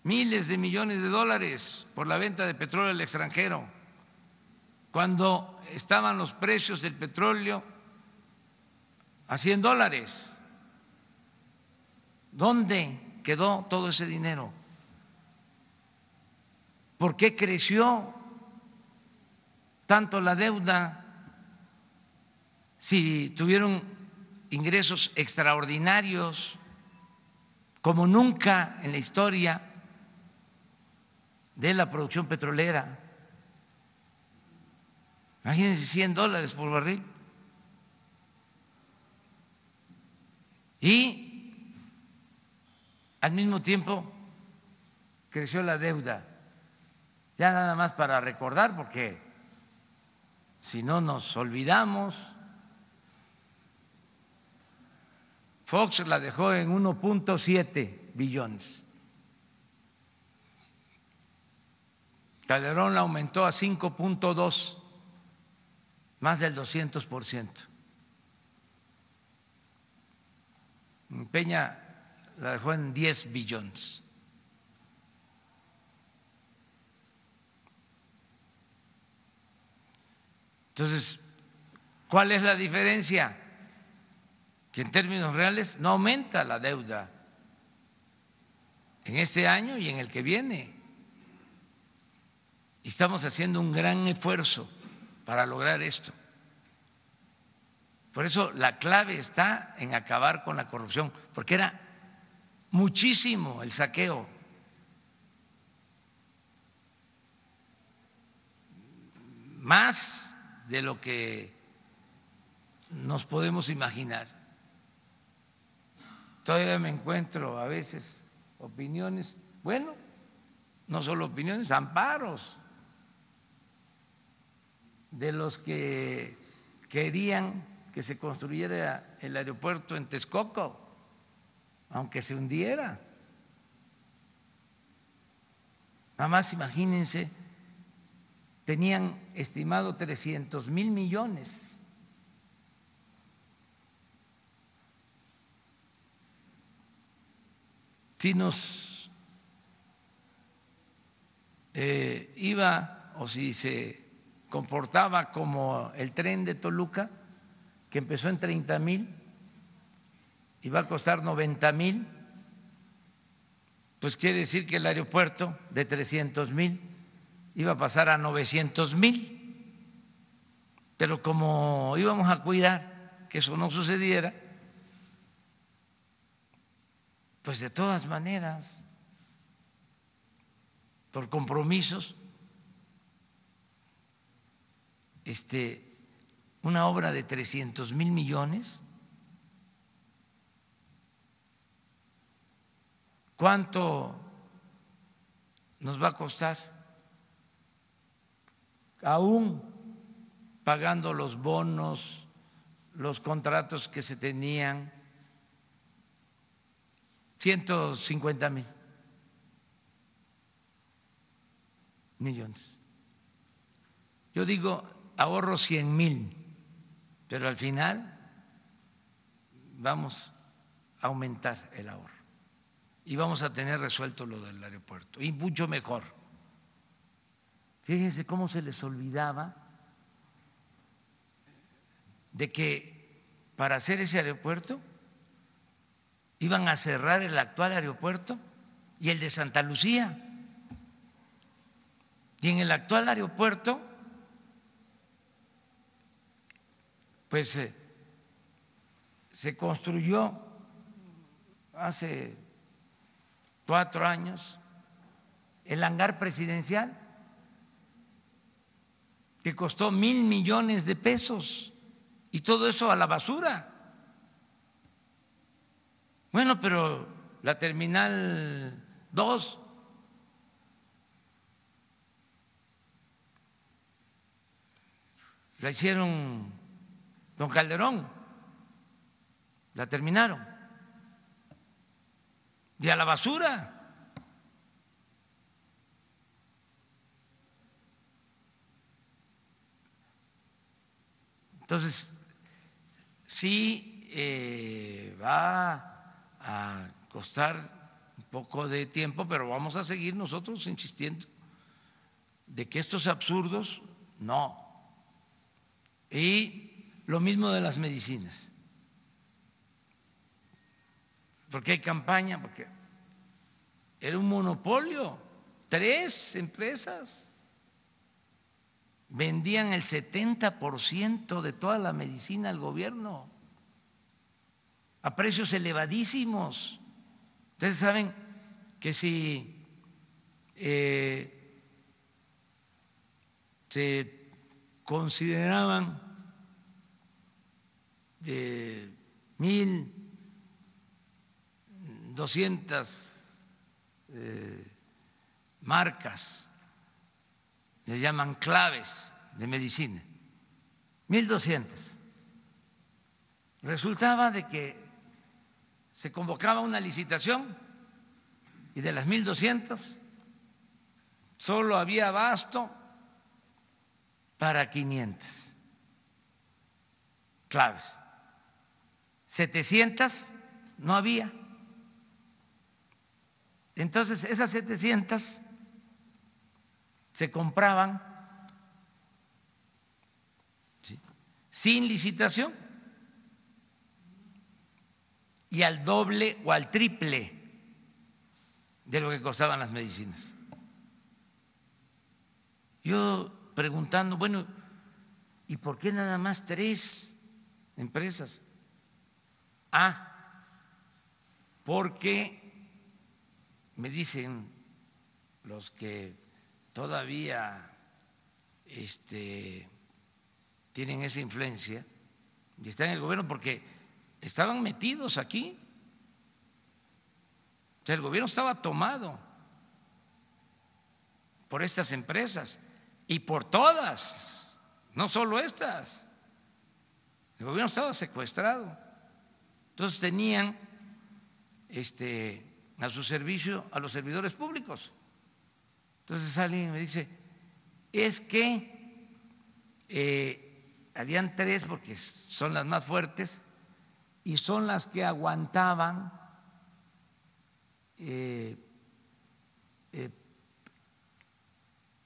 miles de millones de dólares por la venta de petróleo al extranjero, cuando estaban los precios del petróleo a 100 dólares. ¿Dónde quedó todo ese dinero? ¿Por qué creció tanto la deuda? si tuvieron ingresos extraordinarios como nunca en la historia de la producción petrolera. Imagínense 100 dólares por barril. Y al mismo tiempo creció la deuda. Ya nada más para recordar, porque si no nos olvidamos, Fox la dejó en 1.7 billones. Calderón la aumentó a 5.2, más del 200%. Peña la dejó en 10 billones. Entonces, ¿cuál es la diferencia? que en términos reales no aumenta la deuda en este año y en el que viene. Y estamos haciendo un gran esfuerzo para lograr esto. Por eso la clave está en acabar con la corrupción, porque era muchísimo el saqueo. Más de lo que nos podemos imaginar. Todavía me encuentro a veces opiniones. Bueno, no solo opiniones, amparos de los que querían que se construyera el aeropuerto en Texcoco, aunque se hundiera. Nada más imagínense, tenían estimado 300 mil millones. Si nos eh, iba o si se comportaba como el tren de Toluca, que empezó en 30 mil y va a costar 90 mil, pues quiere decir que el aeropuerto de 300 mil iba a pasar a 900 mil. Pero como íbamos a cuidar que eso no sucediera, pues de todas maneras, por compromisos, este, una obra de 300 mil millones, ¿cuánto nos va a costar? Aún pagando los bonos, los contratos que se tenían, 150 mil millones. Yo digo, ahorro 100 mil, pero al final vamos a aumentar el ahorro y vamos a tener resuelto lo del aeropuerto y mucho mejor. Fíjense cómo se les olvidaba de que para hacer ese aeropuerto iban a cerrar el actual aeropuerto y el de Santa Lucía. Y en el actual aeropuerto pues eh, se construyó hace cuatro años el hangar presidencial que costó mil millones de pesos y todo eso a la basura. Bueno, pero la terminal 2 la hicieron Don Calderón, la terminaron. Y a la basura. Entonces, sí eh, va a costar un poco de tiempo, pero vamos a seguir nosotros insistiendo de que estos absurdos no. Y lo mismo de las medicinas. Porque hay campaña, porque era un monopolio. Tres empresas vendían el 70% de toda la medicina al gobierno a precios elevadísimos. Ustedes saben que si eh, se consideraban de mil doscientas eh, marcas, les llaman claves de medicina, mil doscientas. Resultaba de que se convocaba una licitación y de las mil doscientas solo había abasto para 500 claves. 700 no había. Entonces, esas 700 se compraban sin licitación y al doble o al triple de lo que costaban las medicinas. Yo preguntando, bueno, ¿y por qué nada más tres empresas? Ah, porque me dicen los que todavía este, tienen esa influencia y están en el gobierno porque estaban metidos aquí. el gobierno estaba tomado por estas empresas y por todas, no solo estas. El gobierno estaba secuestrado. Entonces tenían este, a su servicio a los servidores públicos. Entonces alguien me dice, es que eh, habían tres, porque son las más fuertes, y son las que aguantaban eh, eh,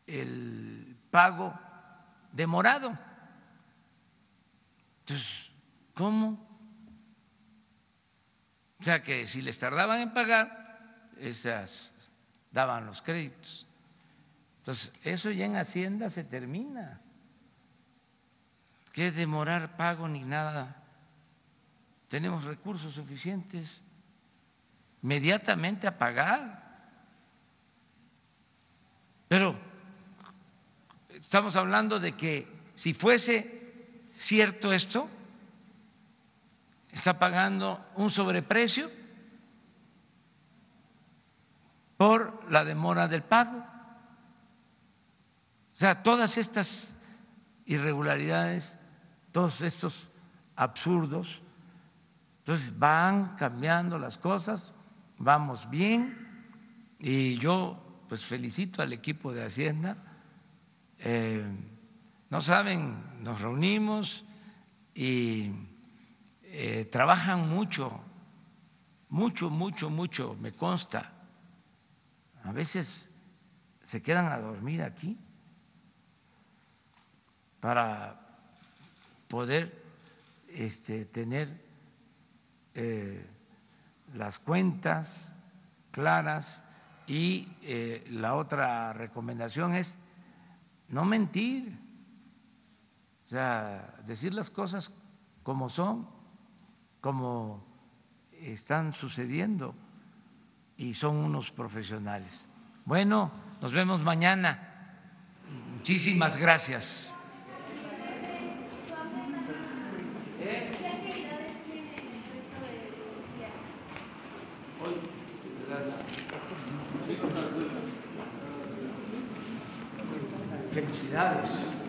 el pago demorado. Entonces, ¿cómo? O sea que si les tardaban en pagar, esas daban los créditos. Entonces, eso ya en Hacienda se termina. ¿Qué demorar pago ni nada? Tenemos recursos suficientes inmediatamente a pagar. Pero estamos hablando de que si fuese cierto esto, está pagando un sobreprecio por la demora del pago. O sea, todas estas irregularidades, todos estos absurdos, entonces van cambiando las cosas, vamos bien y yo pues felicito al equipo de Hacienda. Eh, no saben, nos reunimos y eh, trabajan mucho, mucho, mucho, mucho, me consta. A veces se quedan a dormir aquí para poder este, tener eh, las cuentas claras y eh, la otra recomendación es no mentir, o sea, decir las cosas como son como están sucediendo y son unos profesionales. Bueno, nos vemos mañana. Muchísimas gracias. Felicidades.